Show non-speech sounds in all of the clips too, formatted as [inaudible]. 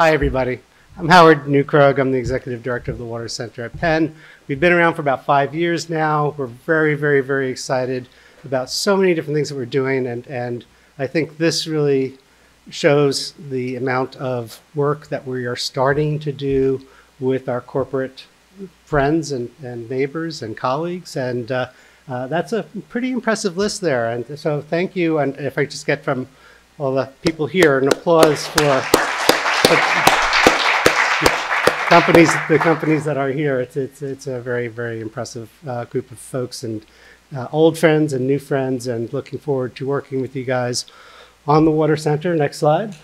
Hi, everybody. I'm Howard Neukrug. I'm the Executive Director of the Water Center at Penn. We've been around for about five years now. We're very, very, very excited about so many different things that we're doing, and, and I think this really shows the amount of work that we are starting to do with our corporate friends and, and neighbors and colleagues. And uh, uh, that's a pretty impressive list there. And so thank you. And if I just get from all the people here an applause for companies, the companies that are here. It's, it's, it's a very, very impressive uh, group of folks and uh, old friends and new friends and looking forward to working with you guys on the Water Center. Next slide.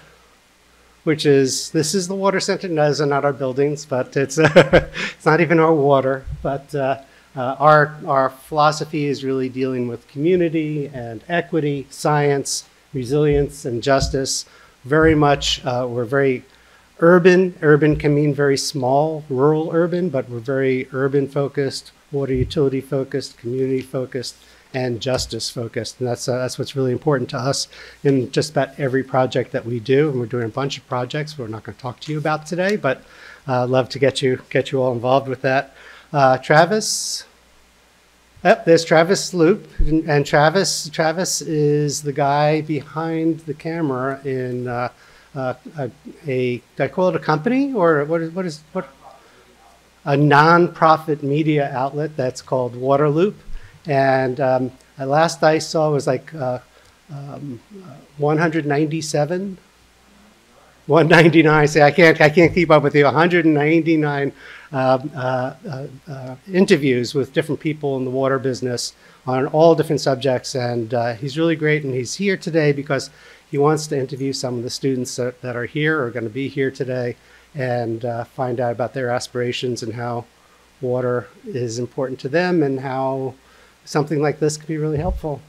Which is, this is the Water Center. No, those are not our buildings, but it's, [laughs] it's not even our water. But uh, uh, our, our philosophy is really dealing with community and equity, science, resilience, and justice. Very much, uh, we're very urban. Urban can mean very small, rural urban, but we're very urban focused, water utility focused, community focused, and justice focused. And that's, uh, that's what's really important to us in just about every project that we do. And we're doing a bunch of projects we're not going to talk to you about today, but uh, love to get you, get you all involved with that. Uh, Travis. Yep, there's Travis Loop, and, and, Travis Travis is the guy behind the camera in uh, uh, a, a I call it a company or what is what is what a non-profit media outlet that's called Waterloop, and um, last I saw was like uh, um, 197 199. Say I can't I can't keep up with you. 199 um, uh, uh, uh, interviews with different people in the water business on all different subjects, and uh, he's really great. And he's here today because he wants to interview some of the students that, that are here or going to be here today, and uh, find out about their aspirations and how water is important to them, and how something like this could be really helpful.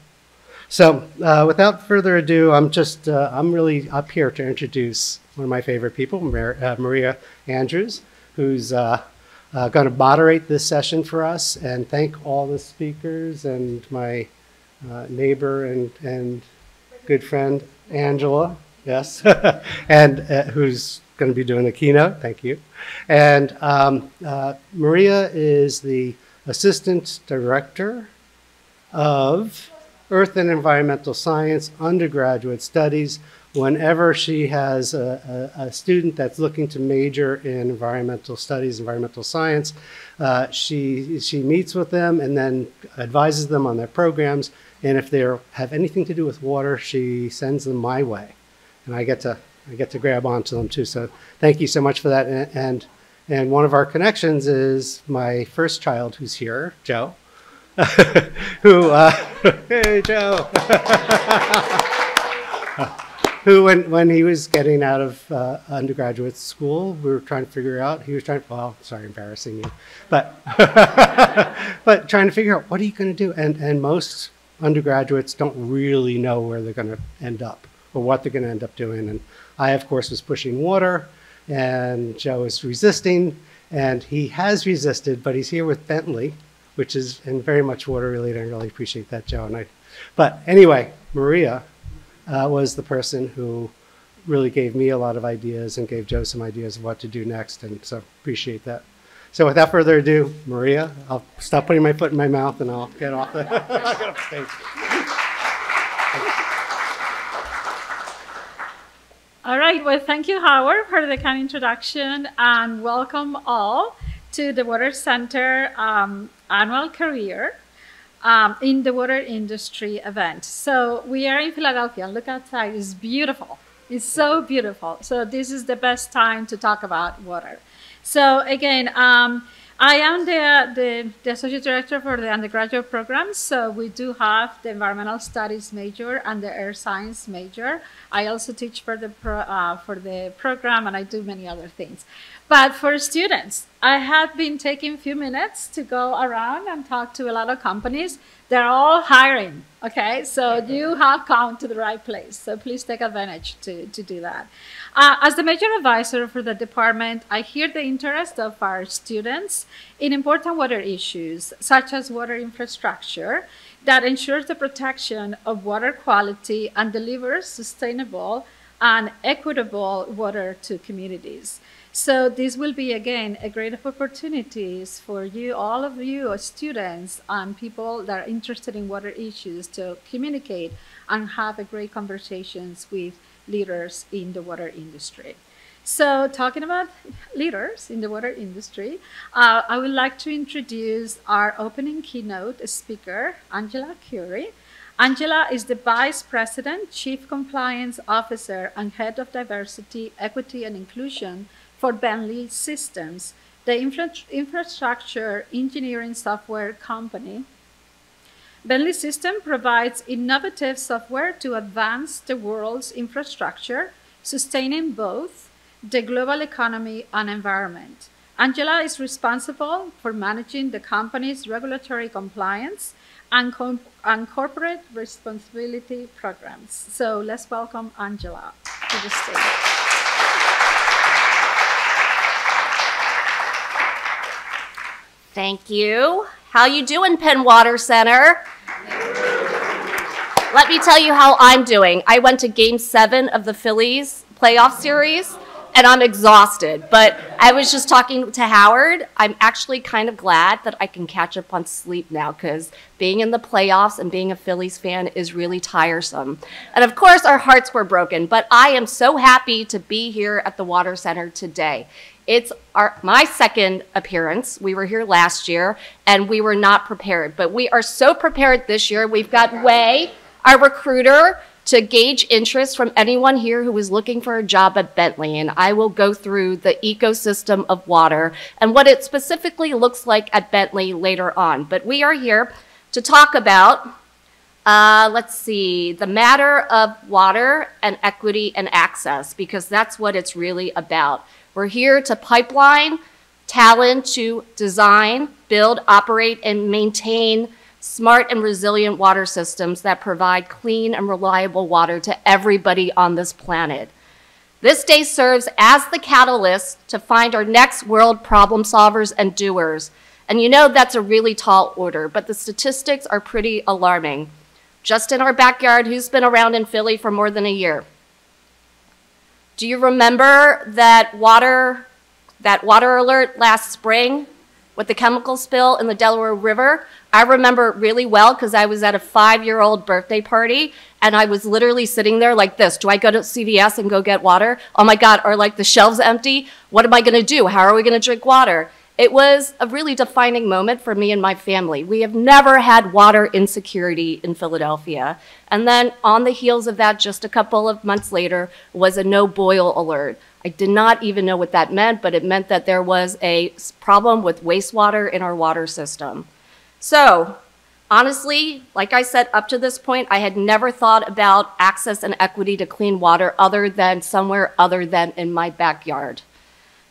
So, uh, without further ado, I'm just uh, I'm really up here to introduce one of my favorite people, Mar uh, Maria Andrews, who's uh, uh, going to moderate this session for us, and thank all the speakers and my uh, neighbor and and good friend Angela, yes, [laughs] and who's going to be doing the keynote. Thank you. And um, Maria is the assistant director of Earth and Environmental Science undergraduate studies whenever she has a, a, a, student that's looking to major in environmental studies, environmental science, uh, she, she meets with them and then advises them on their programs. And if they have anything to do with water, she sends them my way. And I get to, I get to grab onto them too. So thank you so much for that. And, and, and one of our connections is my first child who's here, Joe. [laughs] who, uh, [laughs] hey Joe, [laughs] who when, when he was getting out of uh, undergraduate school, we were trying to figure out, he was trying, well, sorry, embarrassing you, but, but trying to figure out what are you going to do? And, and most undergraduates don't really know where they're going to end up or what they're going to end up doing. And I, of course, was pushing water and Joe is resisting and he has resisted, but he's here with Bentley which is and very much water related. I really appreciate that, Joe. And I, but anyway, Maria uh, was the person who really gave me a lot of ideas and gave Joe some ideas of what to do next, and so appreciate that. So without further ado, Maria, I'll stop putting my foot in my mouth and I'll [laughs] get off the stage. All right, well, thank you, Howard, for the kind introduction, and welcome all to the Water Center um, annual career um, in the water industry event. So we are in Philadelphia. Look outside, it's beautiful. It's so beautiful. So this is the best time to talk about water. So again, um, I am the, the, the, associate director for the undergraduate program. So we do have the environmental studies major and the earth science major. I also teach for the pro, uh, for the program, and I do many other things. But for students, I have been taking a few minutes to go around and talk to a lot of companies. They're all hiring, okay? So you have come to the right place. So please take advantage to, to do that. Uh, as the major advisor for the department, I hear the interest of our students in important water issues, such as water infrastructure, that ensures the protection of water quality and delivers sustainable and equitable water to communities. So this will be again a great opportunities for you, all of you students and people that are interested in water issues to communicate and have a great conversations with leaders in the water industry. So talking about leaders in the water industry, uh, I would like to introduce our opening keynote speaker, Angela Curry. Angela is the Vice President, Chief Compliance Officer, and Head of Diversity, Equity, and Inclusion for Bentley Systems, the infra infrastructure engineering software company. Bentley System provides innovative software to advance the world's infrastructure, sustaining both the global economy and environment. Angela is responsible for managing the company's regulatory compliance and, and, corporate responsibility programs. So let's welcome Angela to the stage. Thank you. How you doing, Penn Water Center? Let me tell you how I'm doing. I went to game seven of the Phillies playoff series and I'm exhausted. But I was just talking to Howard. I'm actually kind of glad that I can catch up on sleep now because being in the playoffs and being a Phillies fan is really tiresome. And of course, our hearts were broken, but I am so happy to be here at the Water Center today. It's our, my second appearance. We were here last year and we were not prepared, but we are so prepared this year. We've got Way, our recruiter, to gauge interest from anyone here who is looking for a job at Bentley. And I will go through the ecosystem of water and what it specifically looks like at Bentley later on. But we are here to talk about uh, let's see, the matter of water and equity and access, because that's what it's really about. We're here to pipeline talent to design, build, operate, and maintain smart and resilient water systems that provide clean and reliable water to everybody on this planet. This day serves as the catalyst to find our next world problem solvers and doers. And you know that's a really tall order, but the statistics are pretty alarming. Just in our backyard, who's been around in Philly for more than a year? Do you remember that water, that water alert last spring with the chemical spill in the Delaware River? I remember it really well because I was at a five-year-old birthday party and I was literally sitting there like this. Do I go to CVS and go get water? Oh my God, are like the shelves empty? What am I gonna do? How are we gonna drink water? It was a really defining moment for me and my family. We have never had water insecurity in Philadelphia. And then on the heels of that, just a couple of months later, was a no boil alert. I did not even know what that meant, but it meant that there was a problem with wastewater in our water system. So, honestly, like I said, up to this point, I had never thought about access and equity to clean water other than somewhere other than in my backyard.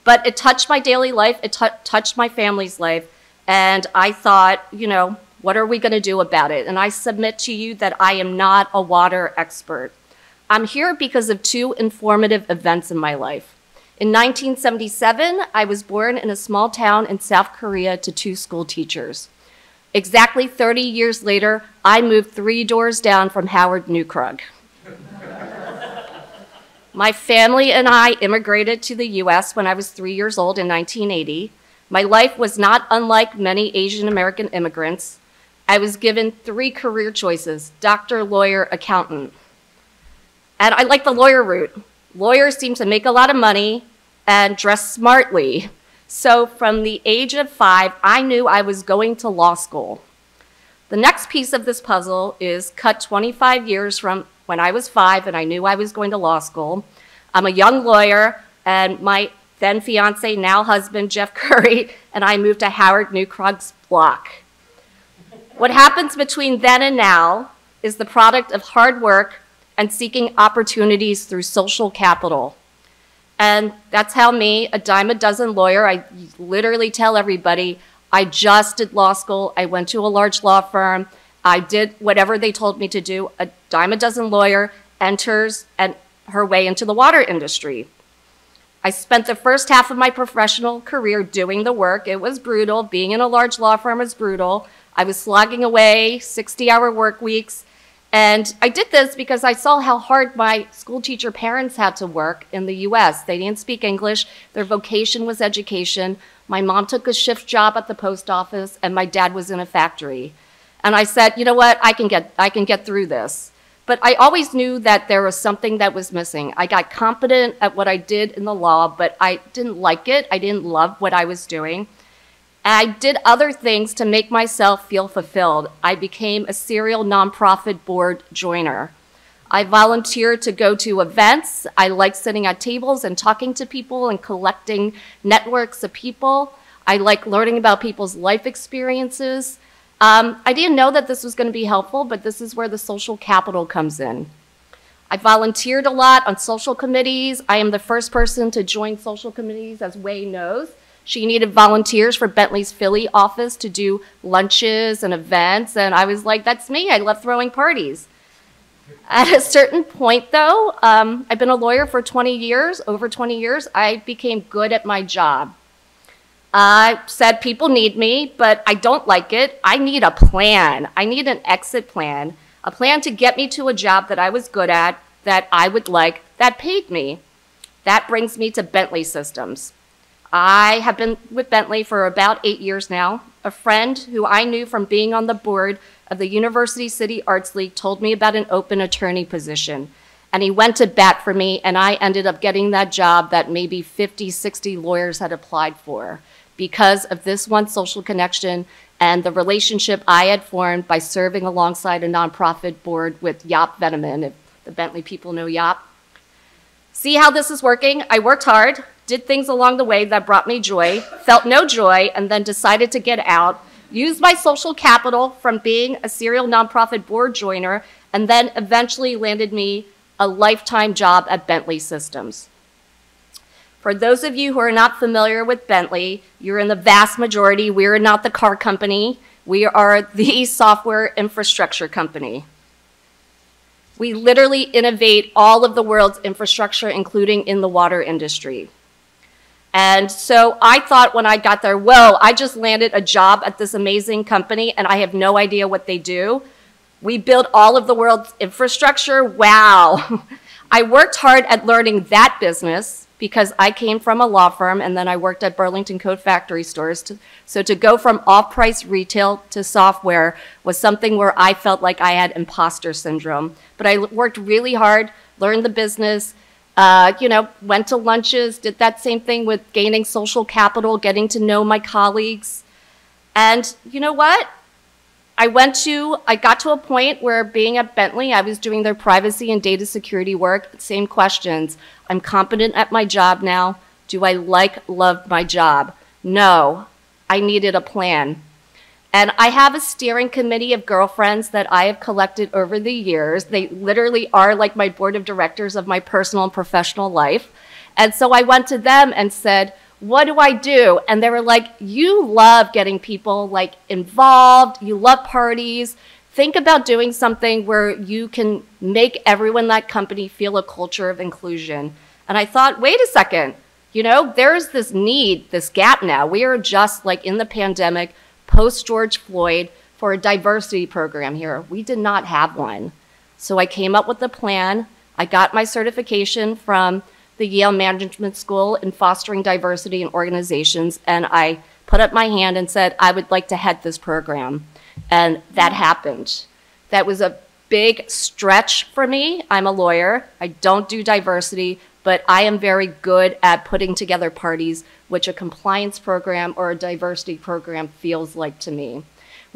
But it touched my daily life, it touched my family's life, and I thought, you know, what are we going to do about it? And I submit to you that I am not a water expert. I'm here because of two informative events in my life. In 1977, I was born in a small town in South Korea to two school teachers. Exactly 30 years later, I moved three doors down from Howard Neukrug. My family and I immigrated to the US when I was three years old in 1980. My life was not unlike many Asian American immigrants. I was given three career choices doctor, lawyer, accountant. And I like the lawyer route. Lawyers seem to make a lot of money and dress smartly. So from the age of five, I knew I was going to law school. The next piece of this puzzle is cut 25 years from when I was five and I knew I was going to law school. I'm a young lawyer, and my then fiance, now husband, Jeff [laughs] Curry, and I moved to Howard Neukrug's block. What happens between then and now is the product of hard work and seeking opportunities through social capital. And that's how me, a dime a dozen lawyer, I literally tell everybody, I just did law school, I went to a large law firm, I did whatever they told me to do. A dime a dozen lawyer enters and her way into the water industry. I spent the first half of my professional career doing the work. It was brutal. Being in a large law firm is brutal. I was slogging away 60 hour work weeks And I did this because I saw how hard my school teacher parents had to work in the US. They didn't speak English, their vocation was education. My mom took a shift job at the post office, and my dad was in a factory. And I said, you know what, I can get, I can get through this. But I always knew that there was something that was missing. I got competent at what I did in the law, but I didn't like it. I didn't love what I was doing. I did other things to make myself feel fulfilled. I became a serial nonprofit board joiner. I volunteered to go to events. I like sitting at tables and talking to people and collecting networks of people. I like learning about people's life experiences. Um, I didn't know that this was going to be helpful, but this is where the social capital comes in. I volunteered a lot on social committees. I am the first person to join social committees, as Way knows. She needed volunteers for Bentley's Philly office to do lunches and events. And I was like, that's me. I love throwing parties. At a certain point, though, um, I've been a lawyer for 20 years, over 20 years. I became good at my job. I said people need me, but I don't like it. I need a plan. I need an exit plan, a plan to get me to a job that I was good at, that I would like, that paid me. That brings me to Bentley Systems. I have been with Bentley for about eight years now. A friend who I knew from being on the board of the University City Arts League told me about an open attorney position. And he went to bat for me, and I ended up getting that job that maybe 50, 60 lawyers had applied for because of this one social connection and the relationship I had formed by serving alongside a nonprofit board with Jaap Venneman, if the Bentley people know Jaap. See how this is working? I worked hard, did things along the way that brought me joy, felt no joy, and then decided to get out, used my social capital from being a serial nonprofit board joiner, and then eventually landed me a lifetime job at Bentley Systems. For those of you who are not familiar with Bentley, you're in the vast majority. We're not the car company. We are the software infrastructure company. We literally innovate all of the world's infrastructure, including in the water industry. And so I thought when I got there, whoa, I just landed a job at this amazing company and I have no idea what they do. We build all of the world's infrastructure. Wow. [laughs] I worked hard at learning that business because I came from a law firm and then I worked at Burlington Coat Factory stores. To, so to go from off price retail to software was something where I felt like I had imposter syndrome. But I worked really hard, learned the business, uh, you know, went to lunches, did that same thing with gaining social capital, getting to know my colleagues. And you know what? I went to, I got to a point where being at Bentley, I was doing their privacy and data security work, same questions. I'm competent at my job now. Do I like, love my job? No. I needed a plan. And I have a steering committee of girlfriends that I have collected over the years. They literally are like my board of directors of my personal and professional life. And so I went to them and said, what do I do? And they were like, you love getting people like involved. You love parties. Think about doing something where you can make everyone in that company feel a culture of inclusion. And I thought, wait a second, you know, there's this need, this gap now. We are just like in the pandemic post George Floyd for a diversity program here. We did not have one. So I came up with a plan. I got my certification from the Yale Management School in fostering diversity in organizations, and I put up my hand and said, I would like to head this program. And that happened. That was a big stretch for me. I'm a lawyer. I don't do diversity, but I am very good at putting together parties, which a compliance program or a diversity program feels like to me.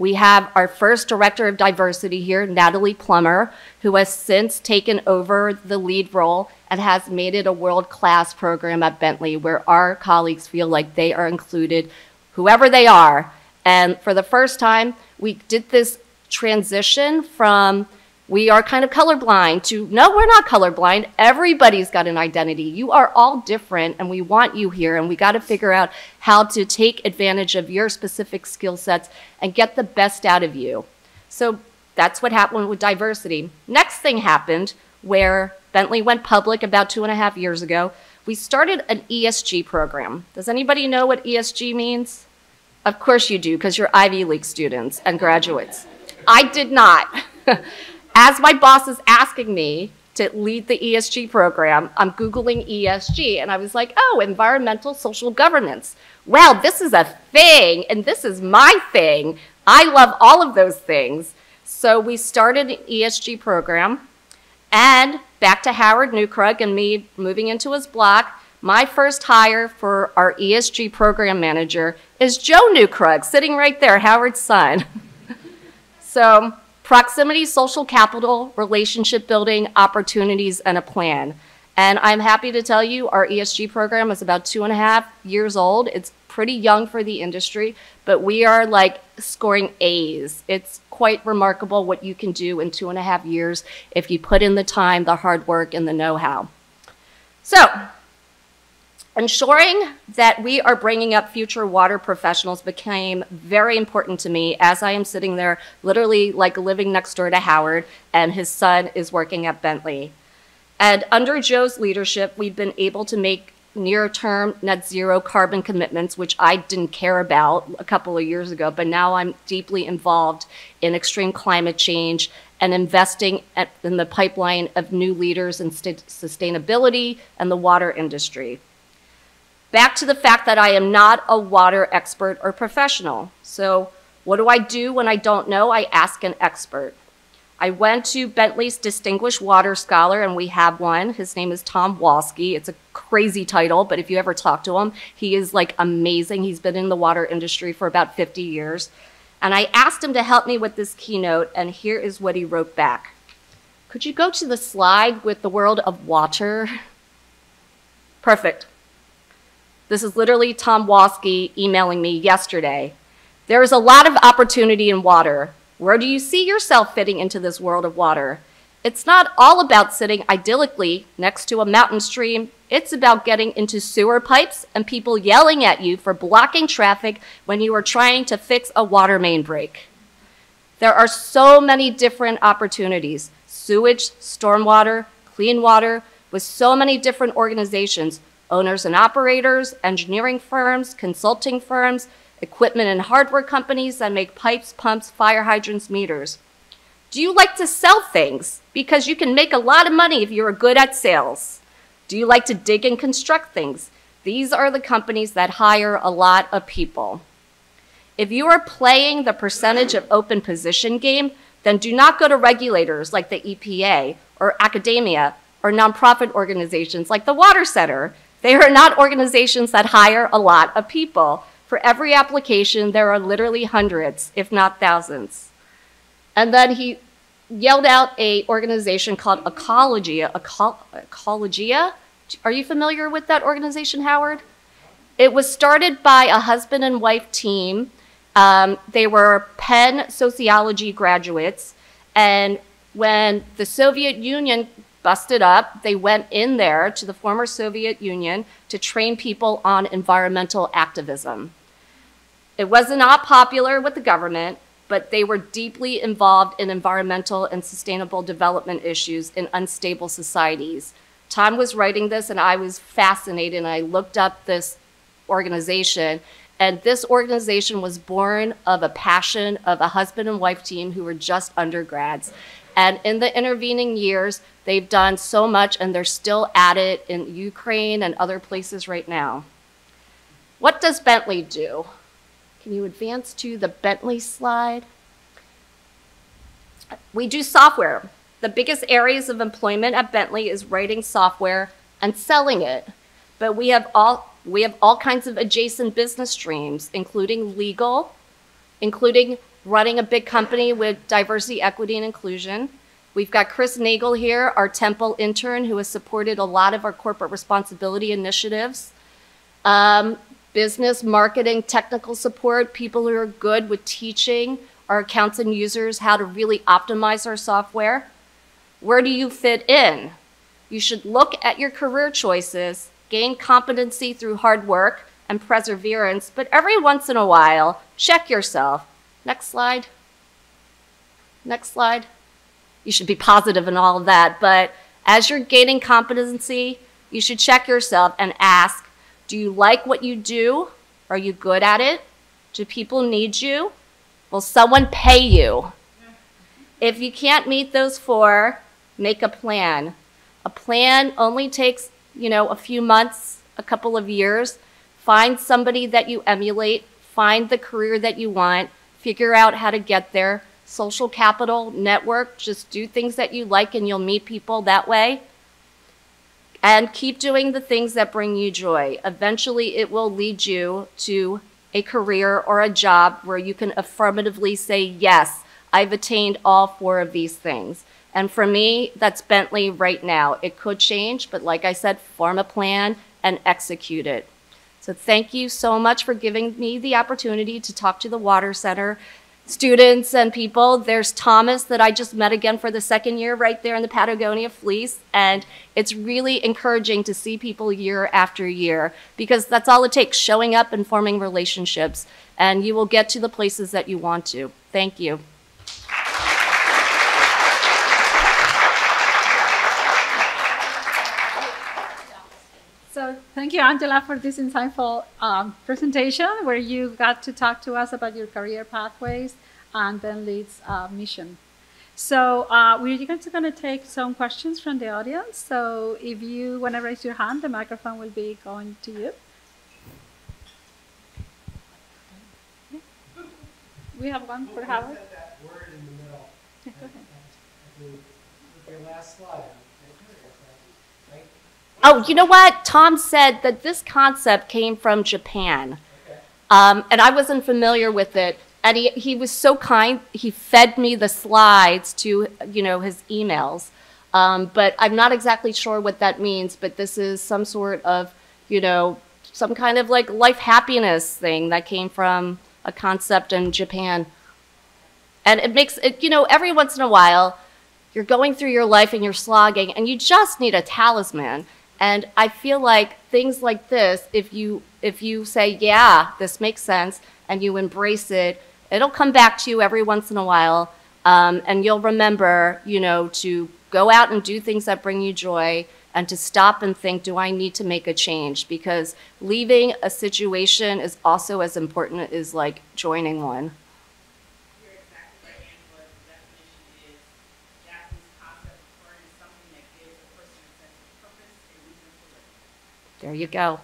We have our first director of diversity here, Natalie Plummer, who has since taken over the lead role and has made it a world class program at Bentley where our colleagues feel like they are included, whoever they are. And for the first time, we did this transition from we are kind of colorblind to no, we're not colorblind. Everybody's got an identity. You are all different, and we want you here, and we got to figure out how to take advantage of your specific skill sets and get the best out of you. So that's what happened with diversity. Next thing happened where Bentley went public about two and a half years ago. We started an ESG program. Does anybody know what ESG means? Of course you do, because you're Ivy League students and graduates. I did not. [laughs] as my boss is asking me to lead the ESG program, I'm Googling ESG and I was like, oh, environmental social governance. Wow, this is a thing and this is my thing. I love all of those things. So we started an ESG program and back to Howard Neukrug and me moving into his block. My first hire for our ESG program manager is Joe Neukrug, sitting right there, Howard's son. [laughs] so proximity, social capital, relationship building, opportunities, and a plan. And I'm happy to tell you our ESG program is about two and a half years old. It's pretty young for the industry, but we are like scoring A's. It's quite remarkable what you can do in two and a half years if you put in the time, the hard work, and the know how. So, Ensuring that we are bringing up future water professionals became very important to me as I am sitting there literally like living next door to Howard and his son is working at Bentley. And under Joe's leadership, we've been able to make near term net zero carbon commitments, which I didn't care about a couple of years ago, but now I'm deeply involved in extreme climate change and investing in the pipeline of new leaders in sustainability and the water industry. Back to the fact that I am not a water expert or professional. So what do I do when I don't know? I ask an expert. I went to Bentley's Distinguished Water Scholar, and we have one. His name is Tom Walski. It's a crazy title, but if you ever talk to him, he is like amazing. He's been in the water industry for about 50 years. And I asked him to help me with this keynote, and here is what he wrote back. Could you go to the slide with the world of water? [laughs] Perfect. This is literally Tom Walski emailing me yesterday. There is a lot of opportunity in water. Where do you see yourself fitting into this world of water? It's not all about sitting idyllically next to a mountain stream. It's about getting into sewer pipes and people yelling at you for blocking traffic when you are trying to fix a water main break. There are so many different opportunities sewage, stormwater, clean water, with so many different organizations owners and operators, engineering firms, consulting firms, equipment and hardware companies that make pipes, pumps, fire hydrants, meters. Do you like to sell things? Because you can make a lot of money if you're good at sales. Do you like to dig and construct things? These are the companies that hire a lot of people. If you are playing the percentage of open position game, then do not go to regulators like the EPA or academia or nonprofit organizations like the Water Center they are not organizations that hire a lot of people. For every application, there are literally hundreds, if not thousands. And then he yelled out a organization called Ecologia. Eco Ecologia? Are you familiar with that organization, Howard? It was started by a husband and wife team. Um, they were Penn sociology graduates. And when the Soviet Union busted up. They went in there to the former Soviet Union to train people on environmental activism. It was not popular with the government, but they were deeply involved in environmental and sustainable development issues in unstable societies. Tom was writing this, and I was fascinated, and I looked up this organization. And this organization was born of a passion of a husband and wife team who were just undergrads. And in the intervening years, they've done so much and they're still at it in Ukraine and other places right now. What does Bentley do? Can you advance to the Bentley slide? We do software. The biggest areas of employment at Bentley is writing software and selling it. But we have all, we have all kinds of adjacent business streams, including legal, including running a big company with diversity, equity, and inclusion. We've got Chris Nagel here, our Temple intern, who has supported a lot of our corporate responsibility initiatives. Um, business, marketing, technical support, people who are good with teaching our accounts and users how to really optimize our software. Where do you fit in? You should look at your career choices, gain competency through hard work and perseverance, but every once in a while, check yourself. Next slide. Next slide. You should be positive in all of that, but as you're gaining competency, you should check yourself and ask, do you like what you do? Are you good at it? Do people need you? Will someone pay you? If you can't meet those four, make a plan. A plan only takes, you know, a few months, a couple of years. Find somebody that you emulate, find the career that you want, figure out how to get there. Social capital, network, just do things that you like and you'll meet people that way. And keep doing the things that bring you joy. Eventually, it will lead you to a career or a job where you can affirmatively say, Yes, I've attained all four of these things. And for me, that's Bentley right now. It could change, but like I said, form a plan and execute it. So thank you so much for giving me the opportunity to talk to the Water Center students and people. There's Thomas that I just met again for the second year right there in the Patagonia Fleece. And it's really encouraging to see people year after year because that's all it takes, showing up and forming relationships. And you will get to the places that you want to. Thank you. So thank you, Angela, for this insightful um, presentation where you got to talk to us about your career pathways and Bentley's uh, mission. So uh, we're going to take some questions from the audience. So if you want to raise your hand, the microphone will be going to you. We have one for Howard. That word in the middle. Yeah, go ahead. Your last slide. Oh, you know what? Tom said that this concept came from Japan. Um, and I wasn't familiar with it. And he, he was so kind. He fed me the slides to, you know, his emails. Um, but I'm not exactly sure what that means. But this is some sort of, you know, some kind of like life happiness thing that came from a concept in Japan. And it makes it, you know, every once in a while, you're going through your life and you're slogging, and you just need a talisman. And I feel like things like this, if you if you say, yeah, this makes sense, and you embrace it, it'll come back to you every once in a while, um, and you'll remember, you know, to go out and do things that bring you joy, and to stop and think, do I need to make a change? Because leaving a situation is also as important as like joining one. You're exactly right, Angela. The definition is Japanese concept referring to something that gives a person a sense of purpose and reason to live. There you go.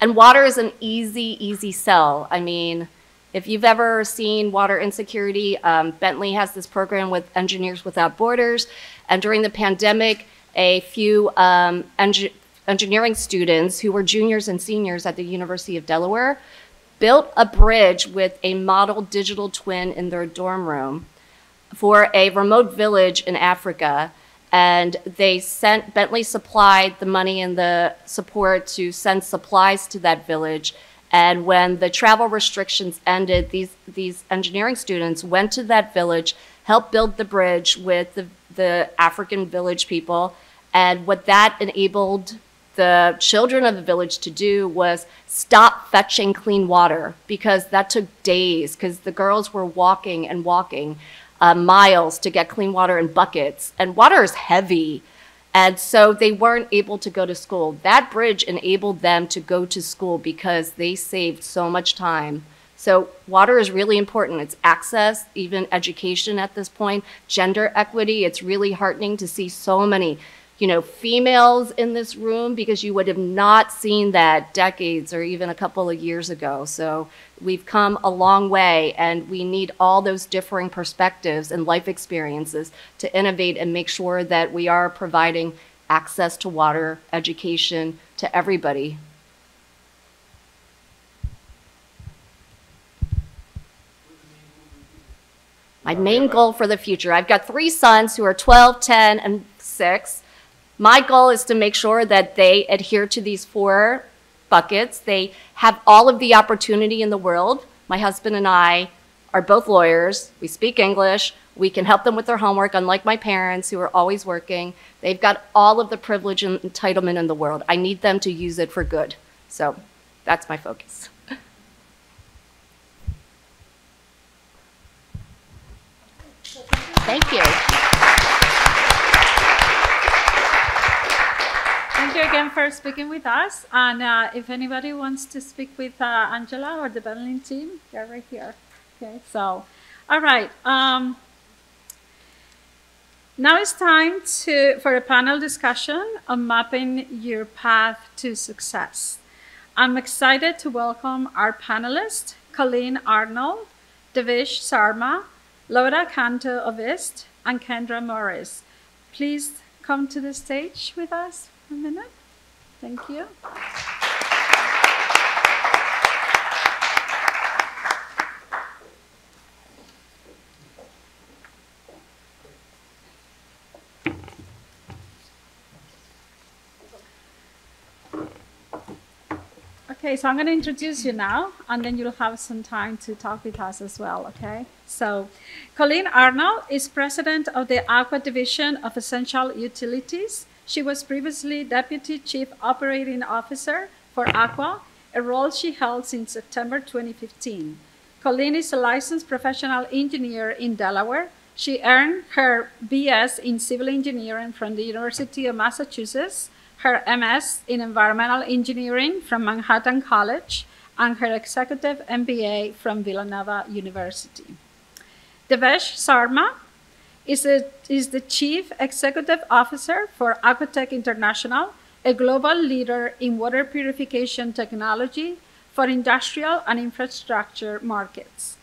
And water is an easy, easy sell. I mean, if you've ever seen water insecurity, um, Bentley has this program with Engineers Without Borders. And during the pandemic, a few um, engi- engineering students who were juniors and seniors at the University of Delaware built a bridge with a model digital twin in their dorm room for a remote village in Africa. And they sent, Bentley supplied the money and the support to send supplies to that village. And when the travel restrictions ended, these, these engineering students went to that village, helped build the bridge with the, the African village people. And what that enabled the children of the village to do was stop fetching clean water because that took days because the girls were walking and walking uh, miles to get clean water in buckets. And water is heavy. And so they weren't able to go to school. That bridge enabled them to go to school because they saved so much time. So water is really important. It's access even education at this point. Gender equity it's really heartening to see so many you know, females in this room because you would have not seen that decades or even a couple of years ago. So we've come a long way and we need all those differing perspectives and life experiences to innovate and make sure that we are providing access to water, education to everybody. My main goal for the future, I've got three sons who are 12, 10, and 6 my goal is to make sure that they adhere to these four buckets. They have all of the opportunity in the world. My husband and I are both lawyers. We speak English. We can help them with their homework, unlike my parents who are always working. They've got all of the privilege and entitlement in the world. I need them to use it for good. So that's my focus. Thank you. Thank you again for speaking with us. And uh, if anybody wants to speak with uh, Angela or the Berlin team, they're right here. Okay, so, all right. Um, Now it's time to, for a panel discussion on mapping your path to success. I'm excited to welcome our panelists, Colleen Arnold, Devesh Sarma, Laura Canto of and Kendra Morris. Please come to the stage with us a minute. Thank you. Okay, so I'm going to introduce you now, and then you'll have some time to talk with us as well, okay? So, Colleen Arnold is president of the Aqua Division of Essential Utilities. She was previously Deputy Chief Operating Officer for Aqua, a role she held since September 2015. Colleen is a licensed professional engineer in Delaware. She earned her BS in Civil Engineering from the University of Massachusetts her MS in Environmental Engineering from Manhattan College, and her Executive MBA from Villanova University. Devesh Sarma is, a, is the Chief Executive Officer for Aquatech International, a global leader in water purification technology for industrial and infrastructure markets.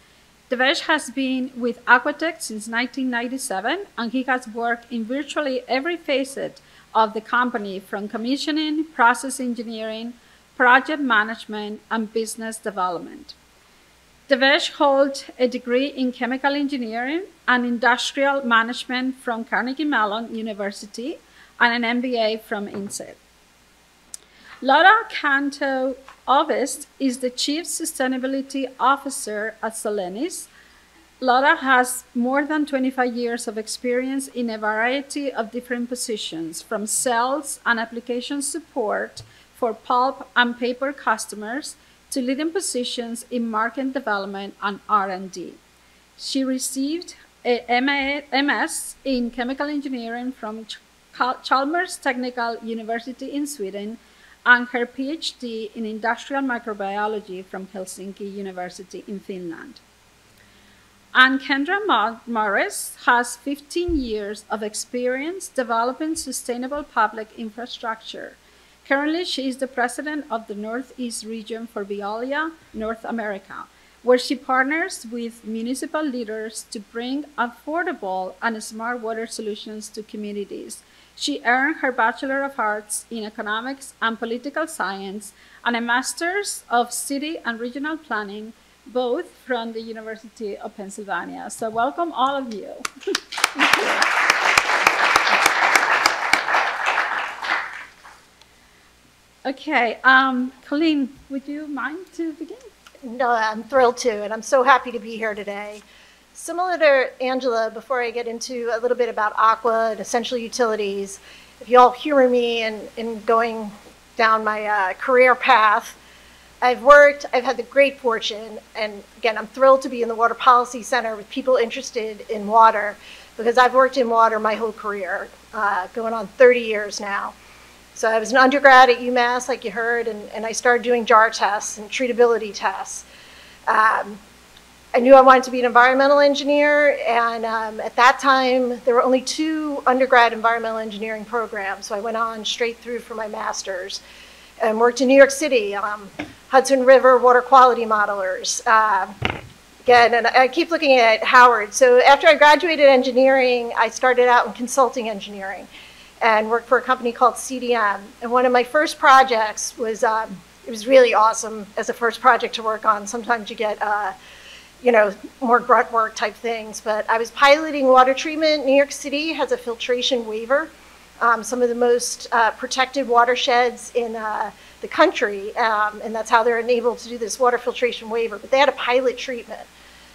Devesh has been with Aquatech since 1997, and he has worked in virtually every facet of the company from commissioning, process engineering, project management, and business development. Devesh holds a degree in chemical engineering and industrial management from Carnegie Mellon University and an MBA from INSEAD. Laura Canto Ovest is the Chief Sustainability Officer at Solenis Laura has more than 25 years of experience in a variety of different positions, from sales and application support for pulp and paper customers to leading positions in market development and R&D. She received a MS in chemical engineering from Chalmers Technical University in Sweden and her PhD in industrial microbiology from Helsinki University in Finland. And Kendra Morris has 15 years of experience developing sustainable public infrastructure. Currently, she is the president of the Northeast region for Veolia North America, where she partners with municipal leaders to bring affordable and smart water solutions to communities. She earned her Bachelor of Arts in Economics and Political Science and a Master's of City and Regional Planning both from the University of Pennsylvania. So welcome all of you. [laughs] okay, um, Colleen, would you mind to begin? No, I'm thrilled to, and I'm so happy to be here today. Similar to Angela, before I get into a little bit about Aqua and essential utilities, if you all humor me in, in going down my uh, career path, I've worked, I've had the great fortune, and again, I'm thrilled to be in the Water Policy Center with people interested in water because I've worked in water my whole career, uh, going on 30 years now. So I was an undergrad at UMass, like you heard, and, and I started doing jar tests and treatability tests. Um, I knew I wanted to be an environmental engineer, and um, at that time, there were only two undergrad environmental engineering programs, so I went on straight through for my master's and worked in New York City. Um, Hudson River water quality modelers. Uh, again, and I keep looking at Howard. So after I graduated engineering, I started out in consulting engineering and worked for a company called CDM. And one of my first projects was, um, it was really awesome as a first project to work on. Sometimes you get, uh, you know, more grunt work type things, but I was piloting water treatment. New York City has a filtration waiver. Um, some of the most uh, protected watersheds in uh, the country, um, and that's how they're enabled to do this water filtration waiver. But they had a pilot treatment.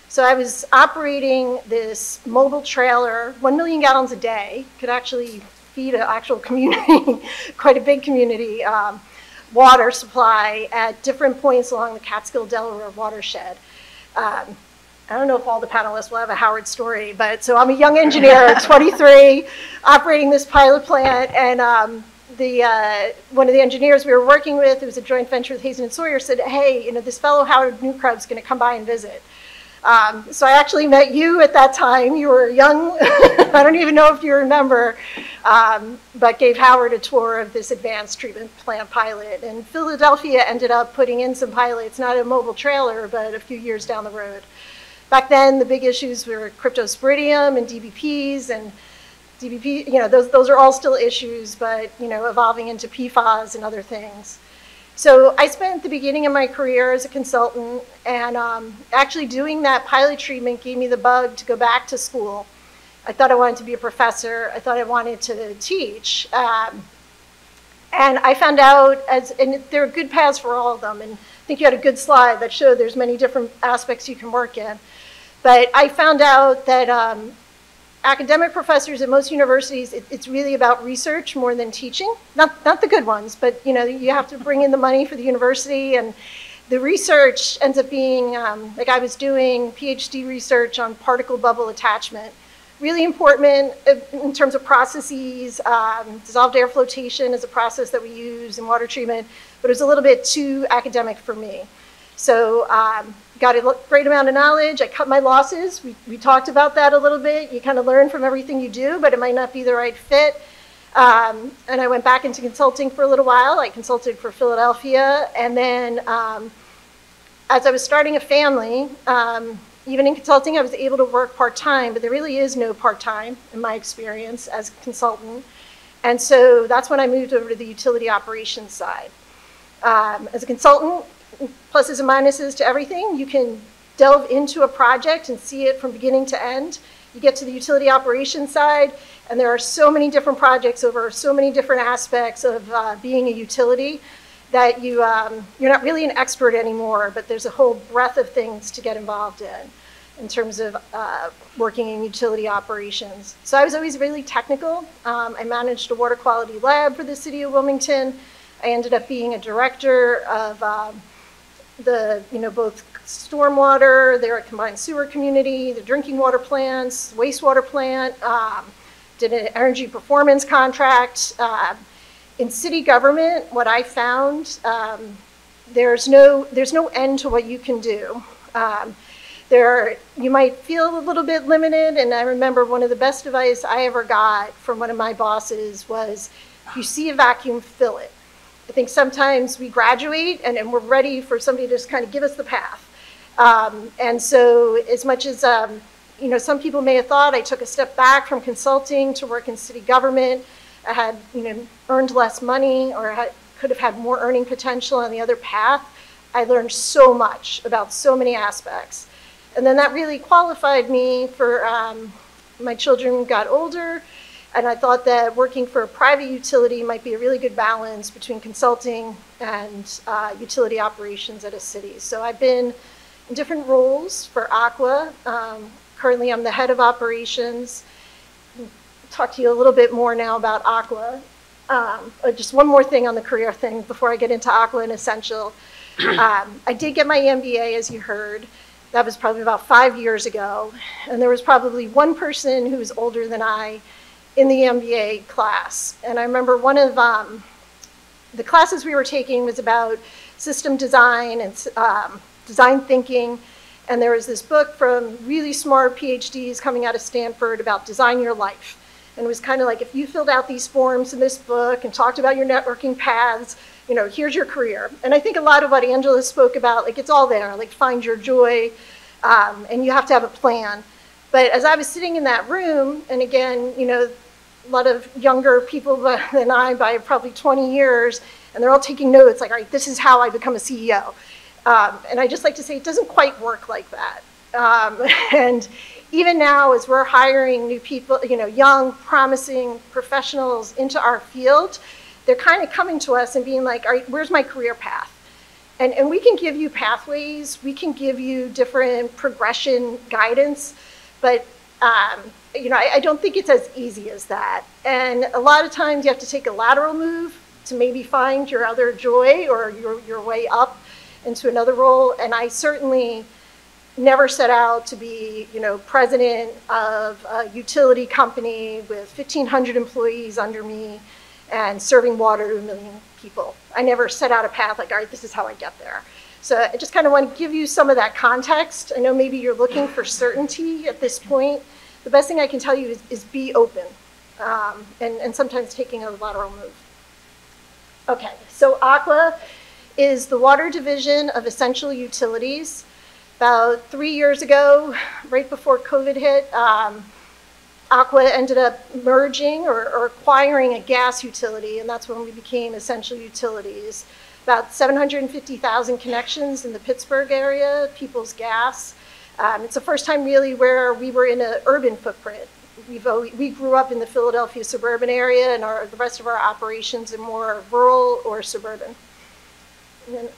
So I was operating this mobile trailer, one million gallons a day, could actually feed an actual community, [laughs] quite a big community, um, water supply at different points along the Catskill Delaware watershed. Um, I don't know if all the panelists will have a Howard story, but so I'm a young engineer, [laughs] 23, operating this pilot plant, and um, the uh, one of the engineers we were working with, it was a joint venture with Hazen and Sawyer, said, "Hey, you know, this fellow Howard Neukrug's going to come by and visit." Um, so I actually met you at that time. You were young. [laughs] I don't even know if you remember, um, but gave Howard a tour of this advanced treatment plant pilot. And Philadelphia ended up putting in some pilots, not a mobile trailer, but a few years down the road. Back then, the big issues were cryptosporidium and DBPs and DBP, you know, those, those are all still issues, but, you know, evolving into PFAS and other things. So I spent the beginning of my career as a consultant, and um, actually doing that pilot treatment gave me the bug to go back to school. I thought I wanted to be a professor. I thought I wanted to teach. Um, and I found out, as and there are good paths for all of them, and I think you had a good slide that showed there's many different aspects you can work in. But I found out that um, academic professors at most universities, it, it's really about research more than teaching. Not, not the good ones, but you know, you have to bring in the money for the university and the research ends up being, um, like I was doing PhD research on particle bubble attachment. Really important uh, in terms of processes. Um, dissolved air flotation is a process that we use in water treatment, but it was a little bit too academic for me. So um, got a great amount of knowledge. I cut my losses. We, we talked about that a little bit. You kind of learn from everything you do, but it might not be the right fit. Um, and I went back into consulting for a little while. I consulted for Philadelphia. And then um, as I was starting a family, um, even in consulting, I was able to work part time, but there really is no part time in my experience as a consultant. And so that's when I moved over to the utility operations side. Um, as a consultant, pluses and minuses to everything. You can delve into a project and see it from beginning to end. You get to the utility operations side, and there are so many different projects over so many different aspects of uh, being a utility that you, um, you're not really an expert anymore, but there's a whole breadth of things to get involved in in terms of uh, working in utility operations. So I was always really technical. Um, I managed a water quality lab for the city of Wilmington. I ended up being a director of um, the, you know, both stormwater, they're a combined sewer community, the drinking water plants, wastewater plant, um, did an energy performance contract. Uh, in city government, what I found, um, there's no there's no end to what you can do. Um, there, you might feel a little bit limited, and I remember one of the best advice I ever got from one of my bosses was, "You see a vacuum, fill it." I think sometimes we graduate and, and we're ready for somebody to just kind of give us the path. Um, and so, as much as um, you know, some people may have thought I took a step back from consulting to work in city government. I had you know earned less money or had, could have had more earning potential on the other path. I learned so much about so many aspects, and then that really qualified me for um, my children got older and I thought that working for a private utility might be a really good balance between consulting and uh, utility operations at a city. So I've been in different roles for Aqua. Um, currently, I'm the head of operations. Talk to you a little bit more now about Aqua. Um, uh, just one more thing on the career thing before I get into Aqua and Essential. [clears throat] Um, I did get my MBA, as you heard. That was probably about five years ago. And there was probably one person who was older than I in the MBA class. And I remember one of um, the classes we were taking was about system design and um, design thinking. And there was this book from really smart PhDs coming out of Stanford about design your life. And it was kind of like if you filled out these forms in this book and talked about your networking paths, you know, here's your career. And I think a lot of what Angela spoke about, like it's all there, like find your joy, um, and you have to have a plan. But as I was sitting in that room, and again, you know, a lot of younger people [laughs] than I by probably 20 years, and they're all taking notes like, all right, this is how I become a CEO. Um, and I just like to say it doesn't quite work like that. Um, [laughs] and even now, as we're hiring new people, you know, young, promising professionals into our field, they're kind of coming to us and being like, all right, where's my career path? And, and we can give you pathways, we can give you different progression guidance, but um, you know, I, I, don't think it's as easy as that. And a lot of times you have to take a lateral move to maybe find your other joy or your, your way up into another role. And I certainly never set out to be, you know, president of a utility company with 1,500 employees under me and serving water to a million people. I never set out a path like, all right, this is how I get there. So I just kind of want to give you some of that context. I know maybe you're looking for certainty at this point. The best thing I can tell you is, is be open um, and, and sometimes taking a lateral move. Okay, so Aqua is the water division of essential utilities. About three years ago, right before COVID hit, um, Aqua ended up merging or, or, acquiring a gas utility, and that's when we became essential utilities. About 750,000 connections in the Pittsburgh area, People's Gas. Um, it's the first time really where we were in an urban footprint. We've, we grew up in the Philadelphia suburban area, and our, the rest of our operations are more rural or suburban. And then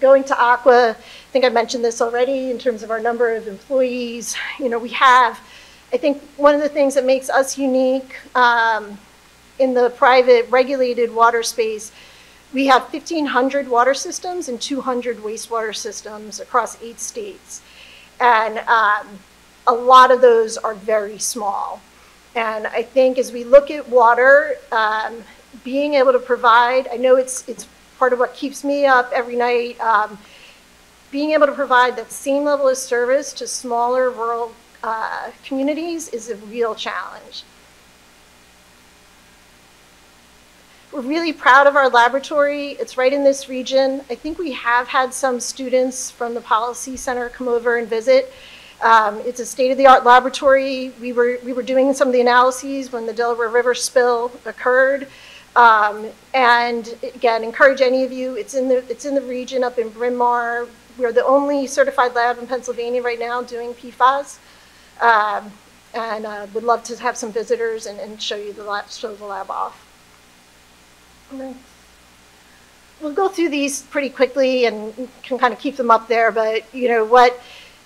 going to Aqua, think I mentioned this already in terms of our number of employees. You know, we have, I think one of the things that makes us unique um, in the private regulated water space, we have 1,500 water systems and 200 wastewater systems across eight states. And um, a lot of those are very small. And I think as we look at water, um, being able to provide, I know it's, it's part of what keeps me up every night. Being able to provide that same level of service to smaller rural uh, communities is a real challenge. We're really proud of our laboratory. It's right in this region. I think we have had some students from the Policy Center come over and visit. Um, it's a state-of-the-art laboratory. We were, we were doing some of the analyses when the Delaware River spill occurred. Um, and again, encourage any of you, it's in, the, it's in the region up in Bryn Mawr. We're the only certified lab in Pennsylvania right now doing PFAS. Um, and uh, would love to have some visitors and, and show you the lab, show the lab off. We'll go through these pretty quickly and can kind of keep them up there, but you know what,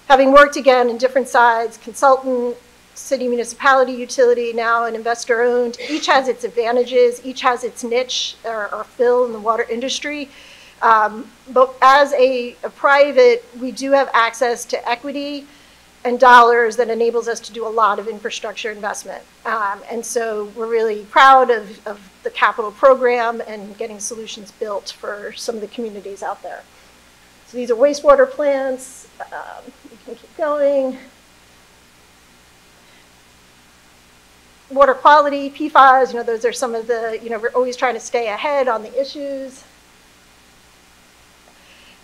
having worked again in different sides, consultant, city municipality utility, now an investor owned. Each has its advantages, each has its niche or, or fill in the water industry. Um, but as a, a, private, we do have access to equity and dollars that enables us to do a lot of infrastructure investment. Um, and so we're really proud of, of the capital program and getting solutions built for some of the communities out there. So these are wastewater plants. Um, we can keep going. water quality, PFAS, you know, those are some of the, you know, we're always trying to stay ahead on the issues.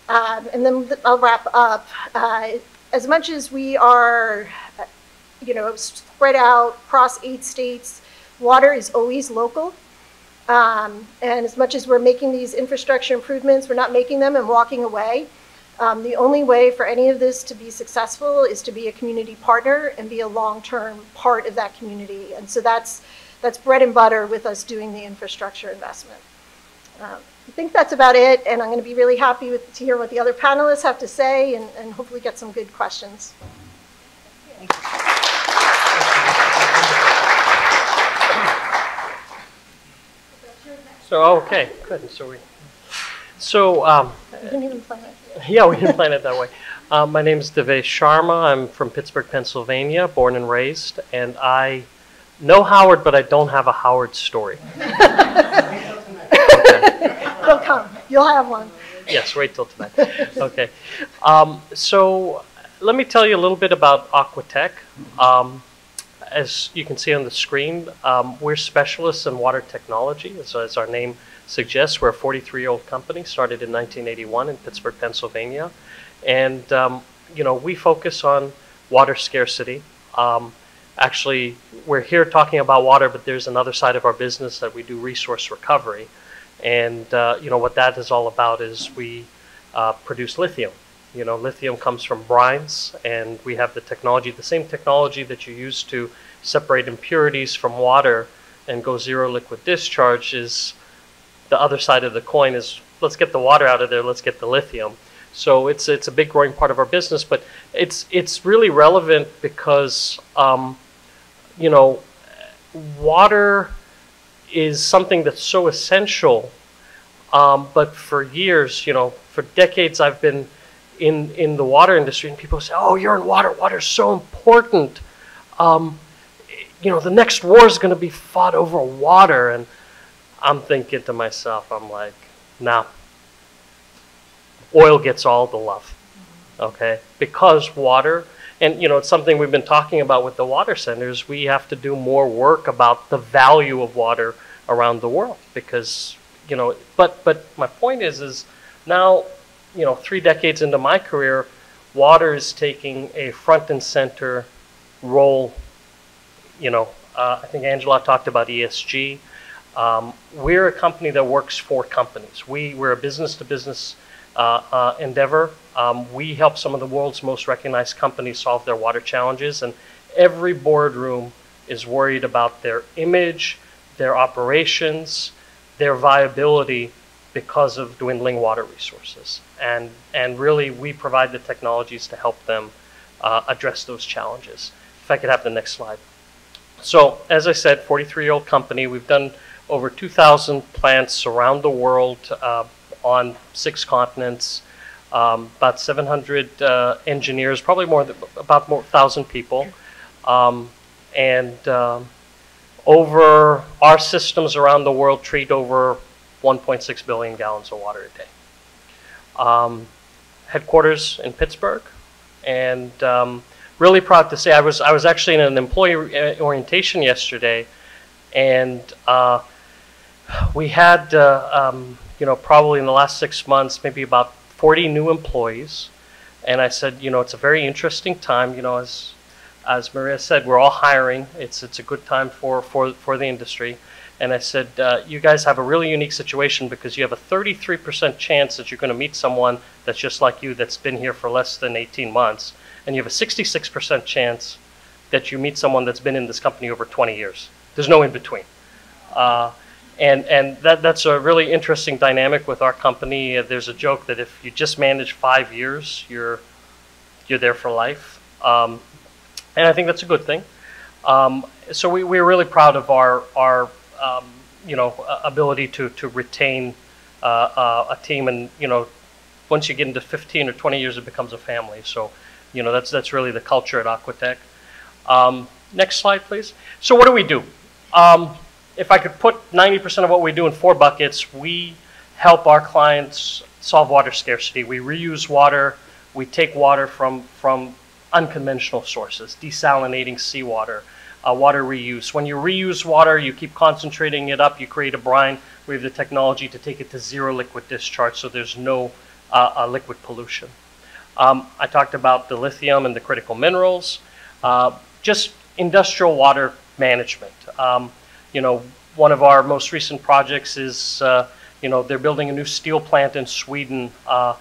Um, and then I'll wrap up. Uh, as much as we are, you know, spread out across eight states, water is always local. Um, and as much as we're making these infrastructure improvements, we're not making them and walking away. Um, the only way for any of this to be successful is to be a community partner and be a long-term part of that community. And so that's, that's bread and butter with us doing the infrastructure investment. Um, I think that's about it, and I'm going to be really happy with, to hear what the other panelists have to say and, and hopefully get some good questions. So, okay, good. So we, so, um, didn't even plan it. yeah, we didn't plan it that way. Um, my name is Devesh Sarma. I'm from Pittsburgh, Pennsylvania, born and raised, and I know Howard, but I don't have a Howard story. [laughs] They'll come. You'll have one. Yes, wait till tonight. Okay. Um, so let me tell you a little bit about Aquatech. Um, as you can see on the screen, um, we're specialists in water technology, as, as our name suggests. We're a 43-year-old company, started in 1981 in Pittsburgh, Pennsylvania. And, um, you know, we focus on water scarcity. Um, actually, we're here talking about water, but there's another side of our business that we do resource recovery. And, uh, you know, what that is all about is we uh, produce lithium. You know, lithium comes from brines, and we have the technology, the same technology that you use to separate impurities from water and go zero liquid discharge is the other side of the coin is let's get the water out of there, let's get the lithium. So it's it's a big growing part of our business, but it's it's really relevant because um, you know water is something that's so essential. Um, but for years, you know, for decades, I've been in in the water industry, and people say, "Oh, you're in water. Water's so important." Um, you know, the next war is going to be fought over water, and I'm thinking to myself, I'm like, nah. oil gets all the love. Okay, because water, and you know, it's something we've been talking about with the water centers. We have to do more work about the value of water around the world because you know. But but my point is is now, you know, three decades into my career, water is taking a front and center role. You know, uh, I think Angela talked about ESG. Um, we're a company that works for companies. We, we're a business to business uh, uh, endeavor. Um, we help some of the world's most recognized companies solve their water challenges, and every boardroom is worried about their image, their operations, their viability because of dwindling water resources. And, and really, we provide the technologies to help them uh, address those challenges. If I could have the next slide. So, as I said, 43 year old company. We've done over 2,000 plants around the world uh, on six continents, um, about 700 uh, engineers, probably more than about more 1,000 people. Um, and um, over our systems around the world treat over 1.6 billion gallons of water a day. Um, headquarters in Pittsburgh, and um, really proud to say I was I was actually in an employee uh, orientation yesterday, and uh, we had uh, um, you know probably in the last six months maybe about 40 new employees, and I said you know it's a very interesting time you know as as Maria said we're all hiring it's it's a good time for for for the industry. And I said, uh, you guys have a really unique situation because you have a 33% chance that you're going to meet someone that's just like you that's been here for less than 18 months and you have a 66% chance that you meet someone that's been in this company over 20 years. There's no in between. Uh, and and that, that's a really interesting dynamic with our company. Uh, there's a joke that if you just manage five years, you're, you're there for life. Um, and I think that's a good thing. Um, so we, we're really proud of our, our um, you know, ability to, to retain uh, uh, a team. And, you know, once you get into 15 or 20 years, it becomes a family. So you know, that's, that's really the culture at Aquatech. Um, next slide, please. So what do we do? Um, if I could put 90% of what we do in four buckets, we help our clients solve water scarcity. We reuse water. We take water from, from unconventional sources, desalinating seawater, uh, water reuse. When you reuse water, you keep concentrating it up, you create a brine. We have the technology to take it to zero liquid discharge so there's no uh, uh, liquid pollution. Um, I talked about the lithium and the critical minerals, uh, just industrial water management. Um, you know, one of our most recent projects is, uh, you know, they're building a new steel plant in Sweden uh,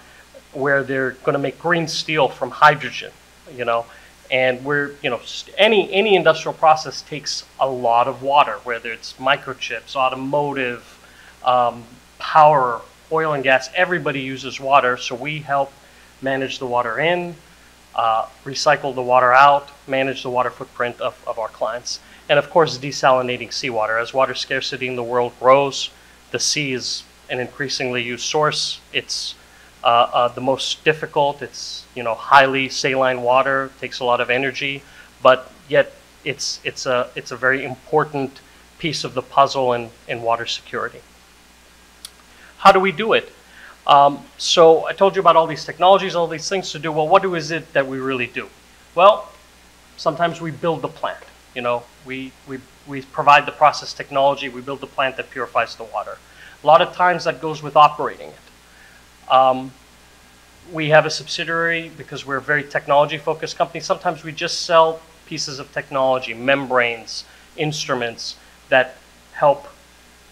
where they're going to make green steel from hydrogen, you know, and we're, you know, any, any industrial process takes a lot of water, whether it's microchips, automotive, um, power, oil and gas, everybody uses water, so we help manage the water in, uh, recycle the water out, manage the water footprint of, of our clients. And of course, desalinating seawater. As water scarcity in the world grows, the sea is an increasingly used source. It's uh, uh, the most difficult. It's you know highly saline water, takes a lot of energy, but yet it's it's a it's a very important piece of the puzzle in, in water security. How do we do it? Um, so I told you about all these technologies, all these things to do. Well, what is it that we really do? Well, sometimes we build the plant. You know, we, we, we provide the process technology, we build the plant that purifies the water. A lot of times that goes with operating it. Um, we have a subsidiary because we're a very technology focused company. Sometimes we just sell pieces of technology, membranes, instruments that help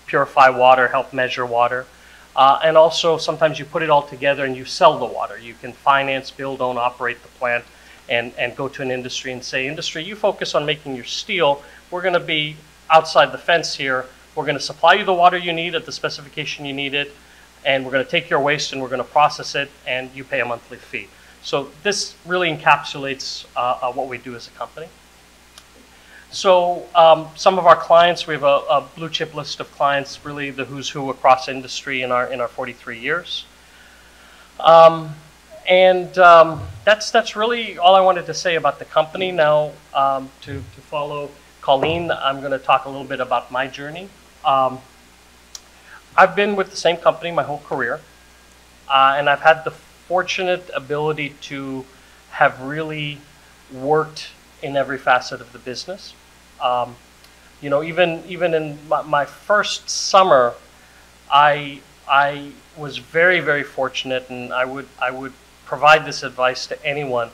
purify water, help measure water. Uh, and also, sometimes you put it all together and you sell the water. You can finance, build, own, operate the plant, and, and go to an industry and say, industry, you focus on making your steel. We're going to be outside the fence here. We're going to supply you the water you need at the specification you need it, and we're going to take your waste and we're going to process it, and you pay a monthly fee. So this really encapsulates uh, uh, what we do as a company. So um, some of our clients, we have a, a, blue chip list of clients, really the who's who across industry in our in our 43 years. Um, and um, that's that's really all I wanted to say about the company. Now um, to to follow Colleen, I'm going to talk a little bit about my journey. I've been with the same company my whole career, uh, and I've had the fortunate ability to have really worked in every facet of the business. Um, you know, even even in my, my first summer, I I was very very fortunate, and I would I would provide this advice to anyone.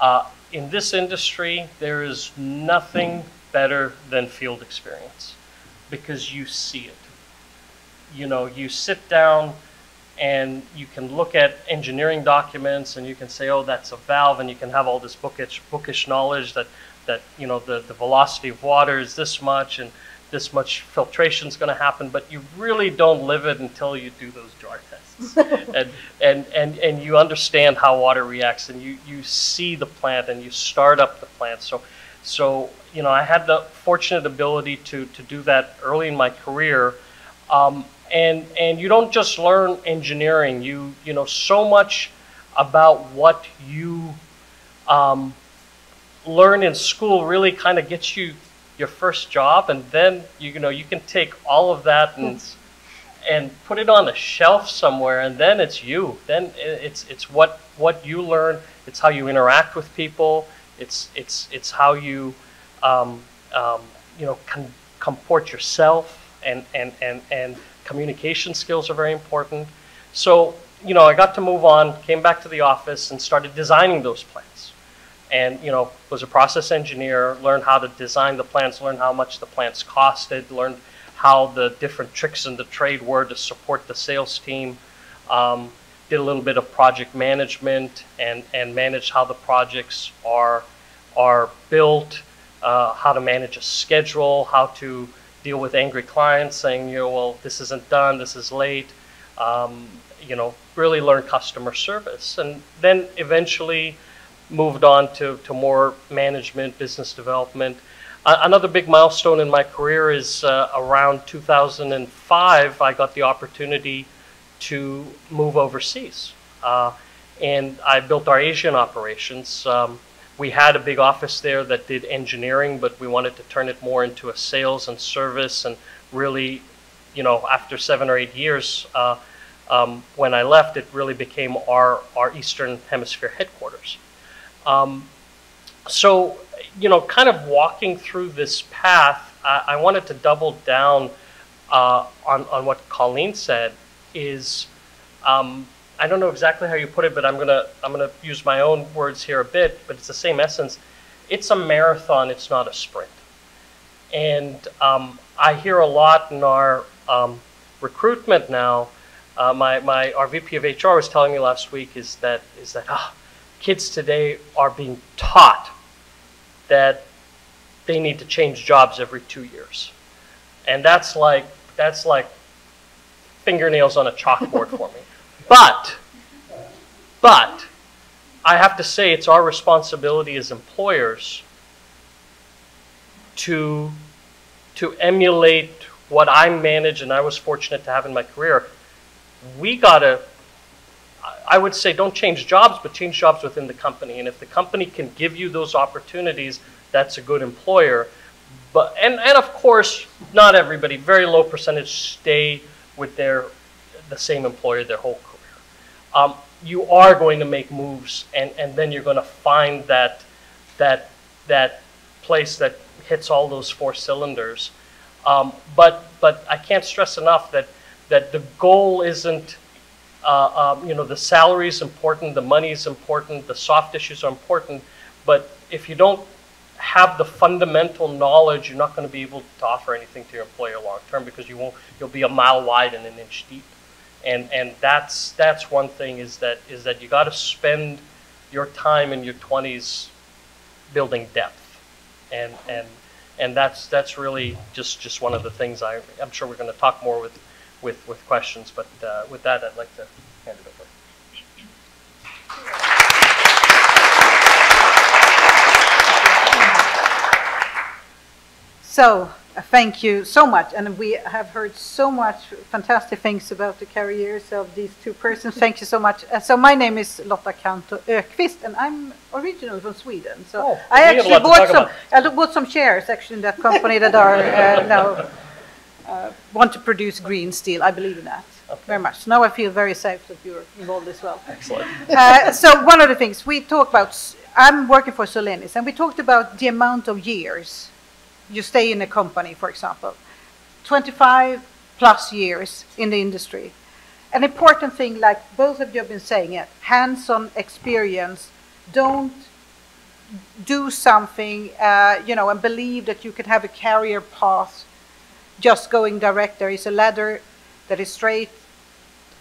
Uh, in this industry, there is nothing better than field experience because you see it. You know, you sit down and you can look at engineering documents and you can say, oh, that's a valve, and you can have all this bookish, bookish knowledge that, that you know, the, the velocity of water is this much and this much filtration is going to happen, but you really don't live it until you do those jar tests. [laughs] and, and, and, and you understand how water reacts and you, you see the plant and you start up the plant. So, so you know, I had the fortunate ability to, to do that early in my career. Um, and, and you don't just learn engineering, you, you know, so much about what you um, learn in school really kind of gets you your first job and then you you know you can take all of that and and put it on a shelf somewhere and then it's you. Then it's it's what what you learn. It's how you interact with people. It's it's it's how you um, um, you know comport yourself and and and and communication skills are very important so you know i got to move on came back to the office and started designing those plants. and you know was a process engineer learned how to design the plants learned how much the plants costed learned how the different tricks in the trade were to support the sales team um, did a little bit of project management and and managed how the projects are are built uh, how to manage a schedule how to deal with angry clients saying you know well this isn't done this is late um, you know really learn customer service and then eventually moved on to, to more management, business development. Uh, another big milestone in my career is uh, around 2005, I got the opportunity to move overseas. Uh, and I built our Asian operations. Um, we had a big office there that did engineering, but we wanted to turn it more into a sales and service. And really, you know, after seven or eight years, uh, um, when I left, it really became our, our Eastern Hemisphere headquarters. Um, so, you know, kind of walking through this path, I, I wanted to double down uh, on, on what Colleen said is, um, I don't know exactly how you put it, but I'm gonna I'm gonna use my own words here a bit, but it's the same essence. It's a marathon. It's not a sprint. And um, I hear a lot in our um, recruitment now. Uh, my, my our VP of HR was telling me last week is that is that ah, kids today are being taught that they need to change jobs every two years. And that's like, that's like fingernails on a chalkboard for me. [laughs] But, but, I have to say it's our responsibility as employers to, to emulate what I manage and I was fortunate to have in my career. We gotta I would say don't change jobs, but change jobs within the company. And if the company can give you those opportunities, that's a good employer. But and, and of course, not everybody, very low percentage stay with their the same employer their whole career. Um, you are going to make moves, and, and then you're going to find that that that place that hits all those four cylinders. Um, but but I can't stress enough that that the goal isn't uh, um, you know, the salary is important, the money is important, the soft issues are important, but if you don't have the fundamental knowledge, you're not going to be able to offer anything to your employer long term because you won't. You'll be a mile wide and an inch deep, and and that's that's one thing is that is that you got to spend your time in your 20s building depth, and and and that's that's really just just one of the things I I'm sure we're going to talk more with with, with questions. But uh, with that, I'd like to hand it over. So, thank you so much. And we have heard so much fantastic things about the careers of these two persons. Thank you so much. Uh, so, my name is Lotta Kanto Ökvist, and I'm originally from Sweden. So, Oh, I we have a actually bought some. about. I bought some shares actually in that company that are uh, now uh, want to produce green steel. I believe in that. very much. Now I feel very safe that you're involved as well. Excellent. [laughs] Uh, so one of the things we talk about, I'm working for Solenis, and we talked about the amount of years you stay in a company, for example, 25 plus years in the industry. An important thing, like both of you have been saying it, hands-on experience. Don't do something, uh, you know, and believe that you can have a career path just going direct. There is a ladder that is straight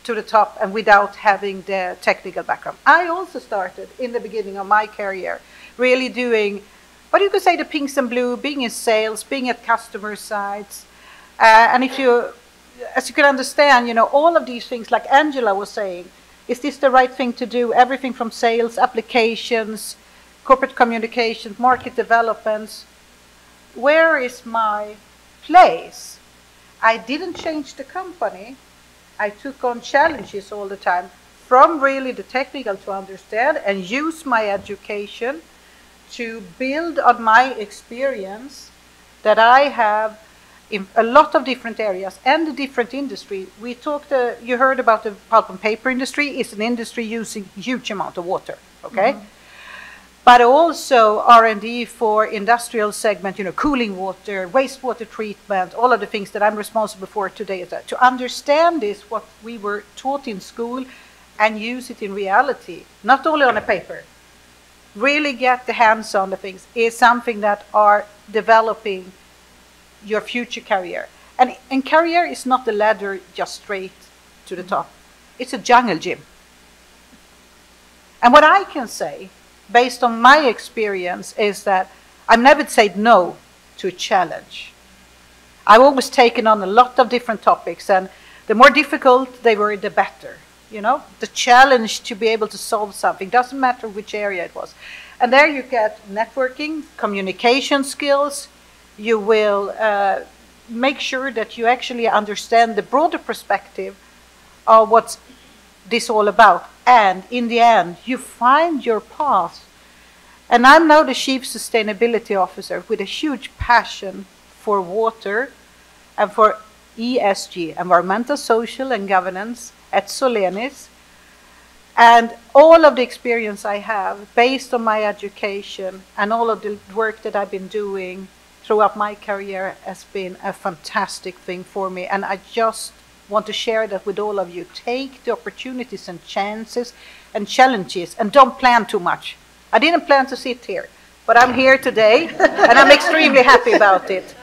to the top and without having the technical background. I also started in the beginning of my career really doing what you could say the pinks and blue, being in sales, being at customer sites. Uh, and if you, as you can understand, you know, all of these things, like Angela was saying, is this the right thing to do? Everything from sales, applications, corporate communications, market developments. Where is my place? I didn't change the company. I took on challenges all the time from really the technical to understand and use my education to build on my experience that I have in a lot of different areas and the different industry. We talked, uh, you heard about the pulp and paper industry. It's an industry using huge amount of water, okay? But also R&D for industrial segment, you know, cooling water, wastewater treatment, all of the things that I'm responsible for today. To understand this, what we were taught in school, and use it in reality, not only on a paper. Really get the hands on the things is something that are developing your future career. And, and career is not the ladder just straight to the top. It's a jungle gym. And what I can say, based on my experience, is that I've never said no to a challenge. I've always taken on a lot of different topics, and the more difficult they were, the better. You know, the challenge to be able to solve something doesn't matter which area it was. And there you get networking, communication skills. You will uh, make sure that you actually understand the broader perspective of what's this all about. And in the end, you find your path. And I'm now the Chief Sustainability Officer with a huge passion for water and for ESG, environmental, social, and governance at Solenis. And all of the experience I have, based on my education and all of the work that I've been doing throughout my career, has been a fantastic thing for me. And I just want to share that with all of you. Take the opportunities and chances and challenges and don't plan too much. I didn't plan to sit here, but I'm here today [laughs] and I'm extremely happy about it.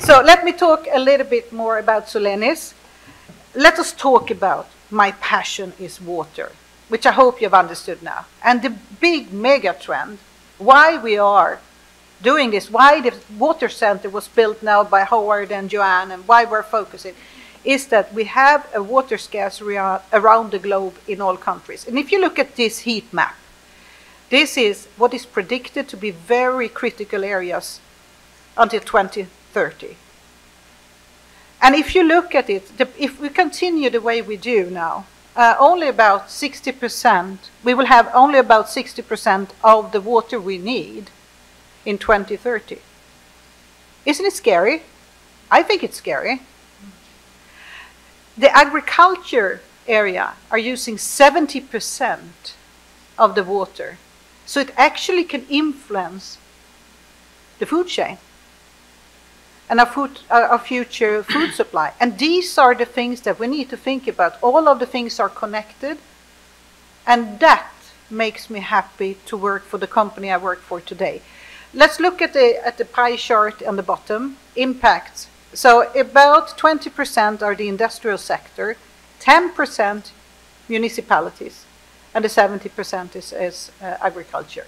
So let me talk a little bit more about Solenis. Let us talk about my passion is water, which I hope you've understood now. And the big mega trend, why we are doing this, why the water center was built now by Howard and Joanne, and why we're focusing, is that we have a water scarcity around the globe in all countries. And if you look at this heat map, this is what is predicted to be very critical areas until 2030. And if you look at it, the, if we continue the way we do now, uh, only about 60%, we will have only about 60% of the water we need in 2030. Isn't it scary? I think it's scary. The agriculture area are using 70% of the water. So it actually can influence the food chain and our, food, uh, our future food supply. And these are the things that we need to think about. All of the things are connected, and that makes me happy to work for the company I work for today. Let's look at the, at the pie chart on the bottom, impacts. So about 20% are the industrial sector, 10% municipalities, and the 70% is, is uh, agriculture.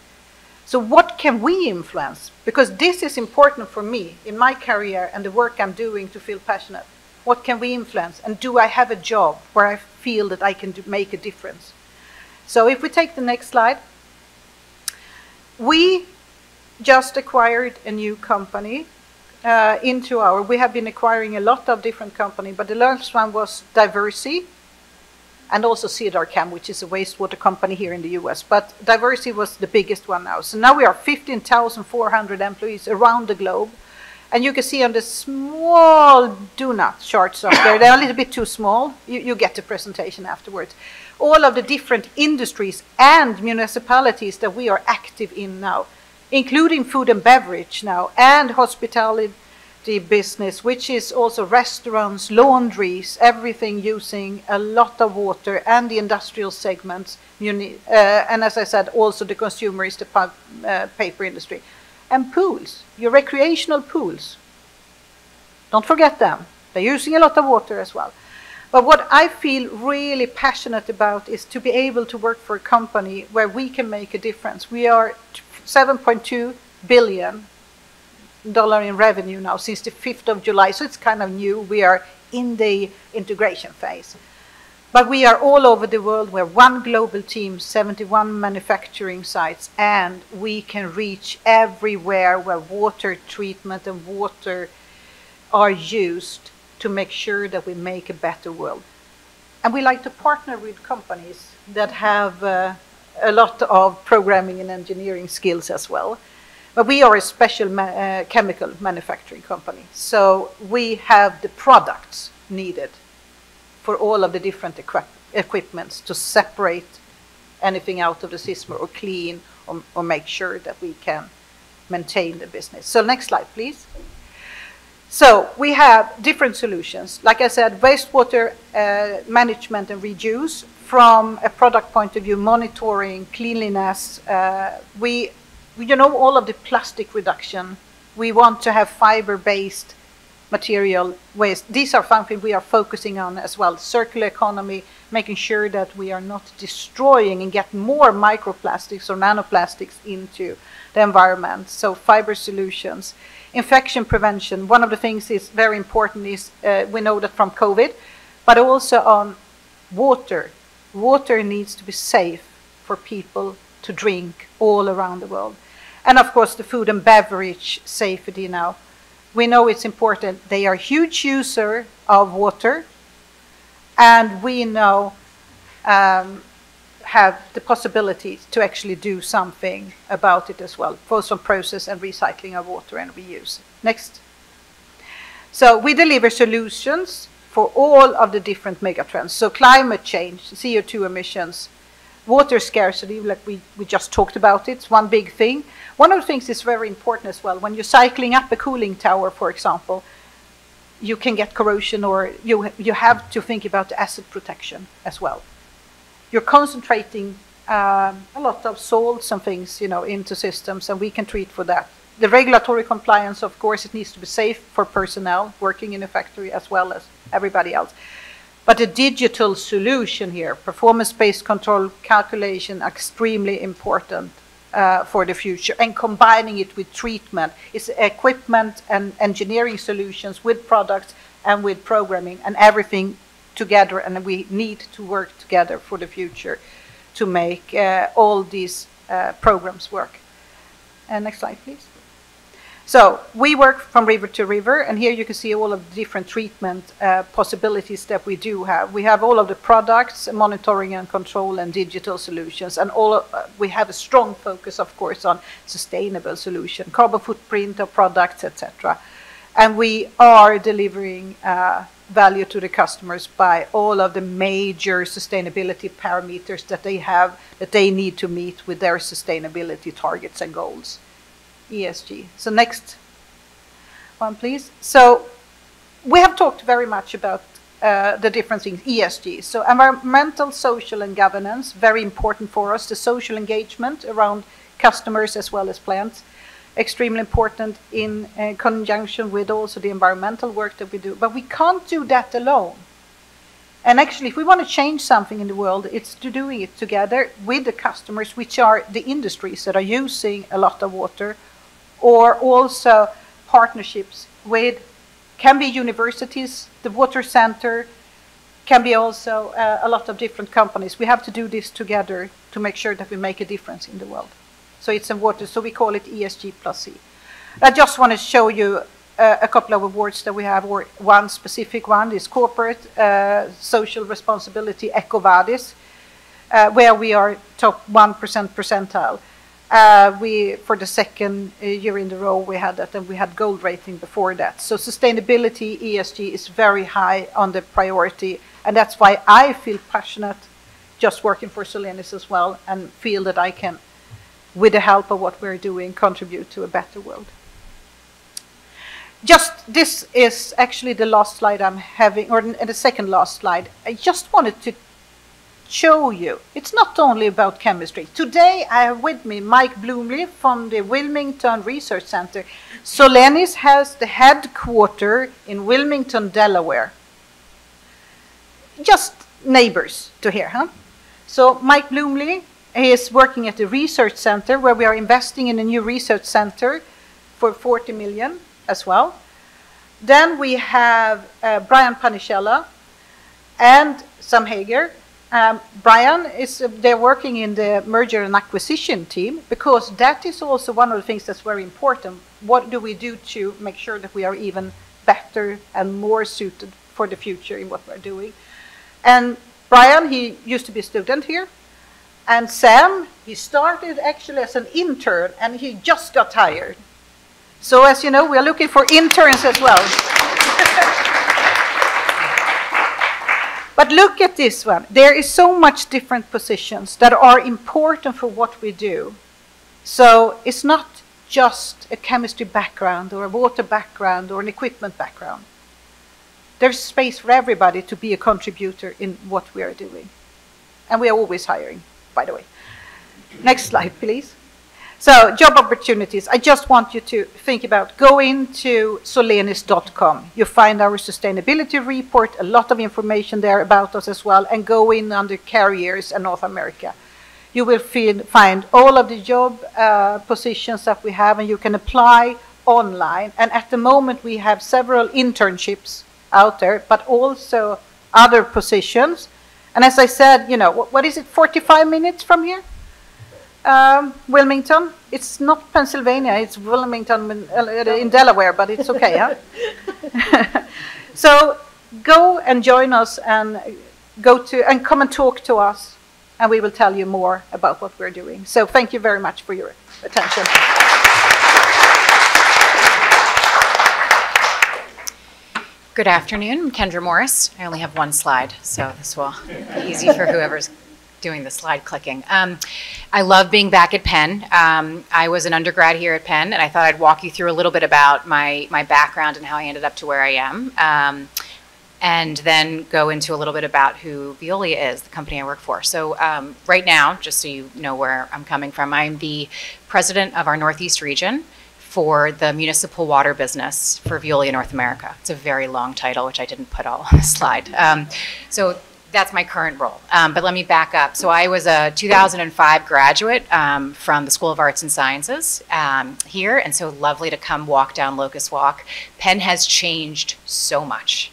So what can we influence? Because this is important for me in my career and the work I'm doing to feel passionate. What can we influence? And do I have a job where I feel that I can do, make a difference? So if we take the next slide, we just acquired a new company uh, into our, we have been acquiring a lot of different companies, but the last one was Diversey, and also Cedar Cedarcam, which is a wastewater company here in the US. But Diversey was the biggest one now. So now we are 15,400 employees around the globe. And you can see on the small donut charts up there, they're a little bit too small. You, you get the presentation afterwards. All of the different industries and municipalities that we are active in now, including food and beverage now, and hospitality business, which is also restaurants, laundries, everything using a lot of water, and the industrial segments, uh, and as I said, also the consumerist, uh, paper industry, and pools, your recreational pools. Don't forget them. They're using a lot of water as well. But what I feel really passionate about is to be able to work for a company where we can make a difference. We are 7.2 billion dollar in revenue now since the 5th of July, so it's kind of new. We are in the integration phase. But we are all over the world. We're one global team, 71 manufacturing sites, and we can reach everywhere where water treatment and water are used to make sure that we make a better world. And we like to partner with companies that have uh, a lot of programming and engineering skills as well. But we are a special ma uh, chemical manufacturing company, so we have the products needed for all of the different equip equipments to separate anything out of the system or clean or, or make sure that we can maintain the business. So next slide, please. So we have different solutions. Like I said, wastewater uh, management and reduce from a product point of view, monitoring, cleanliness. Uh, we, you know, all of the plastic reduction. We want to have fiber-based material waste. These are something we are focusing on as well. Circular economy, making sure that we are not destroying and get more microplastics or nanoplastics into the environment. So fiber solutions infection prevention, one of the things is very important is uh, we know that from COVID, but also on water. Water needs to be safe for people to drink all around the world. And of course, the food and beverage safety now. We know it's important. They are huge user of water, and we know um, have the possibility to actually do something about it as well, both on process and recycling of water and reuse. Next. So we deliver solutions for all of the different megatrends. So climate change, CO2 emissions, water scarcity, like we, we just talked about it, it's one big thing. One of the things that's very important as well, when you're cycling up a cooling tower, for example, you can get corrosion or you, you have to think about acid protection as well you're concentrating um, a lot of salts and things, you know, into systems, and we can treat for that. The regulatory compliance, of course, it needs to be safe for personnel working in a factory as well as everybody else. But the digital solution here, performance-based control calculation, extremely important uh, for the future. And combining it with treatment is equipment and engineering solutions with products and with programming and everything together and we need to work together for the future to make uh, all these uh, programs work. Uh, next slide, please. So we work from river to river, and here you can see all of the different treatment uh, possibilities that we do have. We have all of the products, monitoring and control, and digital solutions, and all. Of, uh, we have a strong focus, of course, on sustainable solution, carbon footprint of products, etc. And we are delivering uh, value to the customers by all of the major sustainability parameters that they have that they need to meet with their sustainability targets and goals. ESG. So next one, please. So we have talked very much about uh, the different things, ESG. So environmental, social, and governance, very important for us. The social engagement around customers as well as plants extremely important in uh, conjunction with also the environmental work that we do. But we can't do that alone. And actually, if we want to change something in the world, it's to doing it together with the customers, which are the industries that are using a lot of water, or also partnerships with, can be universities, the water center, can be also uh, a lot of different companies. We have to do this together to make sure that we make a difference in the world. So it's in water, so we call it ESG plus C. I just want to show you uh, a couple of awards that we have, or one specific one is Corporate uh, Social Responsibility EcoVadis, uh, where we are top 1% percentile. Uh, we, for the second uh, year in a row, we had that, and we had gold rating before that. So sustainability, ESG, is very high on the priority, and that's why I feel passionate just working for Solenis as well, and feel that I can, with the help of what we're doing, contribute to a better world. Just this is actually the last slide I'm having, or the second last slide. I just wanted to show you. It's not only about chemistry. Today I have with me Mike Bloomley from the Wilmington Research Center. Solenis has the headquarter in Wilmington, Delaware. Just neighbors to here, huh? So Mike Bloomley is working at the research center where we are investing in a new research center for 40 million as well. Then we have uh, Brian Panicella and Sam Hager um, Brian is uh, they're working in the merger and acquisition team because that is also one of the things that's very important. What do we do to make sure that we are even better and more suited for the future in what we're doing? And Brian, he used to be a student here. And Sam, he started actually as an intern and he just got hired. So as you know, we are looking for interns as well. [laughs] But look at this one. There is so much different positions that are important for what we do. So it's not just a chemistry background or a water background or an equipment background. There's space for everybody to be a contributor in what we are doing. And we are always hiring, by the way. Next slide, please. So job opportunities, I just want you to think about go into solenis.com. You find our sustainability report, a lot of information there about us as well, and go in under careers and North America. You will find all of the job uh, positions that we have, and you can apply online. And at the moment, we have several internships out there, but also other positions. And as I said, you know, what, what is it, 45 minutes from here? Um, Wilmington. It's not Pennsylvania. It's Wilmington in, uh, in Delaware, but it's okay. huh? [laughs] so go and join us and go to and come and talk to us, and we will tell you more about what we're doing. So thank you very much for your attention. Good afternoon. I'm Kendra Morris. I only have one slide, so this will be easy for whoever's doing the slide clicking. Um, I love being back at Penn. Um, I was an undergrad here at Penn, and I thought I'd walk you through a little bit about my, my background and how I ended up to where I am. Um, and then go into a little bit about who Veolia is, the company I work for. So um, right now, just so you know where I'm coming from, I'm the president of our Northeast region for the municipal water business for Veolia North America. It's a very long title, which I didn't put all on the slide. Um, so that's my current role. Um, but let me back up. So I was a 2005 graduate um, from the School of Arts and Sciences um, here, and so lovely to come walk down Locust Walk. Penn has changed so much,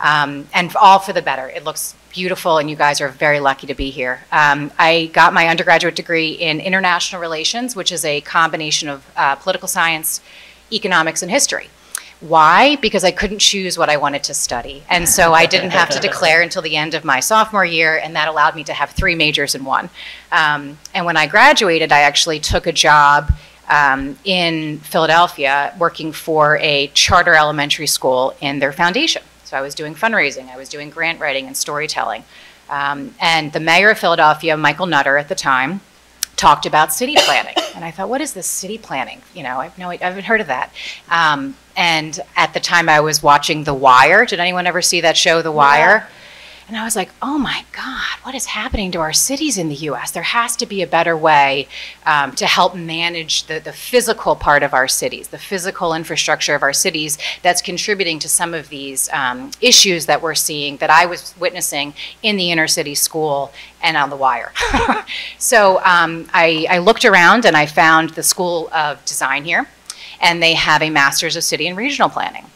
um, and all for the better. It looks beautiful, and you guys are very lucky to be here. Um, I got my undergraduate degree in international relations, which is a combination of uh, political science, economics, and history. Why? Because I couldn't choose what I wanted to study. And so I didn't have to [laughs] declare until the end of my sophomore year, and that allowed me to have three majors in one. Um, and when I graduated, I actually took a job um, in Philadelphia working for a charter elementary school in their foundation. So I was doing fundraising, I was doing grant writing and storytelling. Um, and the mayor of Philadelphia, Michael Nutter at the time, talked about city planning. And I thought, what is this city planning? You know, I've no, I haven't heard of that. Um, and at the time, I was watching The Wire. Did anyone ever see that show, The Wire? Yeah. And I was like, oh my God, what is happening to our cities in the US? There has to be a better way um, to help manage the, the physical part of our cities, the physical infrastructure of our cities that's contributing to some of these um, issues that we're seeing that I was witnessing in the inner city school and on the wire. [laughs] so um, I, I looked around and I found the School of Design here, and they have a Master's of City and Regional Planning.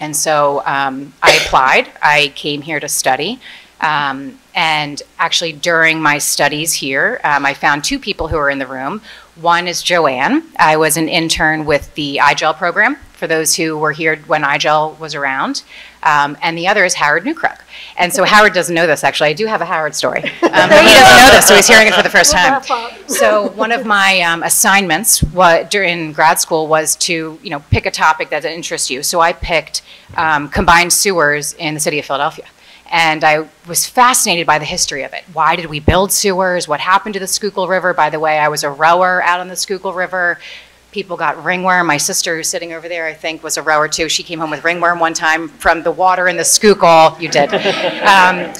And so um, I applied. I came here to study. Um, and actually, during my studies here, um, I found two people who were in the room. One is Joanne. I was an intern with the iGel program for those who were here when IGEL was around. Um, and the other is Howard Neukrug. And so Howard doesn't know this, actually. I do have a Howard story. Um, he doesn't know this, so he's hearing it for the first time. So one of my um, assignments wa- during grad school was to, you know, pick a topic that interests you. So I picked um, combined sewers in the city of Philadelphia. And I was fascinated by the history of it. Why did we build sewers? What happened to the Schuylkill River? By the way, I was a rower out on the Schuylkill River. People got ringworm. My sister, who's sitting over there, I think, was a rower too. She came home with ringworm one time from the water in the Schuylkill. You did. [laughs] Um,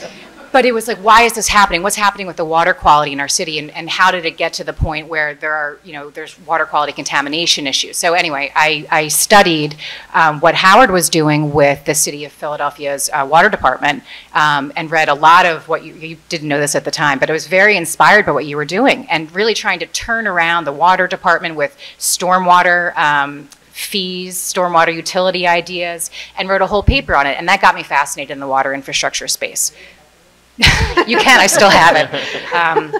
but it was like, why is this happening? What's happening with the water quality in our city, and, and how did it get to the point where there are, you know, there's water quality contamination issues? So anyway, I, I studied um, what Howard was doing with the city of Philadelphia's uh, water department, um, and read a lot of what you, you didn't know this at the time, but I was very inspired by what you were doing, and really trying to turn around the water department with stormwater. Um, fees, stormwater utility ideas, and wrote a whole paper on it. And that got me fascinated in the water infrastructure space. You can, I still have it. [laughs] Um,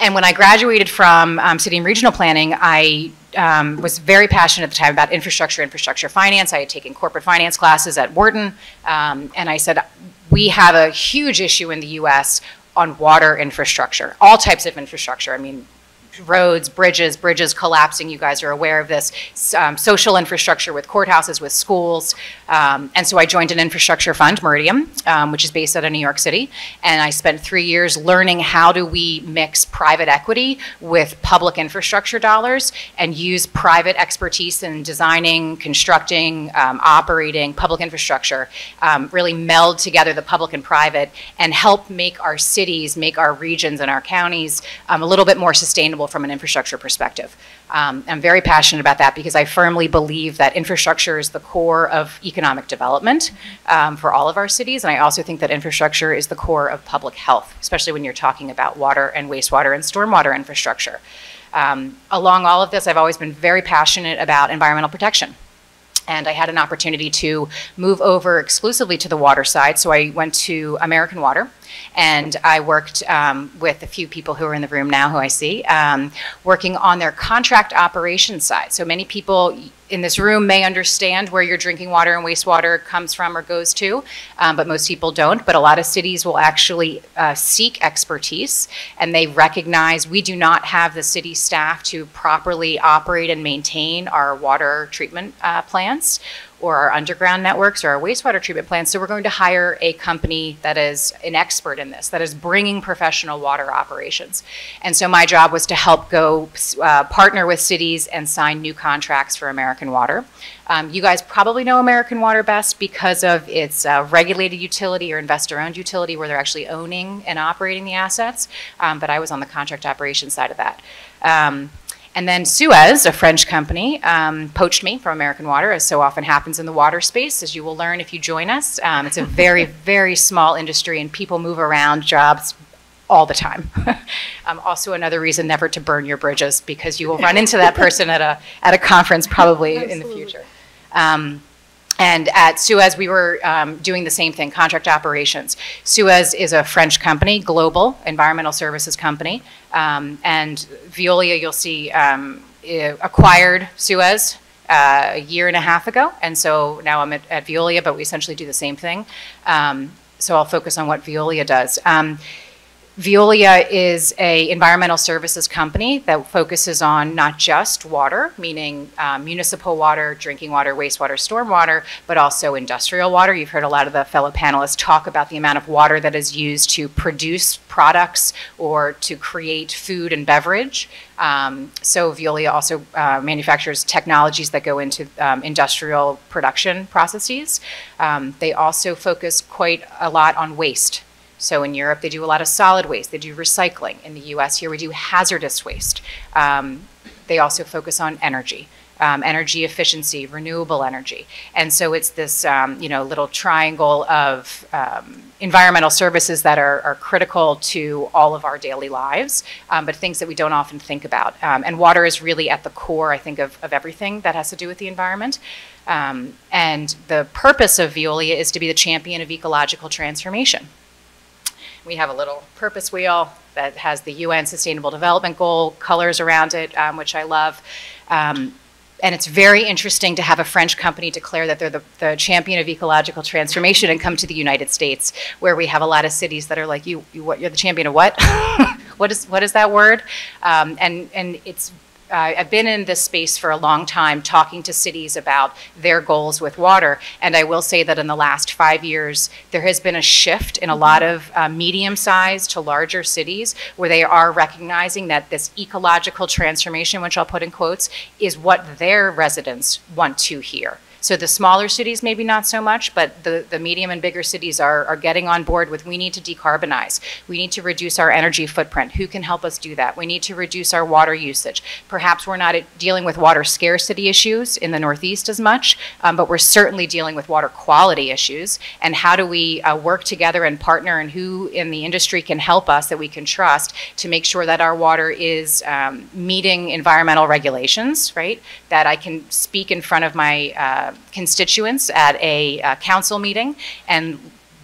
and when I graduated from um, city and regional planning, I um, was very passionate at the time about infrastructure, infrastructure finance. I had taken corporate finance classes at Wharton, um, and I said, we have a huge issue in the US on water infrastructure, all types of infrastructure. I mean, roads, bridges, bridges collapsing. You guys are aware of this. Um, social infrastructure with courthouses, with schools. Um, and so I joined an infrastructure fund, Meridiam, um, which is based out of New York City. And I spent three years learning how do we mix private equity with public infrastructure dollars and use private expertise in designing, constructing, um, operating public infrastructure, um, really meld together the public and private and help make our cities, make our regions and our counties um, a little bit more sustainable from an infrastructure perspective. Um, I'm very passionate about that because I firmly believe that infrastructure is the core of economic development um, for all of our cities. And I also think that infrastructure is the core of public health, especially when you're talking about water and wastewater and stormwater infrastructure. Um, along all of this, I've always been very passionate about environmental protection and I had an opportunity to move over exclusively to the water side. So I went to American Water, and I worked um, with a few people who are in the room now, who I see, um, working on their contract operations side. So many people in this room may understand where your drinking water and wastewater comes from or goes to, um, but most people don't. But a lot of cities will actually uh, seek expertise and they recognize we do not have the city staff to properly operate and maintain our water treatment uh, plants or our underground networks or our wastewater treatment plants. So we're going to hire a company that is an expert in this, that is bringing professional water operations. And so my job was to help go uh, partner with cities and sign new contracts for American Water. Um, you guys probably know American Water best because of its uh, regulated utility or investor-owned utility where they're actually owning and operating the assets. Um, but I was on the contract operations side of that. Um, and then Suez, a French company, um, poached me from American Water, as so often happens in the water space, as you will learn if you join us. Um, it's a very, [laughs] very small industry, and people move around jobs all the time. [laughs] um, also, another reason never to burn your bridges because you will run into that person at a at a conference probably in the future. Um, and at Suez, we were um, doing the same thing, contract operations. Suez is a French company, global environmental services company. Um, and Veolia, you'll see, um, acquired Suez uh, a year and a half ago. And so now I'm at, at Veolia, but we essentially do the same thing. Um, so I'll focus on what Veolia does. Veolia is a environmental services company that focuses on not just water, meaning um, municipal water, drinking water, wastewater, stormwater, but also industrial water. You've heard a lot of the fellow panelists talk about the amount of water that is used to produce products or to create food and beverage. Um, so Veolia also uh, manufactures technologies that go into um, industrial production processes. Um, they also focus quite a lot on waste. So in Europe, they do a lot of solid waste. They do recycling. In the U.S., here we do hazardous waste. Um, they also focus on energy. Um, energy efficiency, renewable energy, and so it's this um, you know little triangle of um, environmental services that are, are, critical to all of our daily lives, um, but things that we don't often think about. Um, and water is really at the core, I think, of, of everything that has to do with the environment. Um, and the purpose of Veolia is to be the champion of ecological transformation. We have a little purpose wheel that has the UN Sustainable Development Goal colors around it, um, which I love. Um, and it's very interesting to have a French company declare that they're the, the champion of ecological transformation and come to the United States, where we have a lot of cities that are like, you, you what, you're the champion of what? [laughs] what is what is that word? Um, and and it's I've been in this space for a long time talking to cities about their goals with water. And I will say that in the last five years, there has been a shift in a lot of uh, medium sized to larger cities where they are recognizing that this ecological transformation, which I'll put in quotes, is what their residents want to hear. So the smaller cities, maybe not so much, but the, the medium and bigger cities are, are getting on board with we need to decarbonize. We need to reduce our energy footprint. Who can help us do that? We need to reduce our water usage. Perhaps we're not dealing with water scarcity issues in the Northeast as much, um, but we're certainly dealing with water quality issues. And how do we uh, work together and partner and who in the industry can help us that we can trust to make sure that our water is um, meeting environmental regulations, right? That I can speak in front of my uh, constituents at a uh, council meeting and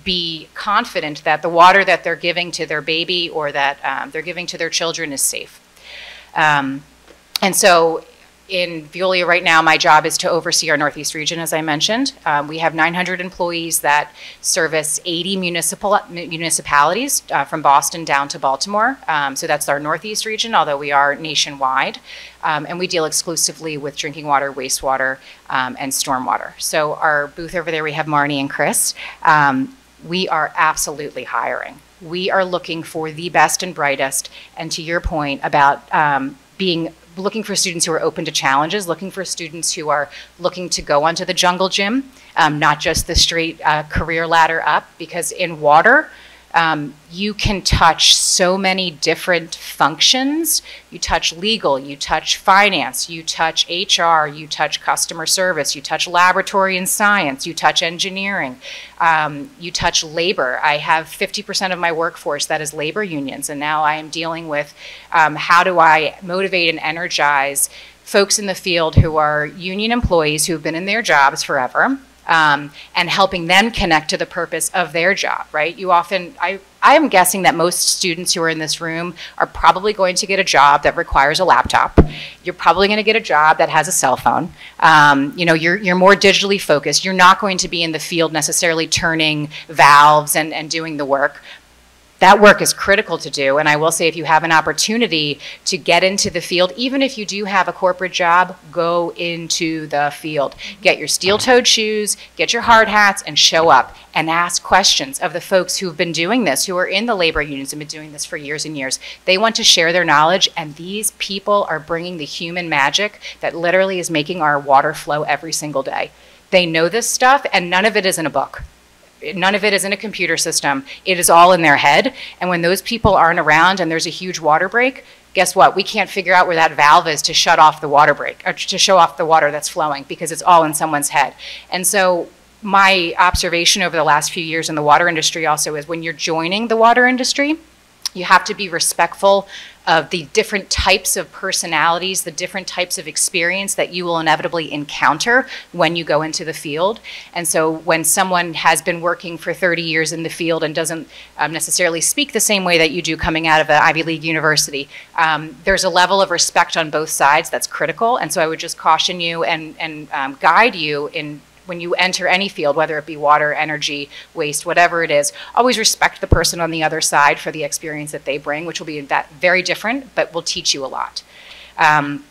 be confident that the water that they're giving to their baby or that um, they're giving to their children is safe. Um, and so in Veolia right now, my job is to oversee our Northeast region, as I mentioned. Um, we have 900 employees that service 80 municipal municipalities uh, from Boston down to Baltimore. Um, so that's our Northeast region, although we are nationwide. Um, and we deal exclusively with drinking water, wastewater, um, and stormwater. So our booth over there, we have Marnie and Chris. Um, we are absolutely hiring. We are looking for the best and brightest. And to your point about um, being looking for students who are open to challenges, looking for students who are looking to go onto the jungle gym, um, not just the straight uh, career ladder up, because in water, um, you can touch so many different functions. You touch legal, you touch finance, you touch HR, you touch customer service, you touch laboratory and science, you touch engineering, um, you touch labor. I have 50% of my workforce that is labor unions, and now I am dealing with um, how do I motivate and energize folks in the field who are union employees who have been in their jobs forever um, and helping them connect to the purpose of their job, right? You often, I, I am guessing that most students who are in this room are probably going to get a job that requires a laptop. You're probably going to get a job that has a cell phone. Um, you know, you're, you're more digitally focused. You're not going to be in the field necessarily turning valves and, and doing the work that work is critical to do. And I will say, if you have an opportunity to get into the field, even if you do have a corporate job, go into the field. Get your steel toed shoes, get your hard hats, and show up and ask questions of the folks who've been doing this, who are in the labor unions and been doing this for years and years. They want to share their knowledge, and these people are bringing the human magic that literally is making our water flow every single day. They know this stuff, and none of it is in a book none of it is in a computer system. It is all in their head. And when those people aren't around and there's a huge water break, guess what? We can't figure out where that valve is to shut off the water break or to show off the water that's flowing because it's all in someone's head. And so my observation over the last few years in the water industry also is when you're joining the water industry, you have to be respectful of the different types of personalities, the different types of experience that you will inevitably encounter when you go into the field. And so when someone has been working for 30 years in the field and doesn't um, necessarily speak the same way that you do coming out of an Ivy League university, um, there's a level of respect on both sides that's critical. And so I would just caution you and, and um, guide you in when you enter any field, whether it be water, energy, waste, whatever it is, always respect the person on the other side for the experience that they bring, which will be that very different, but will teach you a lot. Um,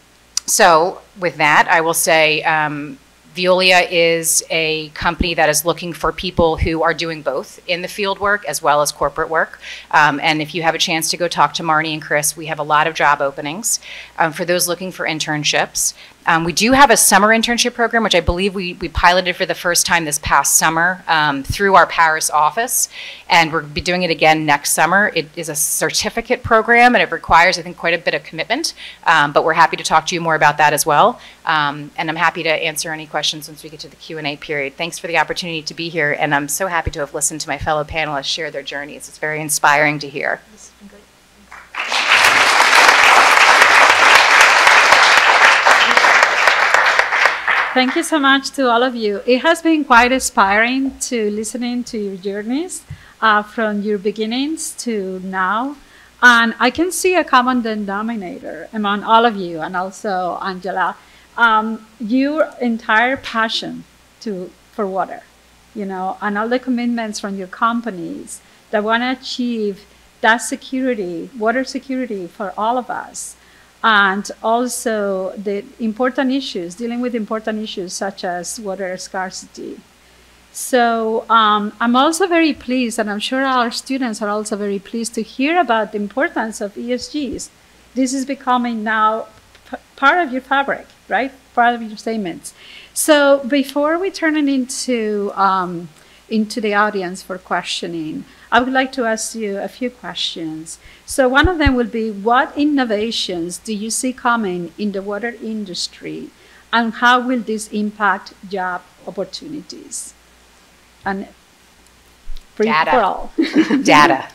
so with that, I will say um, Veolia is a company that is looking for people who are doing both in the field work as well as corporate work. Um, and if you have a chance to go talk to Marnie and Chris, we have a lot of job openings. Um, for those looking for internships, um, we do have a summer internship program, which I believe we, we piloted for the first time this past summer um, through our Paris office, and we'll be doing it again next summer. It is a certificate program, and it requires, I think, quite a bit of commitment, um, but we're happy to talk to you more about that as well. Um, and I'm happy to answer any questions once we get to the Q&A period. Thanks for the opportunity to be here, and I'm so happy to have listened to my fellow panelists share their journeys. It's very inspiring to hear. Thank you so much to all of you. It has been quite inspiring to listening to your journeys uh, from your beginnings to now. And I can see a common denominator among all of you and also Angela. um, your entire passion to for water, you know, and all the commitments from your companies that want to achieve that security, water security for all of us, and also the important issues, dealing with important issues such as water scarcity. So um, I'm also very pleased, and I'm sure our students are also very pleased to hear about the importance of ESGs. This is becoming now part of your fabric, right? Part of your statements. So before we turn it into um, into the audience for questioning, I would like to ask you a few questions. So one of them will be, what innovations do you see coming in the water industry, and how will this impact job opportunities? And free Data. for all. [laughs] Data.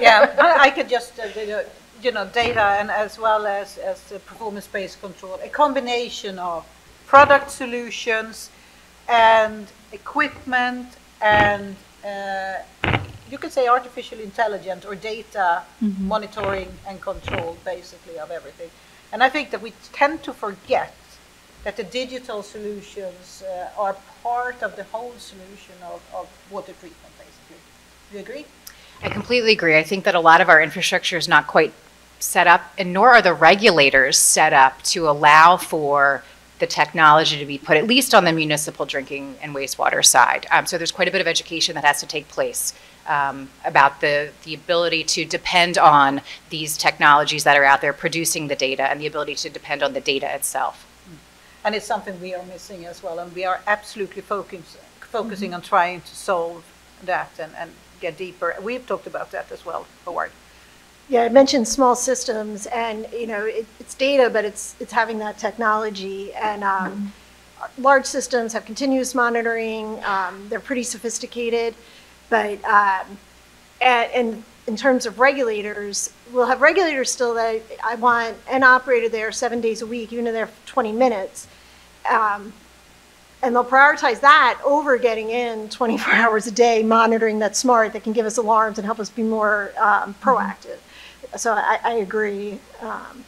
yeah, I, I could just, uh, you know, you know, data and as well as, as uh, performance-based control, a combination of product solutions and equipment and uh, you could say artificial intelligence or data monitoring and control basically of everything. And I think that we tend to forget that the digital solutions uh, are part of the whole solution of, of water treatment basically. Do you agree? I completely agree. I think that a lot of our infrastructure is not quite set up, and nor are the regulators set up to allow for the technology to be put at least on the municipal drinking and wastewater side. Um, so there's quite a bit of education that has to take place um, about the, the ability to depend on these technologies that are out there producing the data and the ability to depend on the data itself. And it's something we are missing as well, and we are absolutely focus, focusing on trying to solve that and, and get deeper. We've talked about that as well, Howard. Yeah, I mentioned small systems, and you know, it, it's data, but it's it's having that technology. And um, large systems have continuous monitoring. Um, they're pretty sophisticated, but um, and, and in terms of regulators, we'll have regulators still that I want an operator there seven days a week, even if they're 20 minutes. Um, and they'll prioritize that over getting in 24 [laughs] hours a day, monitoring that's smart, that can give us alarms and help us be more um, proactive. So I, I agree. Um,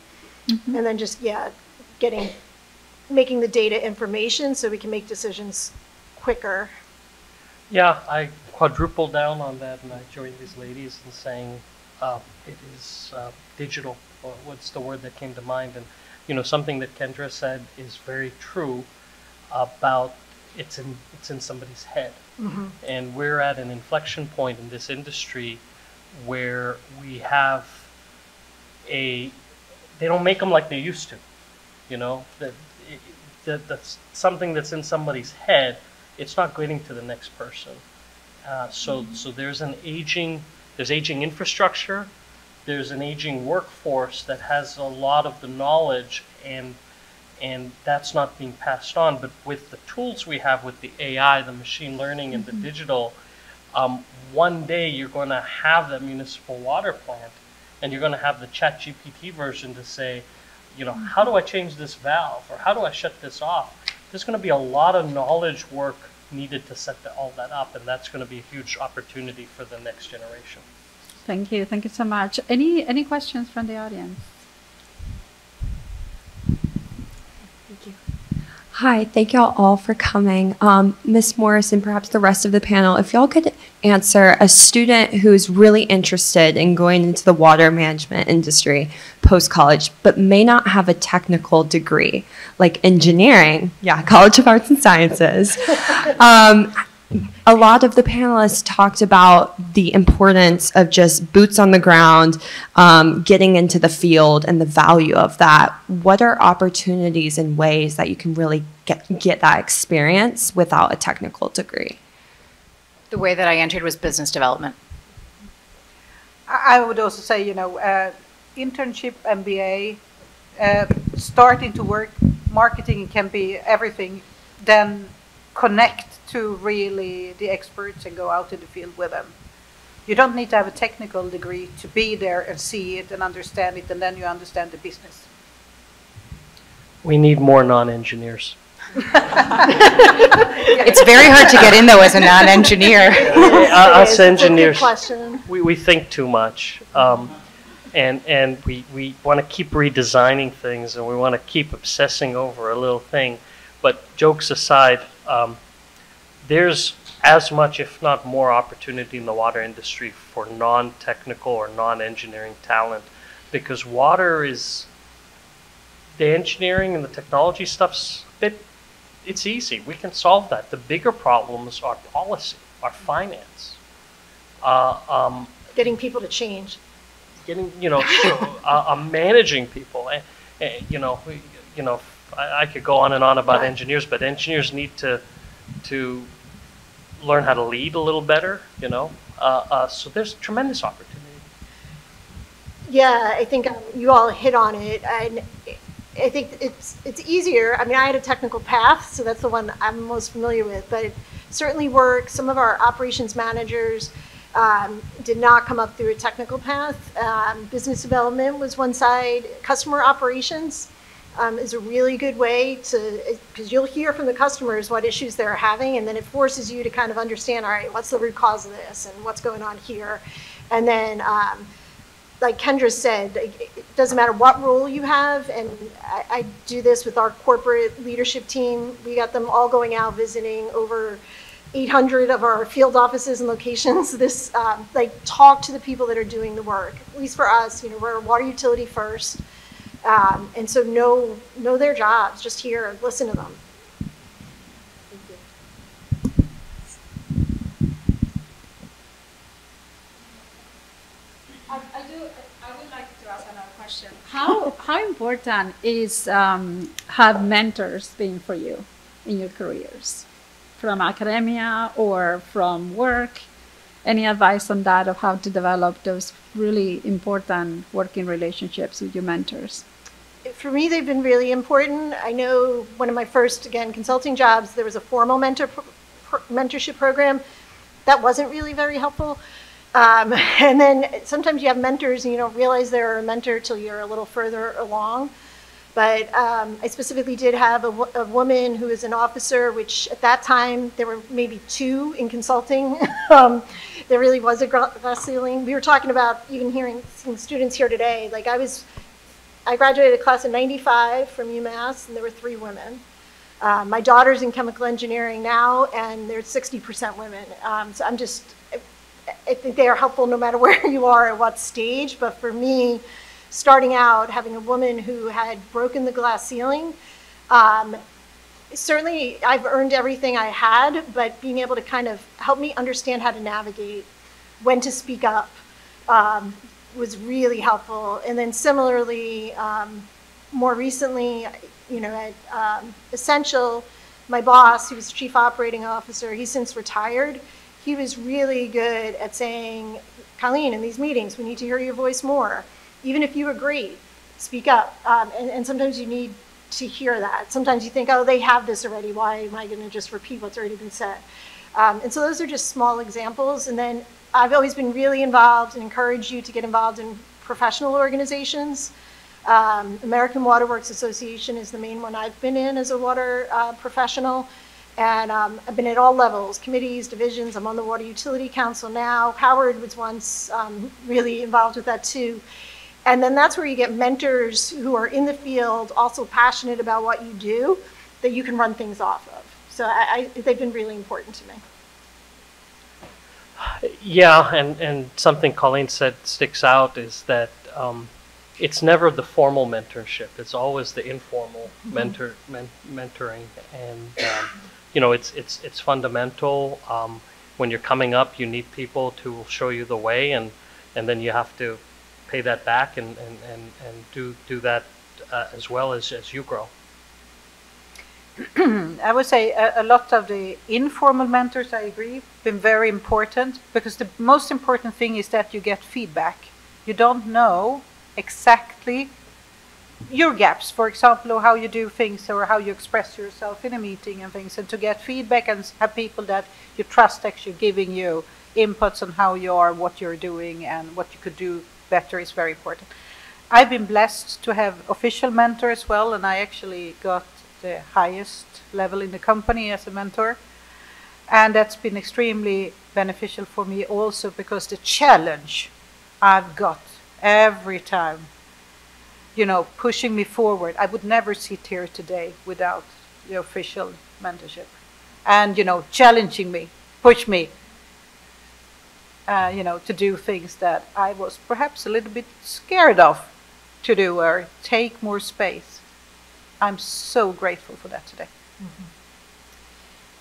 And then just, yeah, getting, making the data information so we can make decisions quicker. Yeah, I quadrupled down on that and I joined these ladies in saying uh, it is uh, digital. Or what's the word that came to mind? And you know, something that Kendra said is very true about it's in it's in somebody's head, and we're at an inflection point in this industry where we have a they don't make them like they used to, you know that that that's something that's in somebody's head. It's not getting to the next person. Uh, so, so there's an aging, there's aging infrastructure, there's an aging workforce that has a lot of the knowledge, and and that's not being passed on. But with the tools we have, with the AI, the machine learning, and the digital, um, one day you're going to have that municipal water plant, and you're going to have the Chat GPT version to say, you know, how do I change this valve, or how do I shut this off? There's going to be a lot of knowledge work needed to set the, all that up, and that's going to be a huge opportunity for the next generation. Thank you. Thank you so much. Any any questions from the audience? Hi, thank y'all all for coming. Um, Miss Morris and perhaps the rest of the panel, if y'all could answer a student who's really interested in going into the water management industry post college, but may not have a technical degree, like engineering, yeah, College of Arts and Sciences. [laughs] Um, a lot of the panelists talked about the importance of just boots on the ground, um, getting into the field, and the value of that. What are opportunities and ways that you can really get, get that experience without a technical degree? The way that I entered was business development. I I would also say, you know, uh, internship, MBA, uh, starting to work, marketing can be everything. Then connect to really the experts and go out in the field with them. You don't need to have a technical degree to be there and see it and understand it, and then you understand the business. We need more non-engineers. [laughs] It's very hard to get in though as a non-engineer. [laughs] Uh, us It is. That's a good engineers, we, we think too much. Um, and and we we want to keep redesigning things, and we want to keep obsessing over a little thing. But jokes aside, um, there's as much, if not more, opportunity in the water industry for non-technical or non-engineering talent, because water is the engineering and the technology stuff's a bit. It's easy. We can solve that. The bigger problems are policy, are finance. Uh, um, Getting people to change. getting you know so, uh, uh, managing people and, you know you know I, I could go on and on about engineers but engineers need to to learn how to lead a little better you know uh, uh, so there's tremendous opportunity Yeah, I think um, you all hit on it. And I think it's it's easier. I mean, I had a technical path, so that's the one I'm most familiar with. But it certainly works. Some of our operations managers um, did not come up through a technical path. Um, business development was one side. Customer operations um, is a really good way to because you'll hear from the customers what issues they're having, and then it forces you to kind of understand. All right, what's the root cause of this, and what's going on here, and then. Um, like Kendra said, it doesn't matter what role you have, and I, I, do this with our corporate leadership team. We got them all going out visiting over 800 of our field offices and locations. [laughs] This, um, like, talk to the people that are doing the work. At least for us, you know, we're a water utility first, um, and so know know their jobs. Just hear, listen to them. I I do I would like to ask another question. How, how important is um, have mentors been for you in your careers, from academia or from work? Any advice on that of how to develop those really important working relationships with your mentors? For me, they've been really important. I know one of my first, again, consulting jobs, there was a formal mentor pro mentorship program. That wasn't really very helpful. Um, [laughs] and then sometimes you have mentors and you don't realize they're a mentor till you're a little further along. But um, I specifically did have a, woman who was an officer, which at that time there were maybe two in consulting. [laughs] um, there really was a glass ceiling. We were talking about even hearing some students here today. Like I was, I graduated a class in 95 from UMass and there were three women. Uh, my daughter's in chemical engineering now and there's 60% women. Um, so I'm just, I think they are helpful no matter [laughs] where you are at what stage. But for me, starting out, having a woman who had broken the glass ceiling, um, certainly I've earned everything I had, but being able to kind of help me understand how to navigate, when to speak up, um, was really helpful. And then similarly, um, more recently, you know, at um, Essential, my boss, who was chief operating officer, he's since retired he was really good at saying, Colleen, in these meetings, we need to hear your voice more. Even if you agree, speak up. Um, and, and sometimes you need to hear that. Sometimes you think, oh, they have this already. Why am I going to just repeat what's already been said? Um, and so those are just small examples. And then I've always been really involved and encourage you to get involved in professional organizations. Um, American Water Works Association is the main one I've been in as a water uh, professional. And um, I've been at all levels, committees, divisions. I'm on the Water Utility Council now. Howard was once um, really involved with that too. And then that's where you get mentors who are in the field, also passionate about what you do, that you can run things off of. So I, I, they've been really important to me. Yeah, and, and something Colleen said sticks out is that um, it's never the formal mentorship. It's always the informal mm-hmm. mentor men, mentoring, and um, you know, it's it's it's fundamental. Um, when you're coming up, you need people to show you the way, and and then you have to pay that back and and and, and do do that uh, as well as as you grow. [clears throat] I would say a, a, lot of the informal mentors, I agree, been very important because the most important thing is that you get feedback. You don't know exactly your gaps, for example, or how you do things or how you express yourself in a meeting and things, and to get feedback and have people that you trust actually giving you inputs on how you are, what you're doing, and what you could do better is very important. I've been blessed to have official mentor as well, and I actually got the highest level in the company as a mentor. And that's been extremely beneficial for me also because the challenge I've got every time, you know, pushing me forward. I would never sit here today without the official mentorship. And, you know, challenging me, push me, uh, you know, to do things that I was perhaps a little bit scared of to do or take more space. I'm so grateful for that today.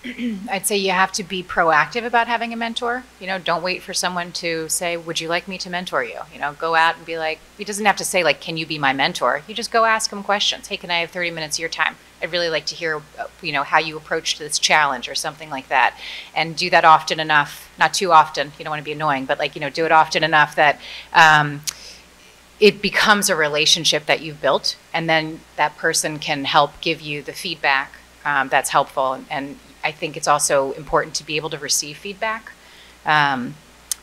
[clears throat] I'd say you have to be proactive about having a mentor. You know, don't wait for someone to say, "Would you like me to mentor you?" You know, go out and be like, he doesn't have to say like, "Can you be my mentor?" You just go ask him questions. Hey, can I have 30 minutes of your time? I'd really like to hear, uh, you know, how you approached this challenge or something like that. And do that often enough, not too often. You don't want to be annoying, but like, you know, do it often enough that um, it becomes a relationship that you've built, and then that person can help give you the feedback um, that's helpful. And, and I think it's also important to be able to receive feedback. Um,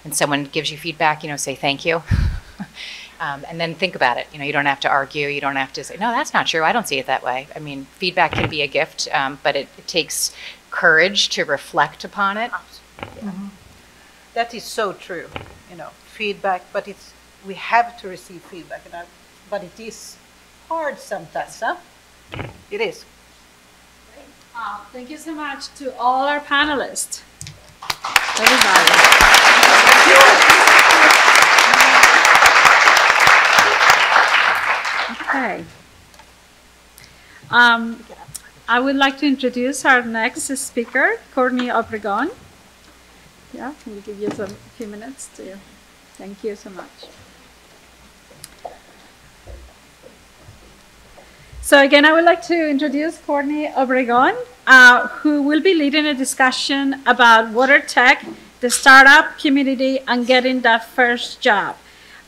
and someone gives you feedback, you know, say thank you. [laughs] um, and then think about it. You know, you don't have to argue. You don't have to say, no, that's not true. I don't see it that way. I mean, feedback can be a gift, um, but it, it takes courage to reflect upon it. That is so true, you know, feedback, but it's, we have to receive feedback, I, but it is hard sometimes, huh? It is. Thank you so much to all our panelists. Everybody. Okay. Um, I would like to introduce our next speaker, Courtney Obregon. Yeah, we'll give you some few minutes to. Thank you so much. So again, I would like to introduce Courtney Obregon, uh, who will be leading a discussion about water tech, the startup community, and getting that first job.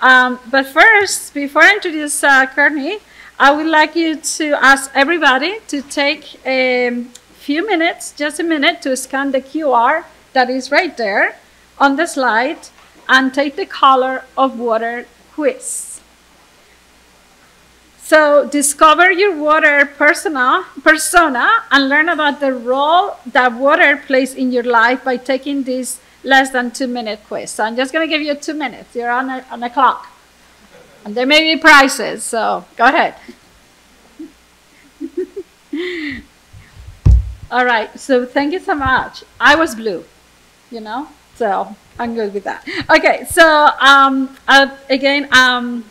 Um, but first, before I introduce uh, Courtney, I would like you to ask everybody to take a few minutes, just a minute, to scan the QR that is right there on the slide and take the color of water quiz. So discover your water persona, persona and learn about the role that water plays in your life by taking this less than two minute quiz. So I'm just going to give you two minutes. You're on a, on clock. And there may be prizes, so go ahead. [laughs] All right, so thank you so much. I was blue, you know, so I'm good with that. Okay, so um, uh, again, um,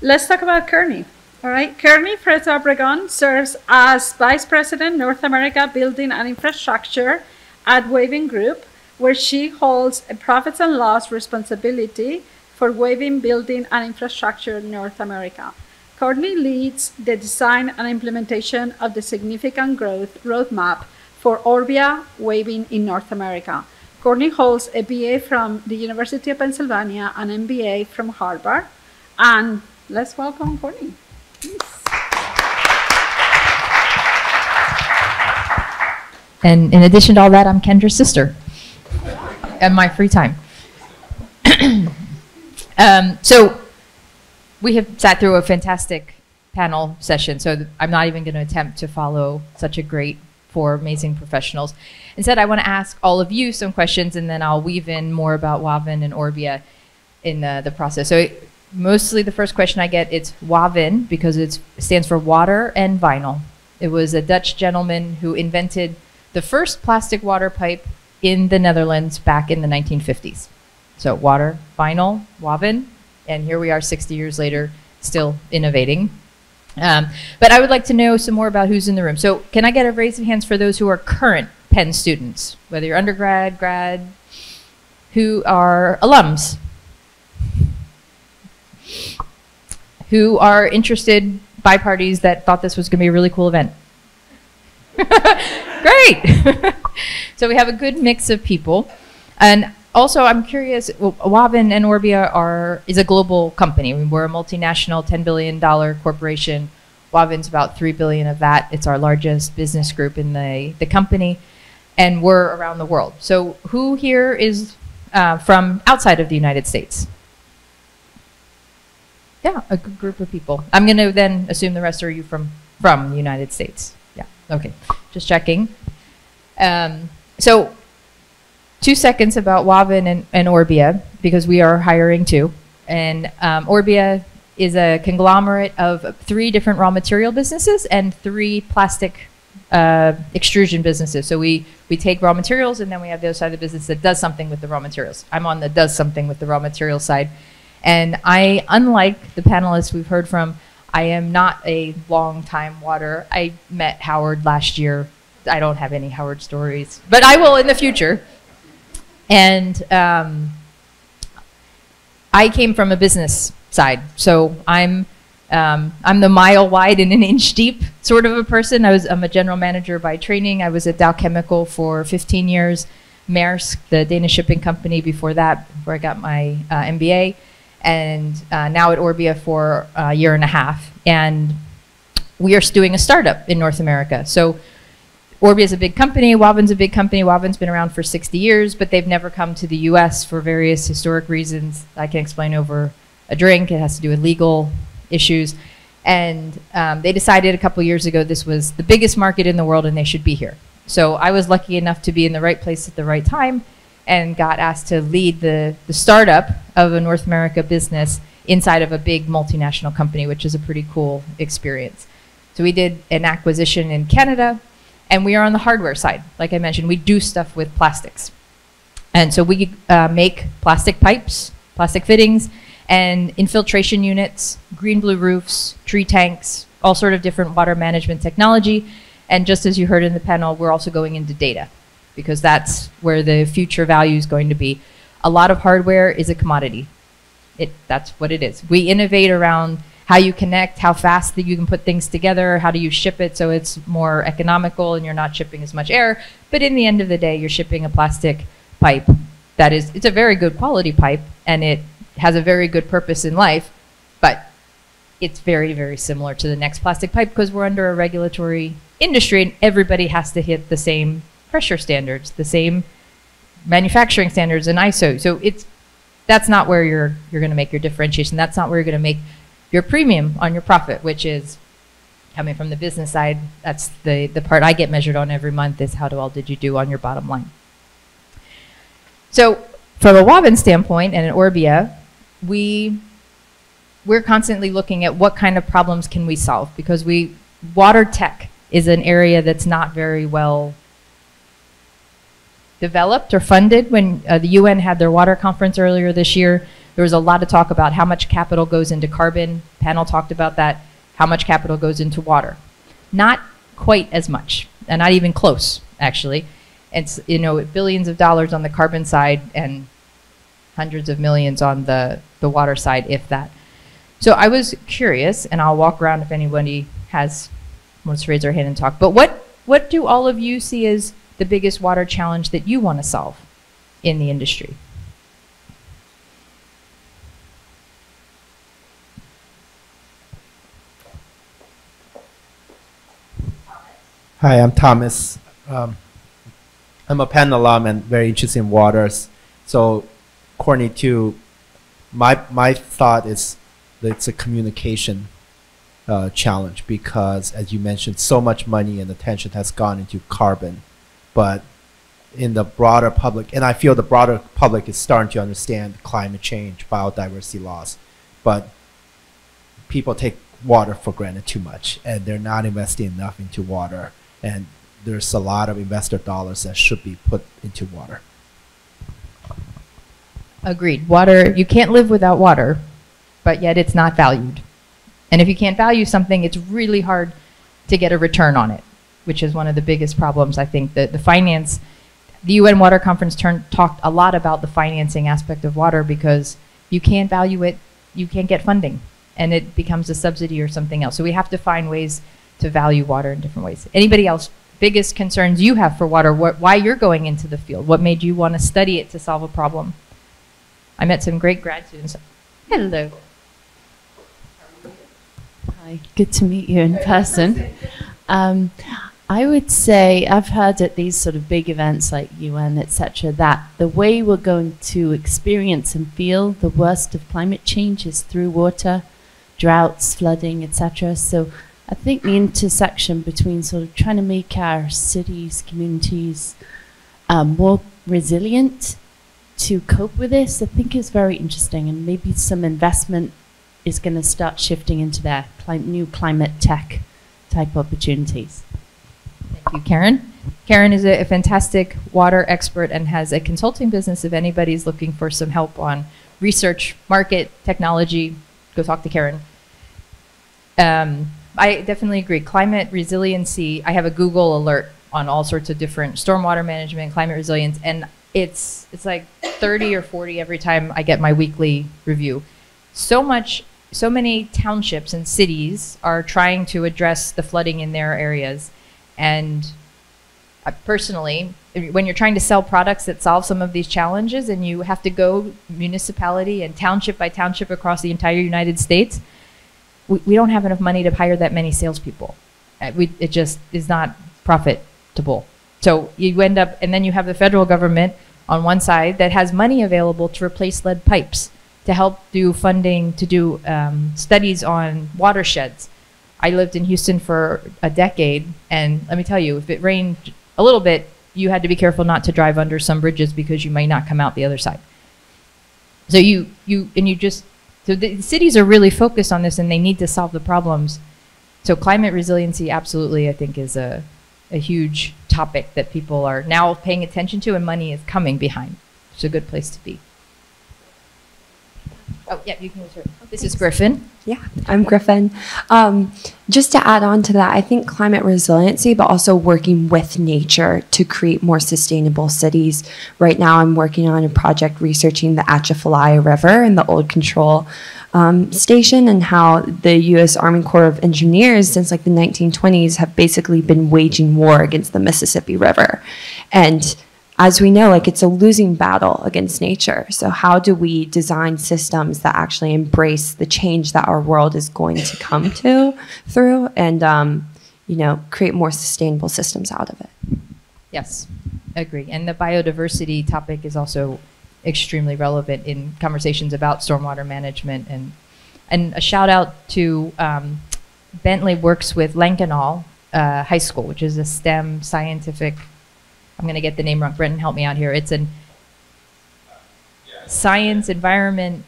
let's talk about Courtney. All right, Courtney Fred Obregon serves as Vice President, North America Building and Infrastructure at Wavin Group, where she holds a profits and loss responsibility for Wavin Building and Infrastructure North America. Courtney leads the design and implementation of the significant growth roadmap for Orbia Wavin in North America. Courtney holds a BA from the University of Pennsylvania and MBA from Harvard. And let's welcome Courtney. And in addition to all that, I'm Kendra's sister and my free time. [clears throat] um, so we have sat through a fantastic panel session, so I'm not even going to attempt to follow such a great four amazing professionals. Instead, I want to ask all of you some questions, and then I'll weave in more about Wavin and Orbia in the, the process. So mostly the first question I get it's Wavin because it stands for water and vinyl. It was a Dutch gentleman who invented the first plastic water pipe in the Netherlands back in the 1950s. So water, vinyl, Wavin, and here we are 60 years later, still innovating. Um, but I would like to know some more about who's in the room. So can I get a raise of hands for those who are current Penn students, whether you're undergrad, grad, who are alums, who are interested by parties that thought this was going to be a really cool event. [laughs] Great. [laughs] so we have a good mix of people. And also, I'm curious, Wavin and Orbia are is a global company. I mean, we're a multinational, $10 billion corporation. Wavin's about 3 billion of that. It's our largest business group in the, the company. And we're around the world. So who here is uh, from outside of the United States? Yeah, a good group of people. I'm going to then assume the rest are you from from the United States. Yeah. Okay. Just checking. Um, so, two seconds about Wavin and, and Orbia because we are hiring too. And um, Orbia is a conglomerate of three different raw material businesses and three plastic uh, extrusion businesses. So we, we take raw materials and then we have the other side of the business that does something with the raw materials. I'm on the does something with the raw material side. And I, unlike the panelists we've heard from, I am not a long time water. I met Howard last year. I don't have any Howard stories, but I will in the future. And um, I came from a business side, so I'm um, I'm the mile wide and an inch deep sort of a person. I was I'm a general manager by training. I was at Dow Chemical for 15 years, Maersk, the Danish shipping company. Before that, where I got my uh, MBA, and uh, now at Orbia for a year and a half. And we are doing a startup in North America. So Orbia is a big company. Wavin's a big company. Wavin's been around for 60 years, but they've never come to the U.S. for various historic reasons. I can explain over a drink. It has to do with legal issues. And um, they decided a couple years ago this was the biggest market in the world and they should be here. So I was lucky enough to be in the right place at the right time and got asked to lead the, the startup of a North America business inside of a big multinational company, which is a pretty cool experience. So we did an acquisition in Canada, and we are on the hardware side. Like I mentioned, we do stuff with plastics. And so we uh, make plastic pipes, plastic fittings, and infiltration units, green blue roofs, tree tanks, all sort of different water management technology. And just as you heard in the panel, we're also going into data because that's where the future value is going to be. A lot of hardware is a commodity. It, that's what it is. We innovate around how you connect, how fast that you can put things together, how do you ship it so it's more economical and you're not shipping as much air. But in the end of the day, you're shipping a plastic pipe that is, it's a very good quality pipe and it has a very good purpose in life, but it's very, very similar to the next plastic pipe because we're under a regulatory industry and everybody has to hit the same pressure standards, the same manufacturing standards and ISO. So it's that's not where you're you're going to make your differentiation. That's not where you're going to make your premium on your profit, which is coming from the business side. That's the the part I get measured on every month is how well did you do on your bottom line. So from a Wavin standpoint and an Orbia, we we're constantly looking at what kind of problems can we solve because we water tech is an area that's not very well developed or funded. When uh, the UN had their water conference earlier this year, there was a lot of talk about how much capital goes into carbon. Panel talked about that. How much capital goes into water? Not quite as much, and not even close, actually. It's you know billions of dollars on the carbon side and hundreds of millions on the the water side, if that. So I was curious, and I'll walk around if anybody has wants to raise their hand and talk. But what what do all of you see as the biggest water challenge that you want to solve in the industry? Hi, I'm Thomas. Um, I'm a Penn alum and very interested in waters. So, Courtney, too, my my thought is that it's a communication uh, challenge because, as you mentioned, so much money and attention has gone into carbon but in the broader public, and I feel the broader public is starting to understand climate change, biodiversity loss, but people take water for granted too much, and they're not investing enough into water, and there's a lot of investor dollars that should be put into water. Agreed. Water, you can't live without water, but yet it's not valued. And if you can't value something, it's really hard to get a return on it which is one of the biggest problems, I think. that the finance, the UN Water Conference talked a lot about the financing aspect of water because you can't value it, you can't get funding, and it becomes a subsidy or something else. So we have to find ways to value water in different ways. Anybody else? Biggest concerns you have for water? Wh why you're going into the field? What made you want to study it to solve a problem? I met some great grad students. Hello. Hi, good to meet you in person. Um, I would say I've heard at these sort of big events like UN, etc., that the way we're going to experience and feel the worst of climate change is through water, droughts, flooding, etc. So I think the intersection between sort of trying to make our cities, communities um, more resilient to cope with this, I think is very interesting, and maybe some investment is going to start shifting into their new climate tech type opportunities. Thank you, Karen. Karen is a, a fantastic water expert and has a consulting business if anybody's looking for some help on research, market, technology, go talk to Karen. Um, I definitely agree. Climate resiliency, I have a Google alert on all sorts of different stormwater management, climate resilience, and it's it's like 30 or 40 every time I get my weekly review. So much so many townships and cities are trying to address the flooding in their areas and I personally when you're trying to sell products that solve some of these challenges and you have to go municipality and township by township across the entire United States, we, we don't have enough money to hire that many salespeople. Uh, we, it just is not profitable. So you end up, and then you have the federal government on one side that has money available to replace lead pipes, to help do funding, to do um, studies on watersheds. I lived in Houston for a decade, and let me tell you, if it rained a little bit, you had to be careful not to drive under some bridges because you might not come out the other side. So you you and you just so the cities are really focused on this and they need to solve the problems. So climate resiliency absolutely I think is a a huge topic that people are now paying attention to and money is coming behind. It's a good place to be. Oh, yeah, you can use her. This is Griffin. Yeah, I'm Griffin. Um, just to add on to that, I think climate resiliency, but also working with nature to create more sustainable cities. Right now, I'm working on a project researching the Atchafalaya River and the old control um, station and how the U.S. Army Corps of Engineers, since like the 1920s, have basically been waging war against the Mississippi River. And as we know, like it's a losing battle against nature. So how do we design systems that actually embrace the change that our world is going to come to through, and um, you know, create more sustainable systems out of it? Yes, agree. And the biodiversity topic is also extremely relevant in conversations about stormwater management. And and a shout out to um, Bentley works with Lankenau uh, High School, which is a STEM scientific I'm going to get the name wrong. Brenton, help me out here. It's an science, environment,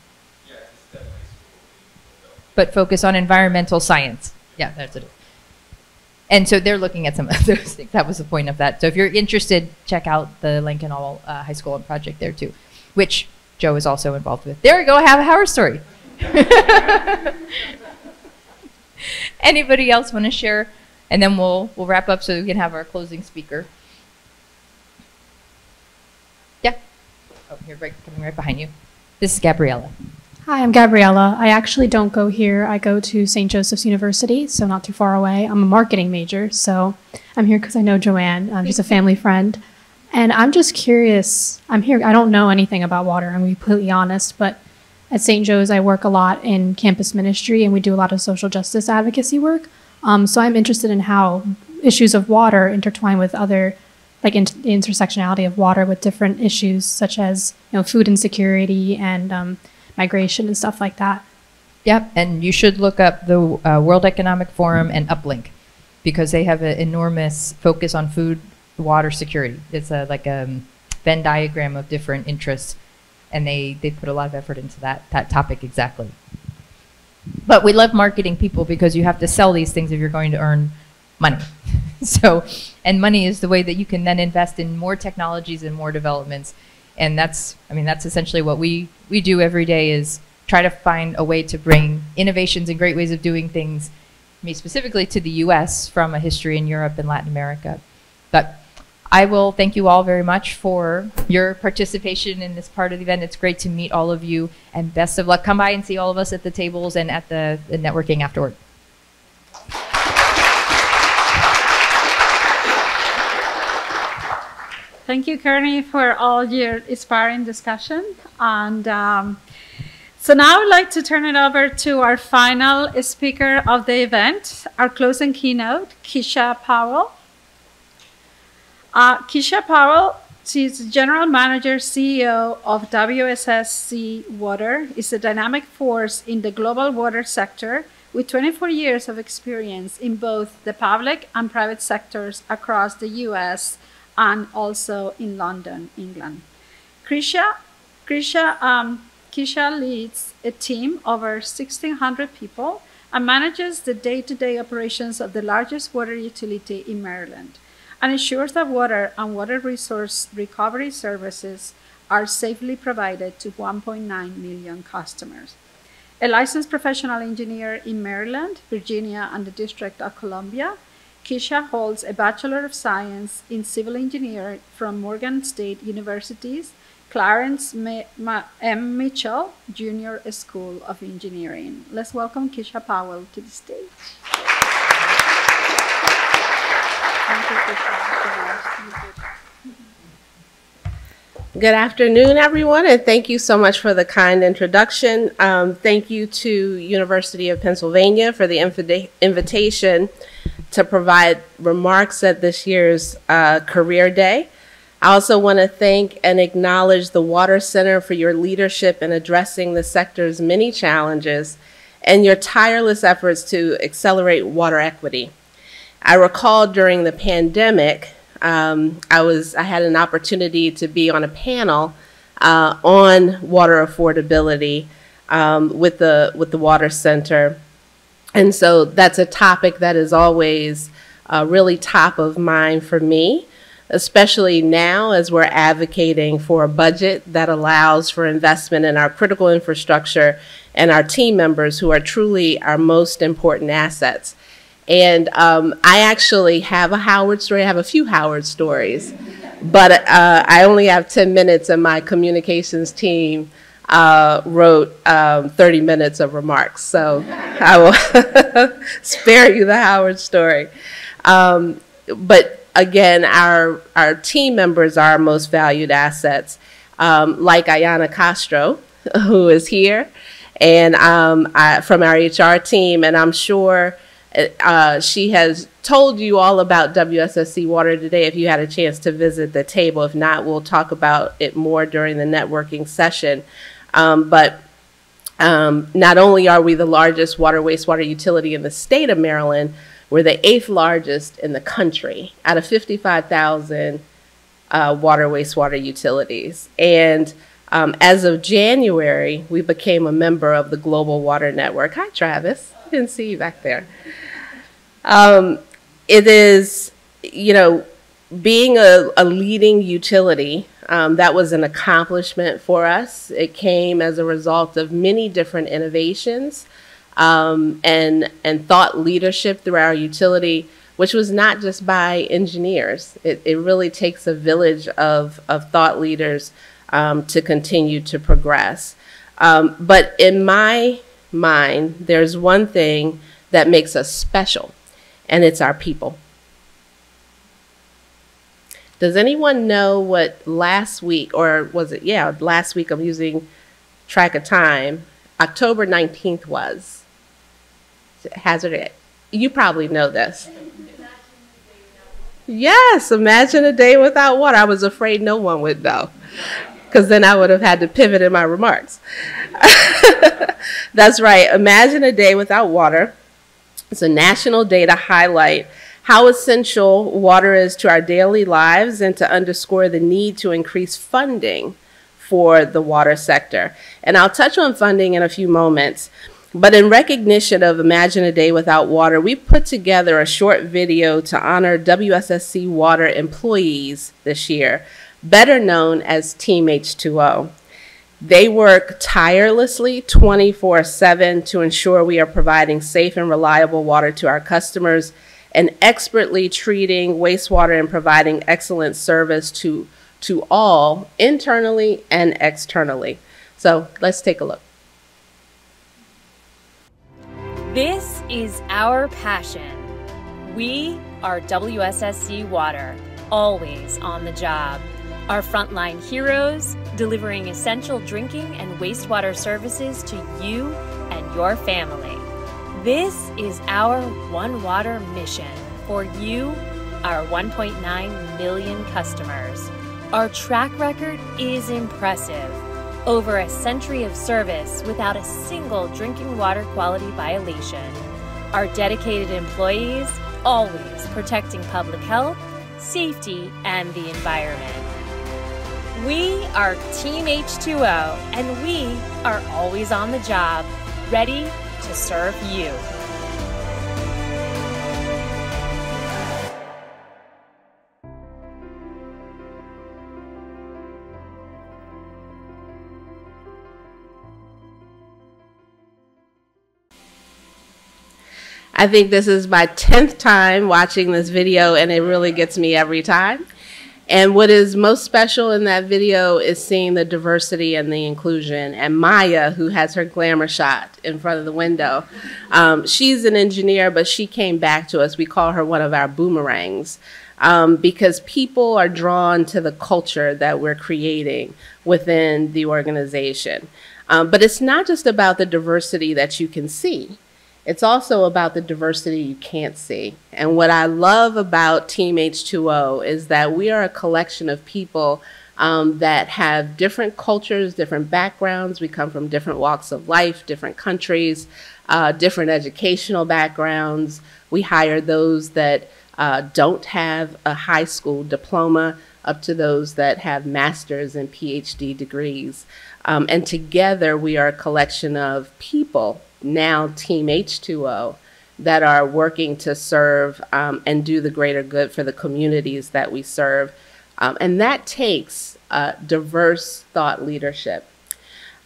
but focus on environmental science. Yeah, that's it. And so they're looking at some [laughs] of those things. That was the point of that. So if you're interested, check out the Lankenau uh, High School project there too, which Joe is also involved with. There we go. Have a Howard story. [laughs] Anybody else want to share? And then we'll we'll wrap up so we can have our closing speaker. Oh, you're right, coming right behind you. This is Gabriella. Hi, I'm Gabriella. I actually don't go here. I go to St. Joseph's University, so not too far away. I'm a marketing major, so I'm here because I know Joanne. Um, she's a family friend. And I'm just curious. I'm here. I don't know anything about water, I'm completely honest, but at St. Joe's, I work a lot in campus ministry and we do a lot of social justice advocacy work. Um, so I'm interested in how issues of water intertwine with other like the intersectionality of water with different issues such as you know food insecurity and um, migration and stuff like that. Yep, and you should look up the uh, World Economic Forum and Uplink because they have an enormous focus on food, water security. It's a, like a um, Venn diagram of different interests, and they, they put a lot of effort into that, that topic exactly. But we love marketing people because you have to sell these things if you're going to earn money. [laughs] so, and money is the way that you can then invest in more technologies and more developments. And that's, I mean, that's essentially what we, we do every day is try to find a way to bring innovations and great ways of doing things, me specifically to the US from a history in Europe and Latin America. But I will thank you all very much for your participation in this part of the event. It's great to meet all of you and best of luck. Come by and see all of us at the tables and at the, the networking afterward. Thank you, Courtney, for all your inspiring discussion. And um, so now I'd like to turn it over to our final speaker of the event, our closing keynote, Kishia Powell. Uh, Kishia Powell, she's General Manager, CEO of WSSC Water, is a dynamic force in the global water sector with 24 years of experience in both the public and private sectors across the U.S., and also in London, England. Krisha Krisha, um, Kishia leads a team of over 1,600 people and manages the day-to-day operations of the largest water utility in Maryland and ensures that water and water resource recovery services are safely provided to 1.9 million customers. A licensed professional engineer in Maryland, Virginia, and the District of Columbia, Kishia holds a Bachelor of Science in Civil Engineering from Morgan State University's Clarence M. Mitchell Junior School of Engineering. Let's welcome Kishia Powell to the stage. Good afternoon, everyone, and thank you so much for the kind introduction. Um, thank you to University of Pennsylvania for the invita invitation to provide remarks at this year's uh, Career Day. I also want to thank and acknowledge the Water Center for your leadership in addressing the sector's many challenges and your tireless efforts to accelerate water equity. I recall during the pandemic, um, I was I had an opportunity to be on a panel uh, on water affordability um, with the with the Water Center, and so that's a topic that is always uh, really top of mind for me, especially now as we're advocating for a budget that allows for investment in our critical infrastructure and our team members who are truly our most important assets. And um, I actually have a Howard story. I have a few Howard stories, but uh, I only have 10 minutes, and my communications team uh, wrote um, 30 minutes of remarks. So I will [laughs] spare you the Howard story. Um, but again, our, our team members are our most valued assets, um, like Ayana Castro, [laughs] who is here, and um, I, from our HR team, and I'm sure uh, she has told you all about WSSC Water today if you had a chance to visit the table. If not, we'll talk about it more during the networking session. Um, but um, not only are we the largest water wastewater utility in the state of Maryland, we're the eighth largest in the country out of 55,000 uh, water wastewater utilities. And um, as of January, we became a member of the Global Water Network. Hi, Travis. I didn't see you back there. Um, it is, you know, being a, a leading utility, um, that was an accomplishment for us. It came as a result of many different innovations um, and, and thought leadership through our utility, which was not just by engineers. It, it really takes a village of, of thought leaders um, to continue to progress. Um, but in my mind, there's one thing that makes us special and it's our people. Does anyone know what last week, or was it, yeah, last week I'm using track of time, October 19th was? Hazard, you probably know this. Yes, imagine a day without water. I was afraid no one would know because then I would have had to pivot in my remarks. [laughs] That's right. Imagine a day without water. It's a national day to highlight how essential water is to our daily lives and to underscore the need to increase funding for the water sector. And I'll touch on funding in a few moments. But in recognition of Imagine a Day Without Water, we put together a short video to honor WSSC Water employees this year, better known as Team H2O. They work tirelessly 24 7 to ensure we are providing safe and reliable water to our customers and expertly treating wastewater and providing excellent service to, to all internally and externally. So let's take a look. This is our passion. We are WSSC Water, always on the job. Our frontline heroes, delivering essential drinking and wastewater services to you and your family. This is our One Water mission for you, our 1.9 million customers. Our track record is impressive. Over a century of service without a single drinking water quality violation. Our dedicated employees always protecting public health, safety, and the environment. We are Team H2O, and we are always on the job, ready to serve you. I think this is my 10th time watching this video, and it really gets me every time. And what is most special in that video is seeing the diversity and the inclusion. And Maya, who has her glamour shot in front of the window, um, she's an engineer, but she came back to us. We call her one of our boomerangs um, because people are drawn to the culture that we're creating within the organization. Um, but it's not just about the diversity that you can see. It's also about the diversity you can't see. And what I love about Team H2O is that we are a collection of people um, that have different cultures, different backgrounds. We come from different walks of life, different countries, uh, different educational backgrounds. We hire those that uh, don't have a high school diploma up to those that have master's and PhD degrees. Um, and together we are a collection of people now Team H2O that are working to serve um, and do the greater good for the communities that we serve. Um, and that takes uh, diverse thought leadership.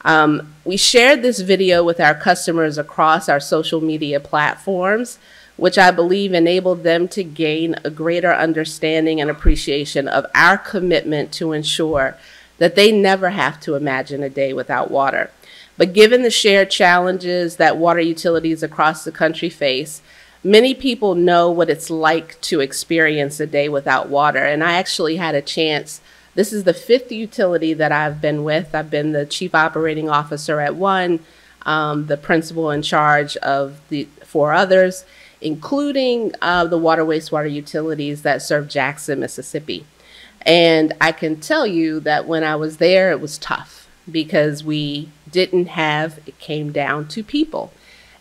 Um, we shared this video with our customers across our social media platforms, which I believe enabled them to gain a greater understanding and appreciation of our commitment to ensure that they never have to imagine a day without water. But given the shared challenges that water utilities across the country face, many people know what it's like to experience a day without water. And I actually had a chance. This is the fifth utility that I've been with. I've been the chief operating officer at one, um, the principal in charge of the four others, including uh, the water wastewater utilities that serve Jackson, Mississippi. And I can tell you that when I was there, it was tough because we didn't have, it came down to people.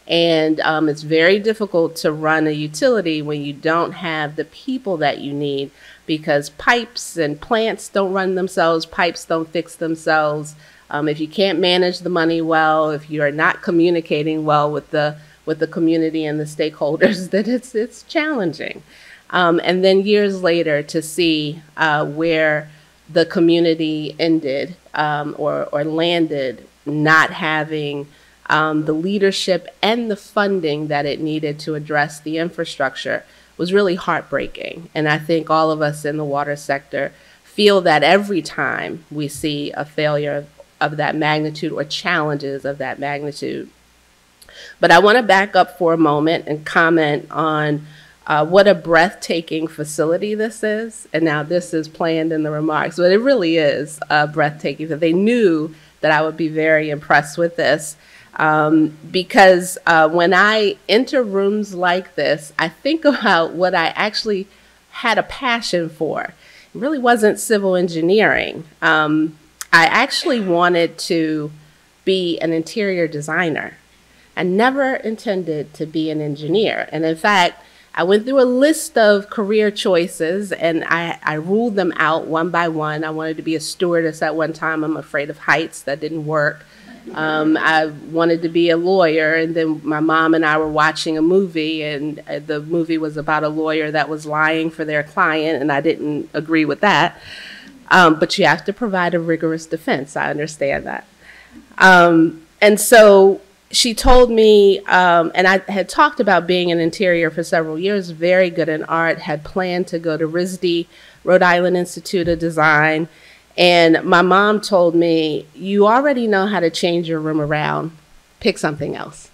And um, it's very difficult to run a utility when you don't have the people that you need because pipes and plants don't run themselves, pipes don't fix themselves. Um, if you can't manage the money well, if you're not communicating well with the with the community and the stakeholders, [laughs] then it's it's challenging. Um, and then years later to see uh, where the community ended um, or, or landed not having um, the leadership and the funding that it needed to address the infrastructure was really heartbreaking. And I think all of us in the water sector feel that every time we see a failure of, of that magnitude or challenges of that magnitude. But I want to back up for a moment and comment on uh, what a breathtaking facility this is. And now this is planned in the remarks, but it really is uh, breathtaking that they knew that I would be very impressed with this. Um, because uh, when I enter rooms like this, I think [laughs] about what I actually had a passion for. It really wasn't civil engineering. Um, I actually wanted to be an interior designer. I never intended to be an engineer. And in fact, I went through a list of career choices and I, I ruled them out one by one. I wanted to be a stewardess at one time. I'm afraid of heights. That didn't work. Um, I wanted to be a lawyer, and then my mom and I were watching a movie, and uh, the movie was about a lawyer that was lying for their client, and I didn't agree with that. Um, but you have to provide a rigorous defense. I understand that. Um, and so she told me, um, and I had talked about being an interior for several years, very good in art, had planned to go to RISD, Rhode Island Institute of Design. And my mom told me, You already know how to change your room around, pick something else.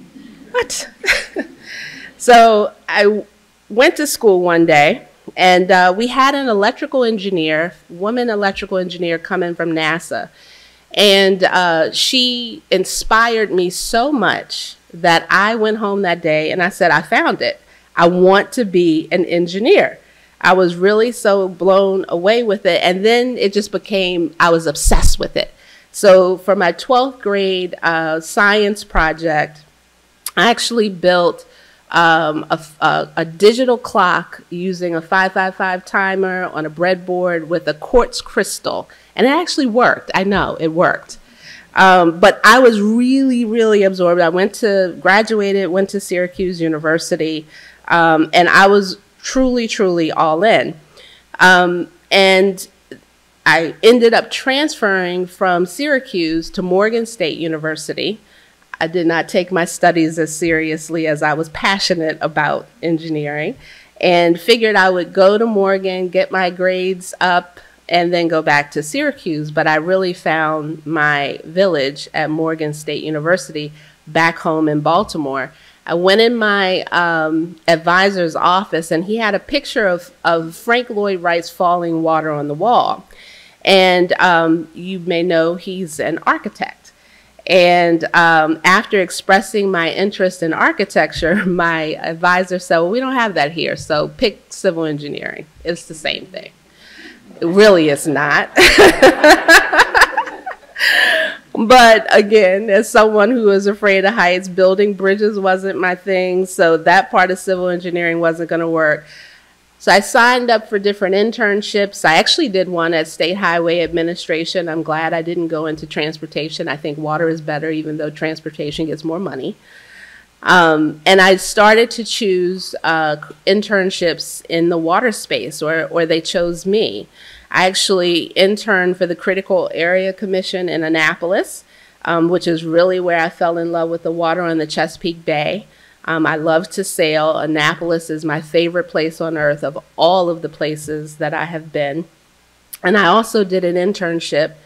[laughs] what? [laughs] so I went to school one day, and uh, we had an electrical engineer, woman electrical engineer, coming from NASA. And uh, she inspired me so much that I went home that day and I said, I found it. I want to be an engineer. I was really so blown away with it. And then it just became, I was obsessed with it. So for my 12th grade uh, science project, I actually built um, a, a, a, digital clock using a 555 timer on a breadboard with a quartz crystal And it actually worked. I know it worked. Um, but I was really, really absorbed. I went to, graduated, went to Syracuse University, um, and I was truly, truly all in. Um, and I ended up transferring from Syracuse to Morgan State University. I did not take my studies as seriously as I was passionate about engineering and figured I would go to Morgan, get my grades up, and then go back to Syracuse. But I really found my village at Morgan State University back home in Baltimore. I went in my um, advisor's office and he had a picture of, of Frank Lloyd Wright's Fallingwater on the wall. And um, you may know he's an architect. And um, after expressing my interest in architecture, [laughs] my advisor said, Well, we don't have that here, so pick civil engineering. It's the same thing. It really is not. [laughs] but again, as someone who was afraid of heights, building bridges wasn't my thing, so that part of civil engineering wasn't going to work. So I signed up for different internships. I actually did one at State Highway Administration. I'm glad I didn't go into transportation. I think water is better, even though transportation gets more money. Um, and I started to choose uh, internships in the water space, or, or they chose me. I actually interned for the Critical Area Commission in Annapolis, um, which is really where I fell in love with the water on the Chesapeake Bay. Um, I love to sail. Annapolis is my favorite place on earth of all of the places that I have been. And I also did an internship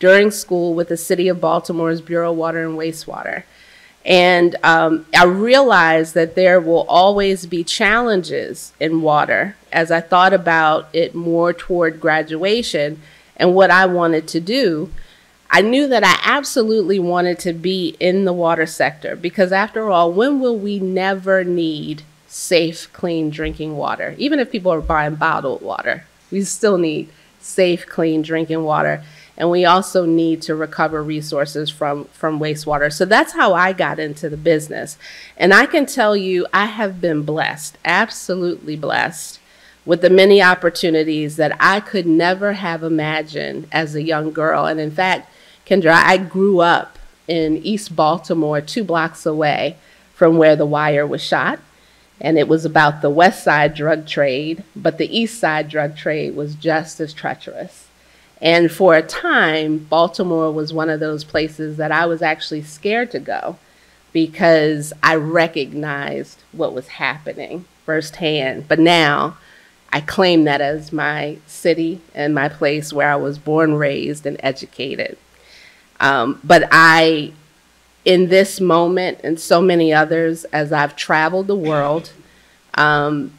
during school with the City of Baltimore's Bureau of Water and Wastewater. And um, I realized that there will always be challenges in water as I thought about it more toward graduation and what I wanted to do. I knew that I absolutely wanted to be in the water sector because, after all, when will we never need safe, clean drinking water? Even if people are buying bottled water, we still need safe, clean drinking water. And we also need to recover resources from, from wastewater. So that's how I got into the business. And I can tell you, I have been blessed, absolutely blessed, with the many opportunities that I could never have imagined as a young girl. And in fact, Kendra, I grew up in East Baltimore, two blocks away from where The Wire was shot. And it was about the West Side drug trade, but the East Side drug trade was just as treacherous. And for a time, Baltimore was one of those places that I was actually scared to go because I recognized what was happening firsthand. But now I claim that as my city and my place where I was born, raised, and educated. Um, but I, in this moment and so many others, as I've traveled the world, um,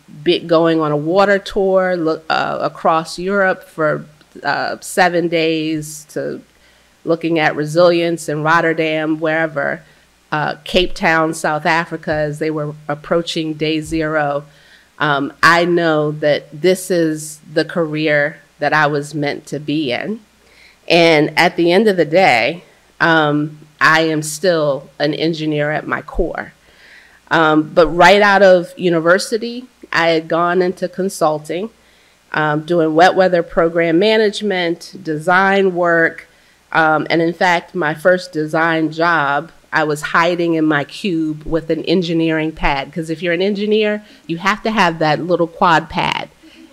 going on a water tour look, uh, across Europe for uh, seven days to looking at resilience in Rotterdam, wherever, uh, Cape Town, South Africa, as they were approaching day zero. Um, I know that this is the career that I was meant to be in. And at the end of the day, um, I am still an engineer at my core. Um, but right out of university, I had gone into consulting, um, doing wet weather program management, design work, um, and in fact, my first design job, I was hiding in my cube with an engineering pad. Because if you're an engineer, you have to have that little quad pad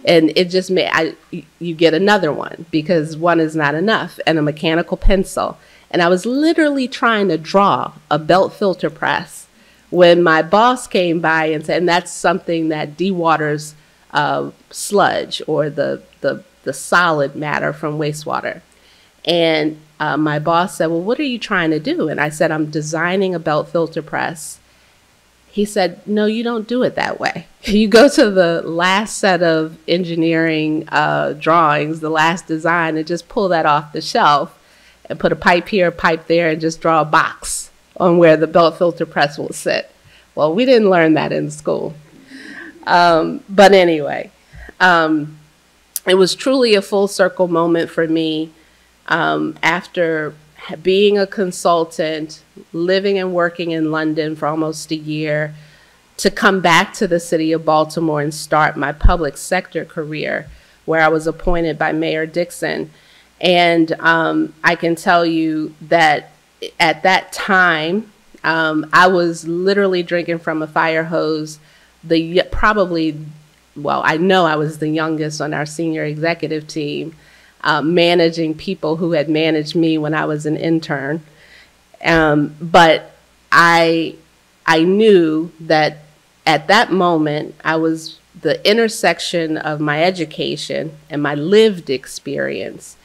and it just made I you get another one because one is not enough and a mechanical pencil and I was literally trying to draw a belt filter press when my boss came by and said and that's something that dewaters uh, sludge or the, the the solid matter from wastewater and uh, my boss said well what are you trying to do and I said I'm designing a belt filter press he said, No, you don't do it that way. [laughs] You go to the last set of engineering uh, drawings, the last design, and just pull that off the shelf and put a pipe here, a pipe there, and just draw a box on where the belt filter press will sit. Well, we didn't learn that in school. Um, but anyway, um, it was truly a full circle moment for me um, after being a consultant, living and working in London for almost a year, to come back to the city of Baltimore and start my public sector career, where I was appointed by Mayor Dixon. And um, I can tell you that at that time, um, I was literally drinking from a fire hose. The probably, well, I know I was the youngest on our senior executive team, uh, managing people who had managed me when I was an intern. Um, but I, I knew that at that moment I was the intersection of my education and my lived experience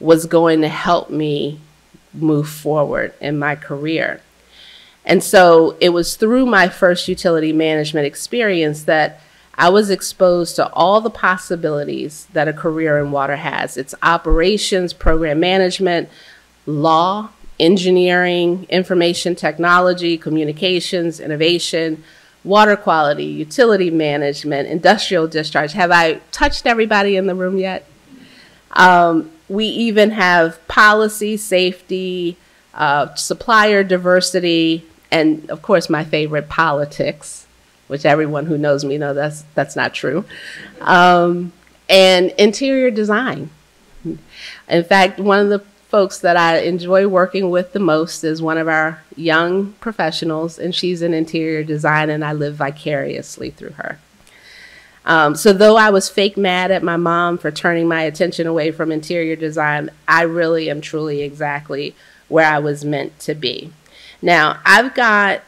was going to help me move forward in my career. And so it was through my first utility management experience that I was exposed to all the possibilities that a career in water has. It's operations, program management, law, engineering, information technology, communications, innovation, water quality, utility management, industrial discharge. Have I touched everybody in the room yet? Um, we even have policy, safety, uh, supplier diversity, and of course, my favorite, politics, which everyone who knows me knows that's, that's not true, um, and interior design. In fact, one of the folks that I enjoy working with the most is one of our young professionals, and she's in interior design, and I live vicariously through her. Um, so, though I was fake mad at my mom for turning my attention away from interior design, I really am truly exactly where I was meant to be. Now, I've got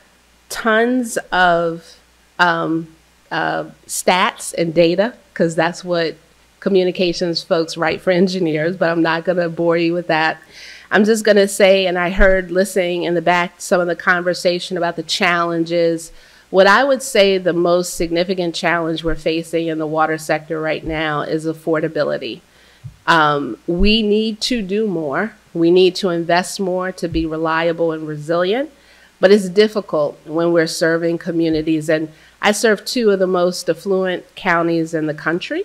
tons of um, uh, stats and data because that's what communications folks write for engineers, but I'm not going to bore you with that. I'm just going to say, and I heard listening in the back some of the conversation about the challenges. What I would say the most significant challenge we're facing in the water sector right now is affordability. Um, we need to do more. We need to invest more to be reliable and resilient, but it's difficult when we're serving communities. And I serve two of the most affluent counties in the country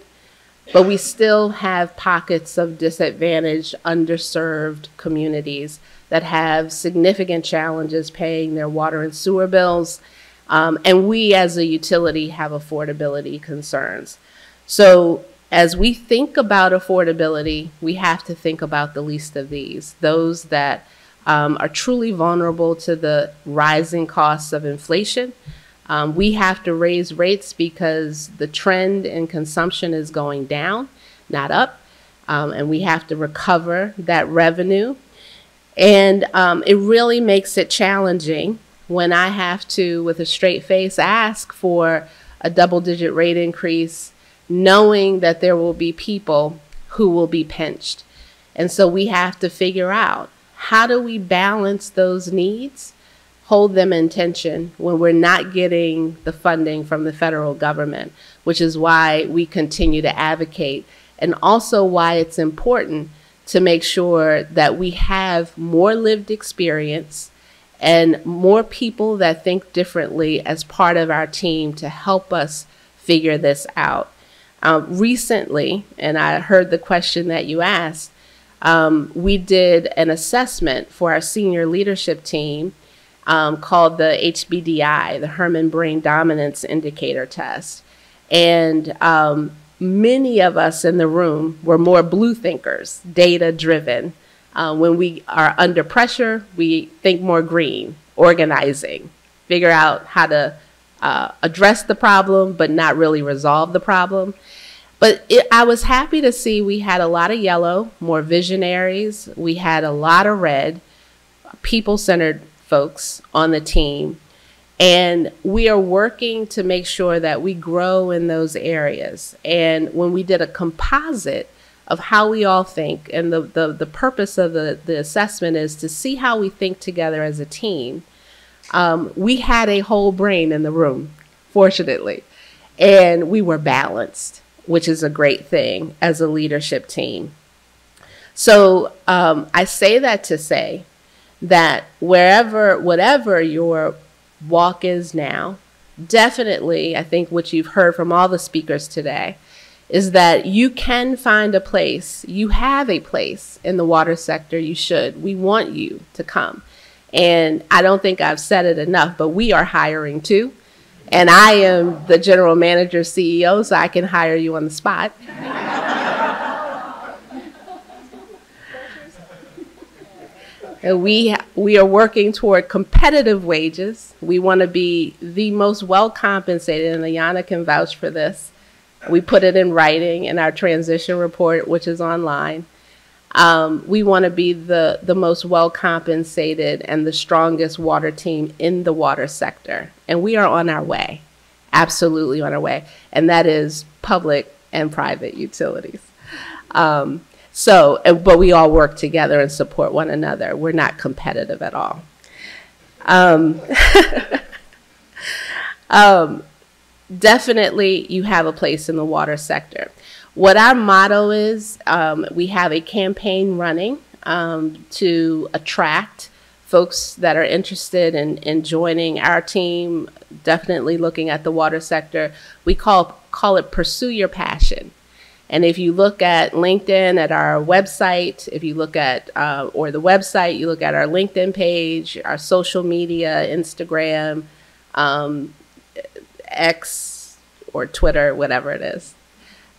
but we still have pockets of disadvantaged, underserved communities that have significant challenges paying their water and sewer bills. Um, and we as a utility have affordability concerns. So as we think about affordability, we have to think about the least of these, those that um, are truly vulnerable to the rising costs of inflation, um, we have to raise rates because the trend in consumption is going down, not up. Um, and we have to recover that revenue. And um, it really makes it challenging when I have to, with a straight face, ask for a double digit rate increase, knowing that there will be people who will be pinched. And so we have to figure out how do we balance those needs hold them in tension when we're not getting the funding from the federal government, which is why we continue to advocate and also why it's important to make sure that we have more lived experience and more people that think differently as part of our team to help us figure this out. Um, recently, and I heard the question that you asked, um, we did an assessment for our senior leadership team um, called the HBDI, the Herrmann Brain Dominance Indicator Test. And um, many of us in the room were more blue thinkers, data driven. Uh, when we are under pressure, we think more green, organizing, figure out how to uh, address the problem, but not really resolve the problem. But it, I was happy to see we had a lot of yellow, more visionaries. We had a lot of red, people centered folks on the team. And we are working to make sure that we grow in those areas. And when we did a composite of how we all think, and the, the, the purpose of the, the assessment is to see how we think together as a team, um, we had a whole brain in the room, fortunately. And we were balanced, which is a great thing as a leadership team. So um, I say that to say that wherever, whatever your walk is now, definitely, I think what you've heard from all the speakers today is that you can find a place. You have a place in the water sector. You should. We want you to come. And I don't think I've said it enough, but we are hiring too. And I am the general manager, CEO, so I can hire you on the spot. And we we are working toward competitive wages. We want to be the most well compensated, and Ayana can vouch for this. We put it in writing in our transition report, which is online. Um, we want to be the the most well compensated and the strongest water team in the water sector, and we are on our way, absolutely on our way, and that is public and private utilities. Um, so, but we all work together and support one another. We're not competitive at all. Um, [laughs] um, definitely, you have a place in the water sector. What our motto is, um, we have a campaign running um, to attract folks that are interested in, in joining our team, definitely looking at the water sector. We call, call it Pursue Your Passion. And if you look at LinkedIn, at our website, if you look at, uh, or the website, you look at our LinkedIn page, our social media, Instagram, um, X, or Twitter, whatever it is,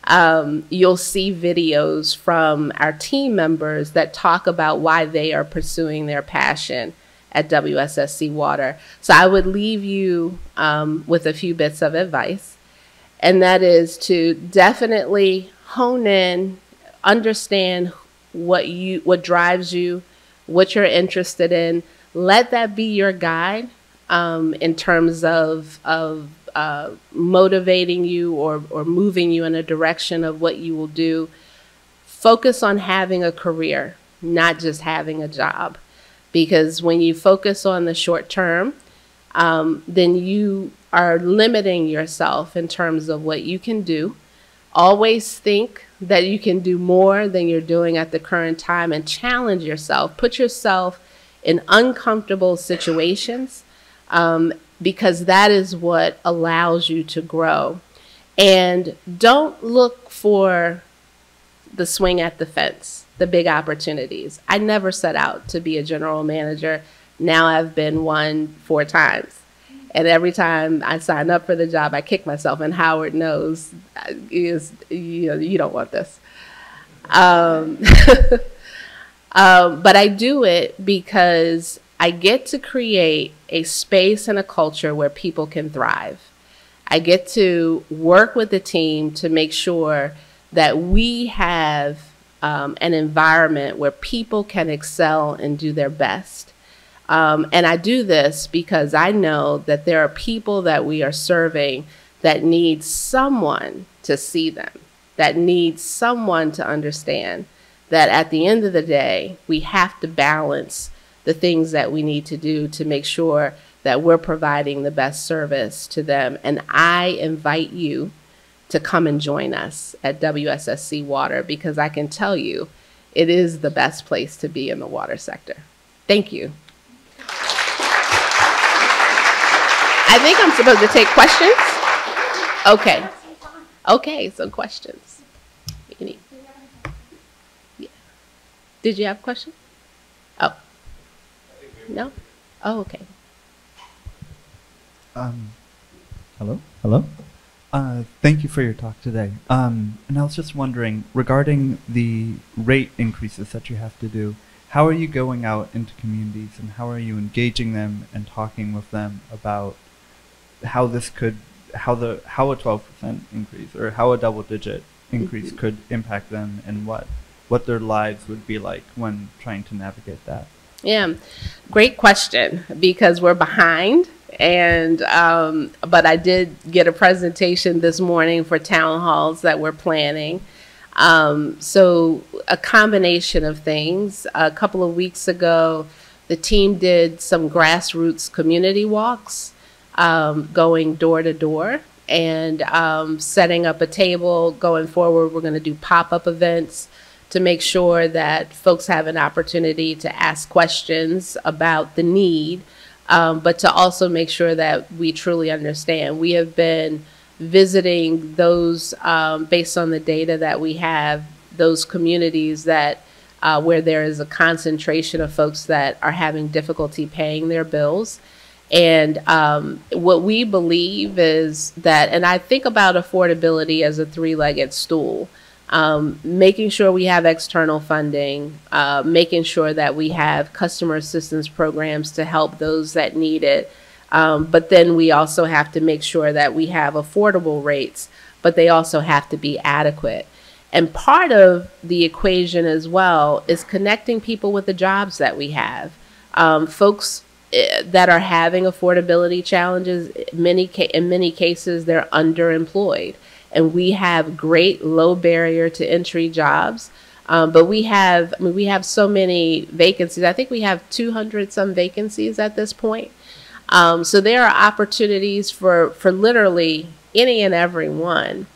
um, you'll see videos from our team members that talk about why they are pursuing their passion at WSSC Water. So I would leave you um, with a few bits of advice, and that is to definitely hone in, understand what you what drives you, what you're interested in. Let that be your guide um, in terms of of uh, motivating you or or moving you in a direction of what you will do. Focus on having a career, not just having a job, because when you focus on the short term, um, then you are limiting yourself in terms of what you can do Always think that you can do more than you're doing at the current time and challenge yourself. Put yourself in uncomfortable situations um, because that is what allows you to grow. And don't look for the swing at the fence, the big opportunities. I never set out to be a general manager. Now I've been one four times. And every time I sign up for the job, I kick myself. And Howard knows is you know you don't want this. Um, [laughs] um, but I do it because I get to create a space and a culture where people can thrive. I get to work with the team to make sure that we have um, an environment where people can excel and do their best. Um, and I do this because I know that there are people that we are serving that need someone to see them, that need someone to understand that at the end of the day, we have to balance the things that we need to do to make sure that we're providing the best service to them. And I invite you to come and join us at WSSC Water because I can tell you it is the best place to be in the water sector. Thank you. I think I'm supposed to take questions. Okay. Okay, so questions. Yeah. Did you have a question? Oh. No? Oh, okay. Um, hello? Hello? Uh, thank you for your talk today. Um, and I was just wondering, regarding the rate increases that you have to do, how are you going out into communities and how are you engaging them and talking with them about how this could how the how a 12% increase or how a double digit increase mm-hmm. could impact them and what what their lives would be like when trying to navigate that yeah great question because we're behind and um, but i did get a presentation this morning for town halls that we're planning um, so a combination of things a couple of weeks ago the team did some grassroots community walks um, going door to door and um, setting up a table going forward. We're going to do pop up events to make sure that folks have an opportunity to ask questions about the need, um, but to also make sure that we truly understand. We have been visiting those um, based on the data that we have, those communities that uh, where there is a concentration of folks that are having difficulty paying their bills and um, what we believe is that, and I think about affordability as a three legged stool. Um, making sure we have external funding, uh, making sure that we have customer assistance programs to help those that need it. Um, but then we also have to make sure that we have affordable rates, but they also have to be adequate. And part of the equation as well is connecting people with the jobs that we have. Um, folks eh, that are having affordability challenges, many in many cases, they're underemployed and we have great low barrier to entry jobs. Um, but we have, I mean, we have so many vacancies. I think we have 200 some vacancies at this point. Um, so there are opportunities for, for literally any and every one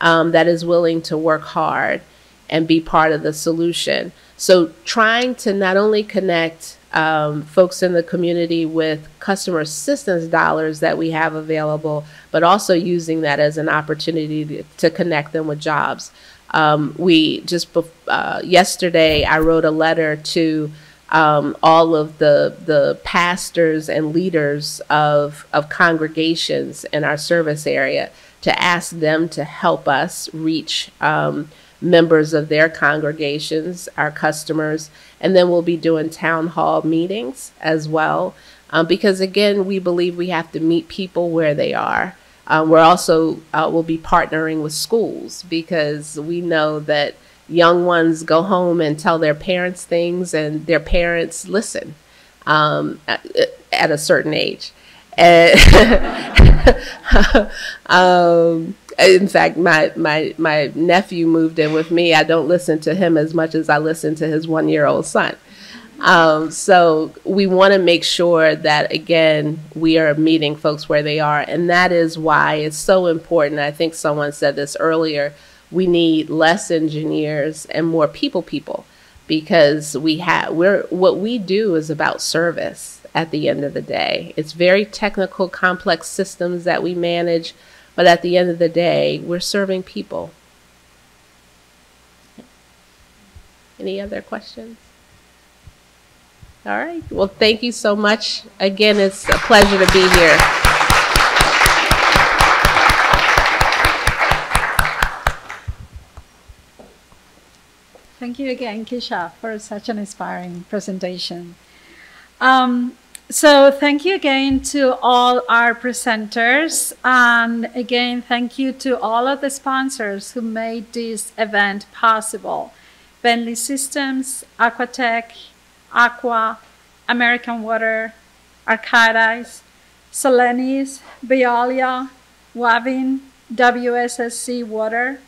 um, that is willing to work hard and be part of the solution. So trying to not only connect um, folks in the community with customer assistance dollars that we have available, but also using that as an opportunity to, to connect them with jobs. Um, we just uh, yesterday I wrote a letter to um, all of the the pastors and leaders of of congregations in our service area to ask them to help us reach um, members of their congregations, our customers, and then we'll be doing town hall meetings as well. Um, because again, we believe we have to meet people where they are. Um, we're also uh, will be partnering with schools because we know that young ones go home and tell their parents things, and their parents listen um, at, at, a certain age. [laughs] um, in fact, my, my, my nephew moved in with me. I don't listen to him as much as I listen to his one year old son. Um, so we want to make sure that, again, we are meeting folks where they are. And that is why it's so important. I think someone said this earlier. We need less engineers and more people people because we have we're what we do is about service at the end of the day. It's very technical, complex systems that we manage but at the end of the day, we're serving people. Any other questions? All right. Well, thank you so much. Again, it's a pleasure to be here. Thank you again, Kishia, for such an inspiring presentation. Um, so thank you again to all our presenters. And again, thank you to all of the sponsors who made this event possible. Bentley Systems, Aquatech, Aqua, American Water, Arcadis, Solenis, Veolia, Wavin, WSSC Water,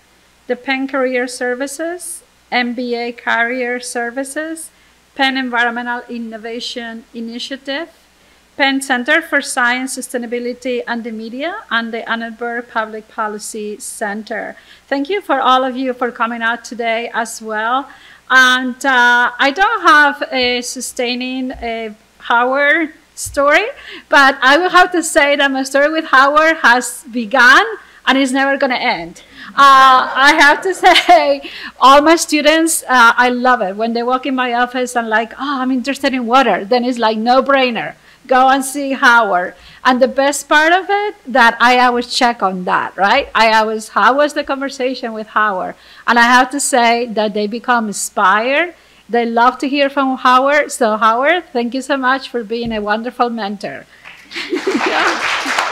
the Penn Career Services, MBA Career Services, Penn Environmental Innovation Initiative, Penn Center for Science, Sustainability, and the Media, and the Annenberg Public Policy Center. Thank you for all of you for coming out today as well. And uh, I don't have a sustaining a Howard story, but I will have to say that my story with Howard has begun and is never going to end. Uh, I have to [laughs] say, all my students, uh, I love it. When they walk in my office and like, oh, I'm interested in water, then it's like no brainer. Go and see Howard. And the best part of it, that I always check on that, right? I always, how was the conversation with Howard? And I have to say that they become inspired. They love to hear from Howard. So Howard, thank you so much for being a wonderful mentor. yeah. [laughs]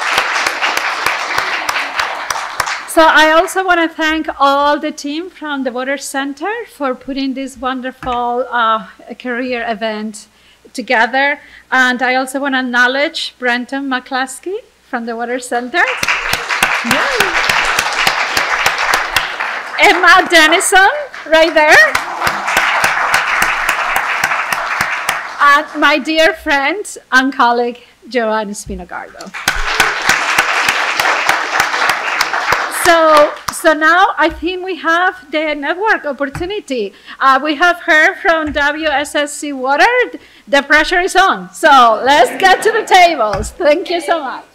So I also want to thank all the team from the Water Center for putting this wonderful uh, career event together. And I also want to acknowledge Brenton McCluskey from the Water Center. Emma Dennison, right there. And my dear friend and colleague, Joanne Spinogardo. So, so now I think we have the network opportunity. Uh, we have heard from WSSC Water. The pressure is on. So let's get to the tables. Thank you so much.